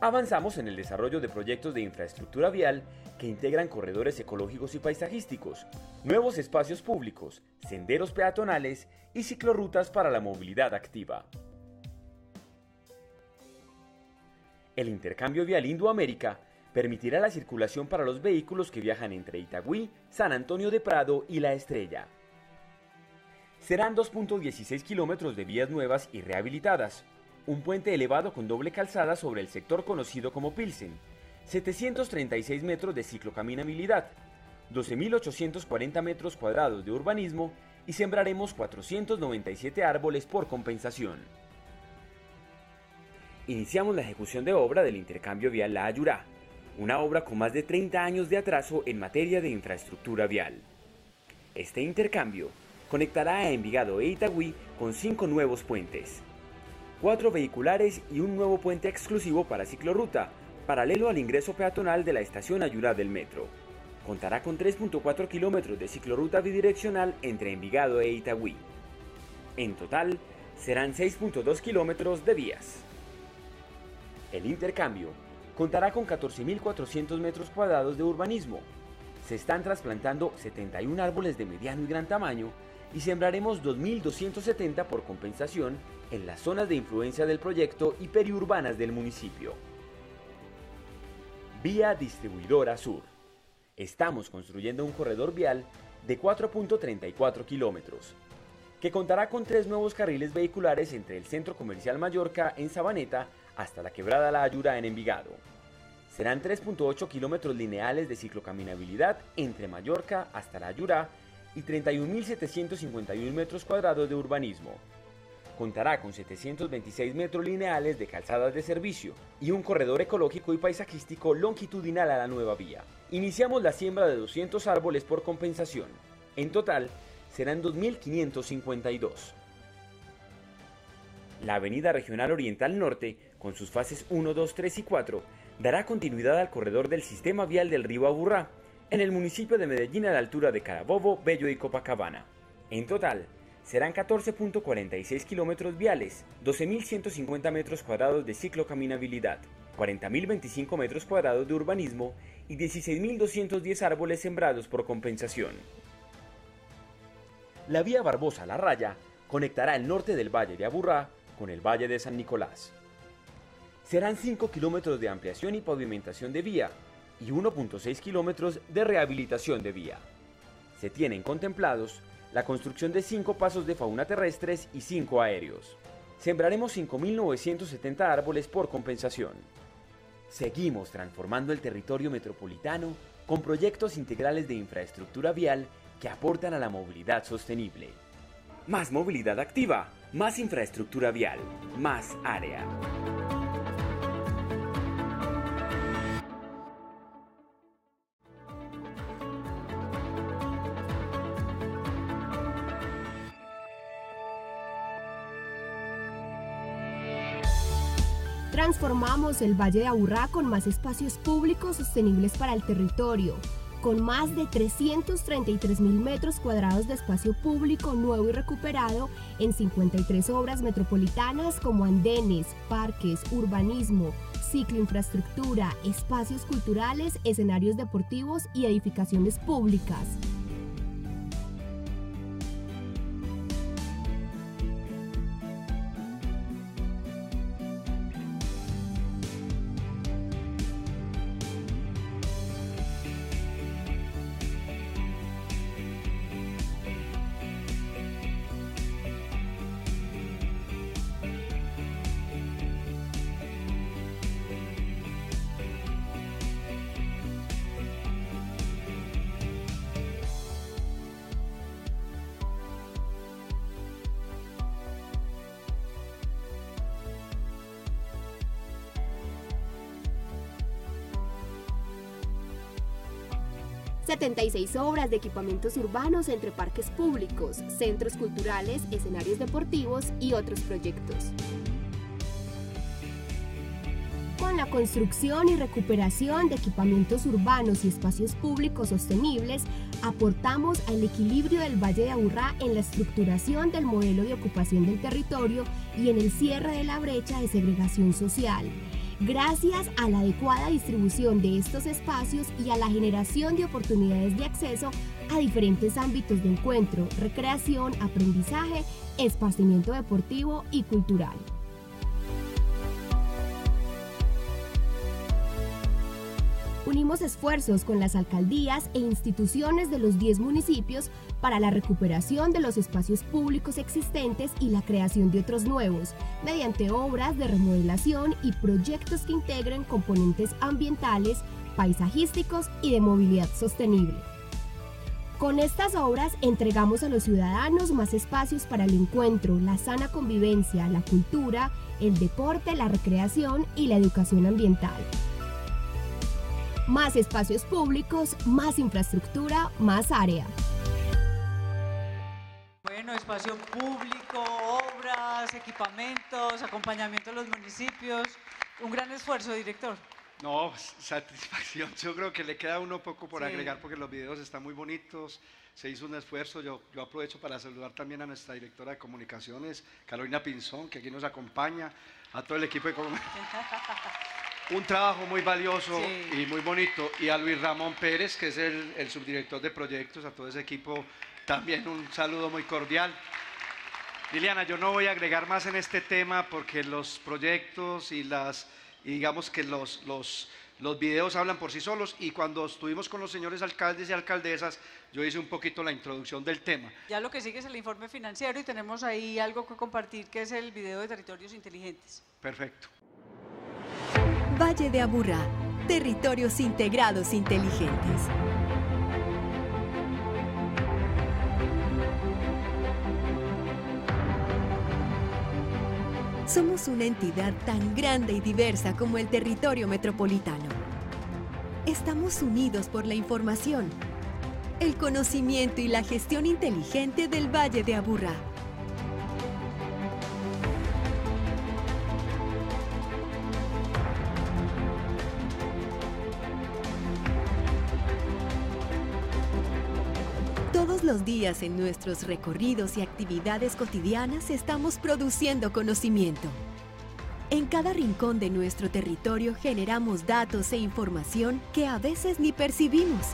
Avanzamos en el desarrollo de proyectos de infraestructura vial que integran corredores ecológicos y paisajísticos, nuevos espacios públicos, senderos peatonales y ciclorrutas para la movilidad activa. El intercambio vial Indoamérica permitirá la circulación para los vehículos que viajan entre Itagüí, San Antonio de Prado y La Estrella. Serán 2.16 kilómetros de vías nuevas y rehabilitadas, un puente elevado con doble calzada sobre el sector conocido como Pilsen, 736 metros de ciclocaminabilidad, 12.840 metros cuadrados de urbanismo y sembraremos 497 árboles por compensación. Iniciamos la ejecución de obra del intercambio vial La Ayurá, una obra con más de 30 años de atraso en materia de infraestructura vial. Este intercambio conectará a Envigado e Itagüí con cinco nuevos puentes, cuatro vehiculares y un nuevo puente exclusivo para ciclorruta, paralelo al ingreso peatonal de la estación Ayurá del metro. Contará con 3.4 kilómetros de ciclorruta bidireccional entre Envigado e Itagüí. En total, serán 6.2 kilómetros de vías. El intercambio contará con 14.400 metros cuadrados de urbanismo. Se están trasplantando 71 árboles de mediano y gran tamaño y sembraremos 2.270 por compensación en las zonas de influencia del proyecto y periurbanas del municipio. Vía Distribuidora Sur. Estamos construyendo un corredor vial de 4.34 kilómetros, que contará con tres nuevos carriles vehiculares entre el Centro Comercial Mallorca en Sabaneta hasta la Quebrada La Ayura en Envigado. Serán 3.8 kilómetros lineales de ciclocaminabilidad entre Mallorca hasta La Ayura y 31.751 metros cuadrados de urbanismo. Contará con 726 metros lineales de calzadas de servicio y un corredor ecológico y paisajístico longitudinal a la nueva vía. Iniciamos la siembra de 200 árboles por compensación. En total, serán 2.552. La Avenida Regional Oriental Norte, con sus fases 1, 2, 3 y 4, dará continuidad al corredor del sistema vial del río Aburrá, en el municipio de Medellín a la altura de Carabobo, Bello y Copacabana. En total, serán 14.46 kilómetros viales, 12.150 metros cuadrados de ciclocaminabilidad, 40.025 metros cuadrados de urbanismo y 16.210 árboles sembrados por compensación. La vía Barbosa La Raya conectará el norte del Valle de Aburrá con el Valle de San Nicolás. Serán 5 kilómetros de ampliación y pavimentación de vía, y 1.6 kilómetros de rehabilitación de vía. Se tienen contemplados la construcción de 5 pasos de fauna terrestres y 5 aéreos. Sembraremos 5.970 árboles por compensación. Seguimos transformando el territorio metropolitano con proyectos integrales de infraestructura vial que aportan a la movilidad sostenible. Más movilidad activa, más infraestructura vial, más área. Transformamos el Valle de Aburrá con más espacios públicos sostenibles para el territorio, con más de 333 mil metros cuadrados de espacio público nuevo y recuperado en 53 obras metropolitanas como andenes, parques, urbanismo, cicloinfraestructura, espacios culturales, escenarios deportivos y edificaciones públicas. 76 obras de equipamientos urbanos entre parques públicos, centros culturales, escenarios deportivos y otros proyectos. Con la construcción y recuperación de equipamientos urbanos y espacios públicos sostenibles, aportamos al equilibrio del Valle de Aburrá en la estructuración del modelo de ocupación del territorio y en el cierre de la brecha de segregación social gracias a la adecuada distribución de estos espacios y a la generación de oportunidades de acceso a diferentes ámbitos de encuentro, recreación, aprendizaje, esparcimiento deportivo y cultural. Unimos esfuerzos con las alcaldías e instituciones de los 10 municipios para la recuperación de los espacios públicos existentes y la creación de otros nuevos, mediante obras de remodelación y proyectos que integren componentes ambientales, paisajísticos y de movilidad sostenible. Con estas obras entregamos a los ciudadanos más espacios para el encuentro, la sana convivencia, la cultura, el deporte, la recreación y la educación ambiental más espacios públicos, más infraestructura, más área. Bueno, espacio público, obras, equipamientos, acompañamiento de los municipios. Un gran esfuerzo, director. No, satisfacción. Yo creo que le queda uno poco por agregar porque los videos están muy bonitos. Se hizo un esfuerzo. Yo, yo aprovecho para saludar también a nuestra directora de comunicaciones, Carolina Pinzón, que aquí nos acompaña, a todo el equipo de comunicaciones. un trabajo muy valioso y muy bonito. Y a Luis Ramón Pérez, que es el, subdirector de proyectos, a todo ese equipo, también un saludo muy cordial. Liliana, yo no voy a agregar más en este tema porque los proyectos y las, digamos que los, los, los videos hablan por sí solos y cuando estuvimos con los señores alcaldes y alcaldesas, yo hice un poquito la introducción del tema. Ya lo que sigue es el informe financiero y tenemos ahí algo que compartir que es el video de territorios inteligentes. Perfecto. Valle de Aburrá, territorios integrados inteligentes. Somos una entidad tan grande y diversa como el territorio metropolitano. Estamos unidos por la información, el conocimiento y la gestión inteligente del Valle de Aburrá los días en nuestros recorridos y actividades cotidianas estamos produciendo conocimiento. En cada rincón de nuestro territorio generamos datos e información que a veces ni percibimos.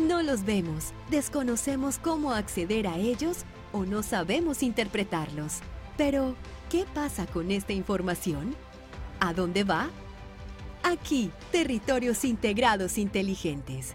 No los vemos, desconocemos cómo acceder a ellos o no sabemos interpretarlos. Pero, ¿qué pasa con esta información? ¿A dónde va? Aquí, territorios integrados inteligentes.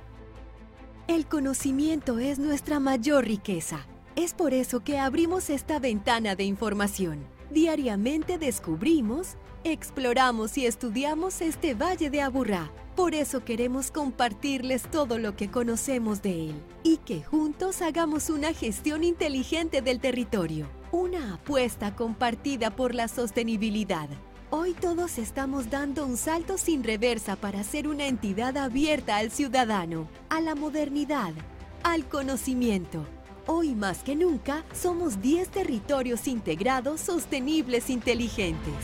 El conocimiento es nuestra mayor riqueza. Es por eso que abrimos esta ventana de información. Diariamente descubrimos, exploramos y estudiamos este Valle de Aburrá. Por eso queremos compartirles todo lo que conocemos de él y que juntos hagamos una gestión inteligente del territorio. Una apuesta compartida por la sostenibilidad Hoy todos estamos dando un salto sin reversa para ser una entidad abierta al ciudadano, a la modernidad, al conocimiento. Hoy más que nunca somos 10 territorios integrados, sostenibles, inteligentes.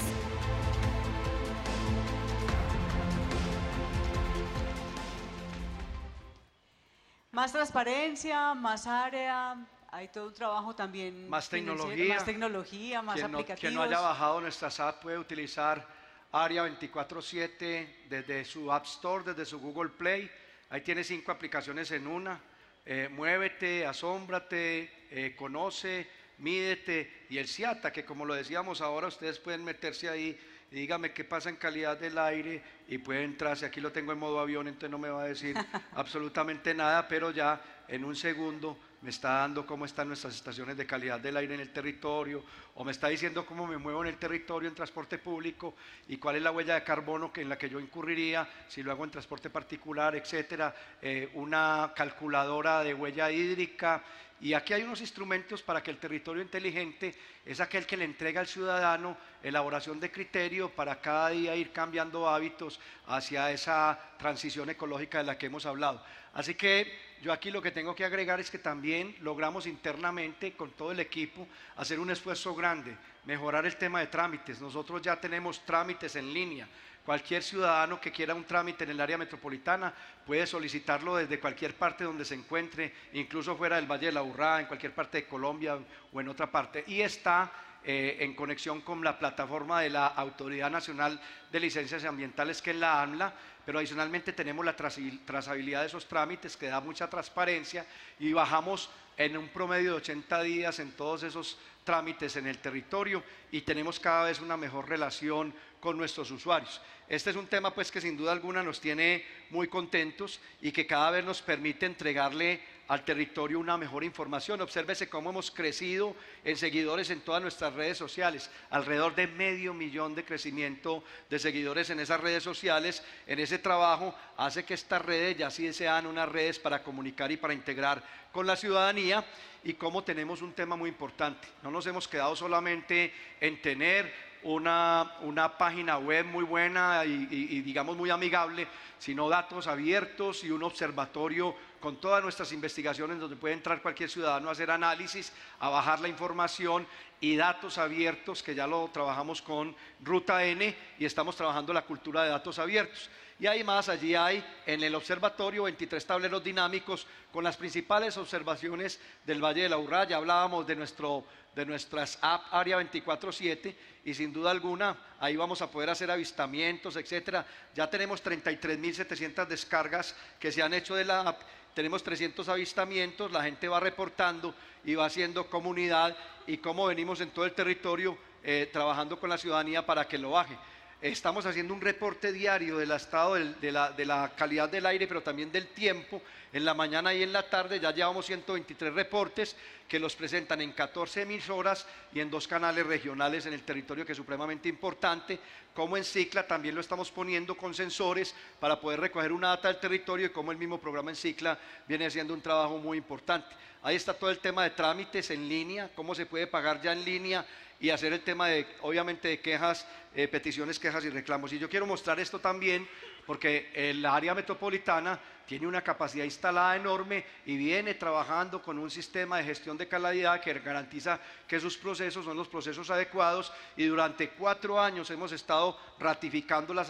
Más transparencia, más área, hay todo un trabajo también. Más tecnología. Más tecnología, más Quien no, aplicativos. quien no haya bajado nuestras apps puede utilizar Área 24/7 desde su App Store, desde su Google Play. Ahí tiene cinco aplicaciones en una. Eh, muévete, asómbrate, eh, conoce, mídete y el CIATA, que como lo decíamos ahora, ustedes pueden meterse ahí y dígame qué pasa en calidad del aire y puede entrarse. Aquí lo tengo en modo avión, entonces no me va a decir absolutamente nada, pero ya en un segundo me está dando cómo están nuestras estaciones de calidad del aire en el territorio, o me está diciendo cómo me muevo en el territorio en transporte público y cuál es la huella de carbono que en la que yo incurriría si lo hago en transporte particular, etcétera, eh, una calculadora de huella hídrica. Y aquí hay unos instrumentos para que el territorio inteligente es aquel que le entrega al ciudadano elaboración de criterio para cada día ir cambiando hábitos hacia esa transición ecológica de la que hemos hablado. Así que yo aquí lo que tengo que agregar es que también logramos internamente con todo el equipo hacer un esfuerzo grande, mejorar el tema de trámites. Nosotros ya tenemos trámites en línea. Cualquier ciudadano que quiera un trámite en el área metropolitana puede solicitarlo desde cualquier parte donde se encuentre, incluso fuera del Valle de la Urrá, en cualquier parte de Colombia o en otra parte. Y está eh, en conexión con la plataforma de la Autoridad Nacional de Licencias Ambientales, que es la AMLA, pero adicionalmente tenemos la trazabilidad de esos trámites que da mucha transparencia y bajamos en un promedio de 80 días en todos esos trámites en el territorio y tenemos cada vez una mejor relación con nuestros usuarios. Este es un tema pues que sin duda alguna nos tiene muy contentos y que cada vez nos permite entregarle al territorio una mejor información. Obsérvese cómo hemos crecido en seguidores en todas nuestras redes sociales, alrededor de medio millón de crecimiento de seguidores en esas redes sociales. En ese trabajo hace que estas redes ya sean unas redes para comunicar y para integrar con la ciudadanía y cómo tenemos un tema muy importante. No nos hemos quedado solamente en tener una, una página web muy buena y, digamos muy amigable, sino datos abiertos y un observatorio con todas nuestras investigaciones donde puede entrar cualquier ciudadano a hacer análisis, a bajar la información y datos abiertos, que ya lo trabajamos con Ruta N y estamos trabajando la cultura de datos abiertos. Y además allí hay en el observatorio 23 tableros dinámicos con las principales observaciones del Valle de la Urrá. Ya hablábamos de, nuestro, de nuestras app Área 24-7 y sin duda alguna ahí vamos a poder hacer avistamientos, etcétera. Ya tenemos 33.700 descargas que se han hecho de la app tenemos 300 avistamientos, la gente va reportando y va haciendo comunidad y cómo venimos en todo el territorio eh, trabajando con la ciudadanía para que lo baje. Estamos haciendo un reporte diario del estado de, la, calidad del aire, pero también del tiempo. En la mañana y en la tarde ya llevamos 123 reportes que los presentan en 14 emisoras y en dos canales regionales en el territorio, que es supremamente importante. Como en Cicla también lo estamos poniendo con sensores para poder recoger una data del territorio y como el mismo programa en Cicla viene haciendo un trabajo muy importante. Ahí está todo el tema de trámites en línea, cómo se puede pagar ya en línea y hacer el tema de, obviamente, de quejas, eh, peticiones, quejas y reclamos. Y yo quiero mostrar esto también porque el área metropolitana tiene una capacidad instalada enorme y viene trabajando con un sistema de gestión de calidad que garantiza que sus procesos son los procesos adecuados. Y durante cuatro años hemos estado ratificando la,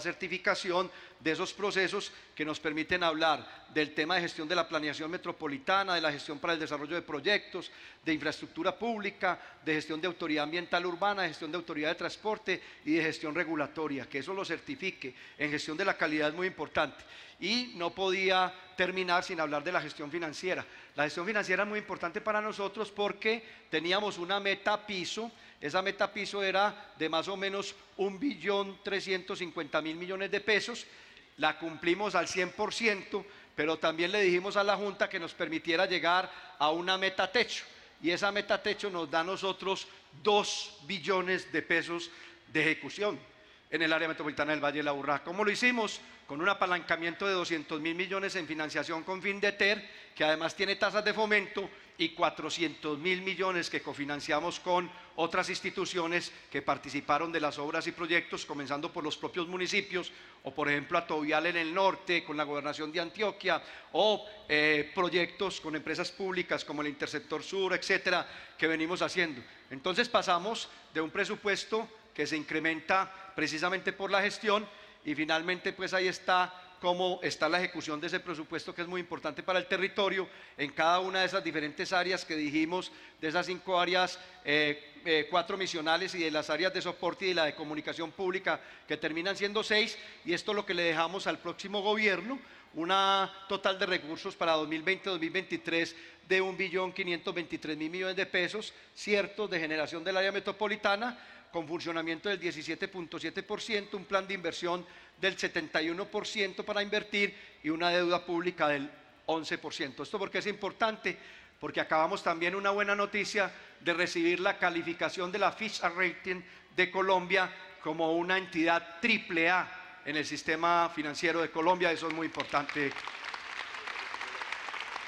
certificación de esos procesos que nos permiten hablar del tema de gestión de la planeación metropolitana, de la gestión para el desarrollo de proyectos, de infraestructura pública, de gestión de autoridad ambiental urbana, de gestión de autoridad de transporte y de gestión regulatoria, que eso lo certifique en gestión de la calidad es muy importante y no podía terminar sin hablar de la gestión financiera. La gestión financiera es muy importante para nosotros porque teníamos una meta piso, esa meta piso era de más o menos un billón mil millones de pesos, la cumplimos al 100%, pero también le dijimos a la Junta que nos permitiera llegar a una meta techo. Y esa meta techo nos da a nosotros 2 billones de pesos de ejecución en el área metropolitana del Valle de la Urra. ¿Cómo lo hicimos? Con un apalancamiento de 200 mil millones en financiación con FINDETER, que además tiene tasas de fomento, y 400 mil millones que cofinanciamos con otras instituciones que participaron de las obras y proyectos, comenzando por los propios municipios, o por ejemplo Atovial en el norte, con la gobernación de Antioquia, o eh, proyectos con empresas públicas como el Interceptor Sur, etcétera, que venimos haciendo. Entonces pasamos de un presupuesto que se incrementa precisamente por la gestión y finalmente pues ahí está cómo está la ejecución de ese presupuesto que es muy importante para el territorio en cada una de esas diferentes áreas que dijimos, de esas cinco áreas, eh, eh, cuatro misionales y de las áreas de soporte y de la de comunicación pública que terminan siendo seis y esto es lo que le dejamos al próximo gobierno, una total de recursos para 2020-2023 de 1.523.000 millones de pesos, ciertos de generación del área metropolitana, con funcionamiento del 17.7%, un plan de inversión del 71% para invertir y una deuda pública del 11%. Esto porque es importante, porque acabamos también una buena noticia de recibir la calificación de la Fitch Rating de Colombia como una entidad triple A en el sistema financiero de Colombia. Eso es muy importante.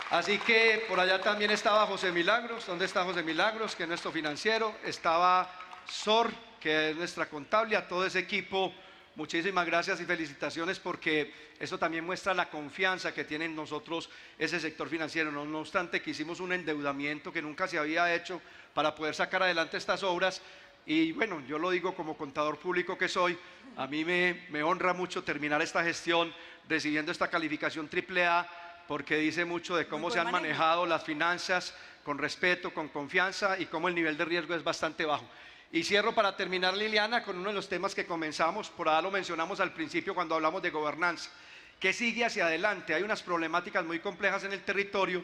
Así que por allá también estaba José Milagros. ¿Dónde está José Milagros? Que es nuestro financiero. Estaba SOR, que es nuestra contable, a todo ese equipo. Muchísimas gracias y felicitaciones porque eso también muestra la confianza que tiene en nosotros ese sector financiero. No, no, obstante que hicimos un endeudamiento que nunca se había hecho para poder sacar adelante estas obras. Y bueno, yo lo digo como contador público que soy, a mí me, me honra mucho terminar esta gestión recibiendo esta calificación AAA porque dice mucho de cómo se han manejado las finanzas con respeto, con confianza y cómo el nivel de riesgo es bastante bajo. Y cierro para terminar, Liliana, con uno de los temas que comenzamos, por ahora lo mencionamos al principio cuando hablamos de gobernanza. ¿Qué sigue hacia adelante? Hay unas problemáticas muy complejas en el territorio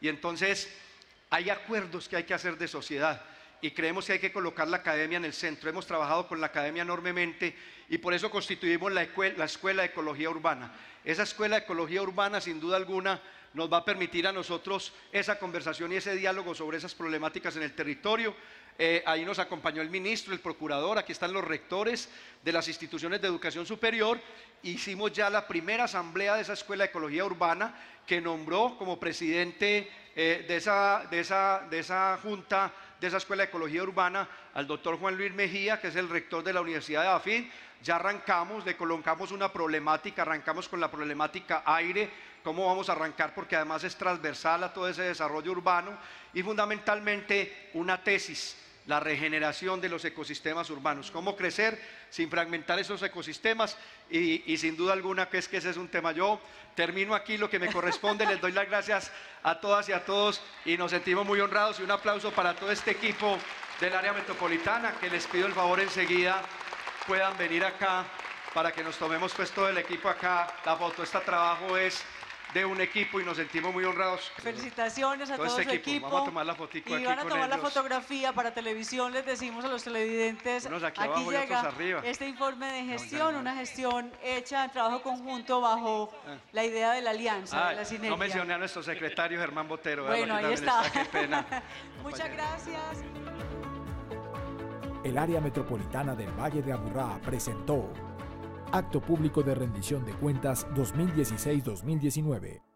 y entonces hay acuerdos que hay que hacer de sociedad y creemos que hay que colocar la academia en el centro. Hemos trabajado con la academia enormemente y por eso constituimos la, la Escuela de Ecología Urbana. Esa Escuela de Ecología Urbana, sin duda alguna, nos va a permitir a nosotros esa conversación y ese diálogo sobre esas problemáticas en el territorio. Eh, ahí nos acompañó el ministro, el procurador, aquí están los rectores de las instituciones de educación superior. Hicimos ya la primera asamblea de esa Escuela de Ecología Urbana que nombró como presidente eh, de, esa, de, esa, de esa junta de esa Escuela de Ecología Urbana al doctor Juan Luis Mejía, que es el rector de la Universidad de Afid. Ya arrancamos, le colocamos una problemática, arrancamos con la problemática aire, cómo vamos a arrancar, porque además es transversal a todo ese desarrollo urbano y fundamentalmente una tesis la regeneración de los ecosistemas urbanos, cómo crecer sin fragmentar esos ecosistemas y, sin duda alguna que es que ese es un tema. Yo termino aquí lo que me corresponde, les doy las gracias a todas y a todos y nos sentimos muy honrados y un aplauso para todo este equipo del área metropolitana que les pido el favor enseguida puedan venir acá para que nos tomemos pues todo el equipo acá. La foto, este trabajo es de un equipo y nos sentimos muy honrados. Felicitaciones a todo, este su equipo. Vamos a tomar la fotico y van a tomar la fotografía para televisión. Les decimos a los televidentes, aquí, llega este informe de gestión, una gestión hecha en trabajo conjunto bajo ah. la idea de la alianza, de la sinergia. No mencioné a nuestro secretario Germán Botero. Bueno, ahí está. Qué pena. Muchas gracias. El área metropolitana del Valle de Aburrá presentó Acto Público de Rendición de Cuentas 2016-2019.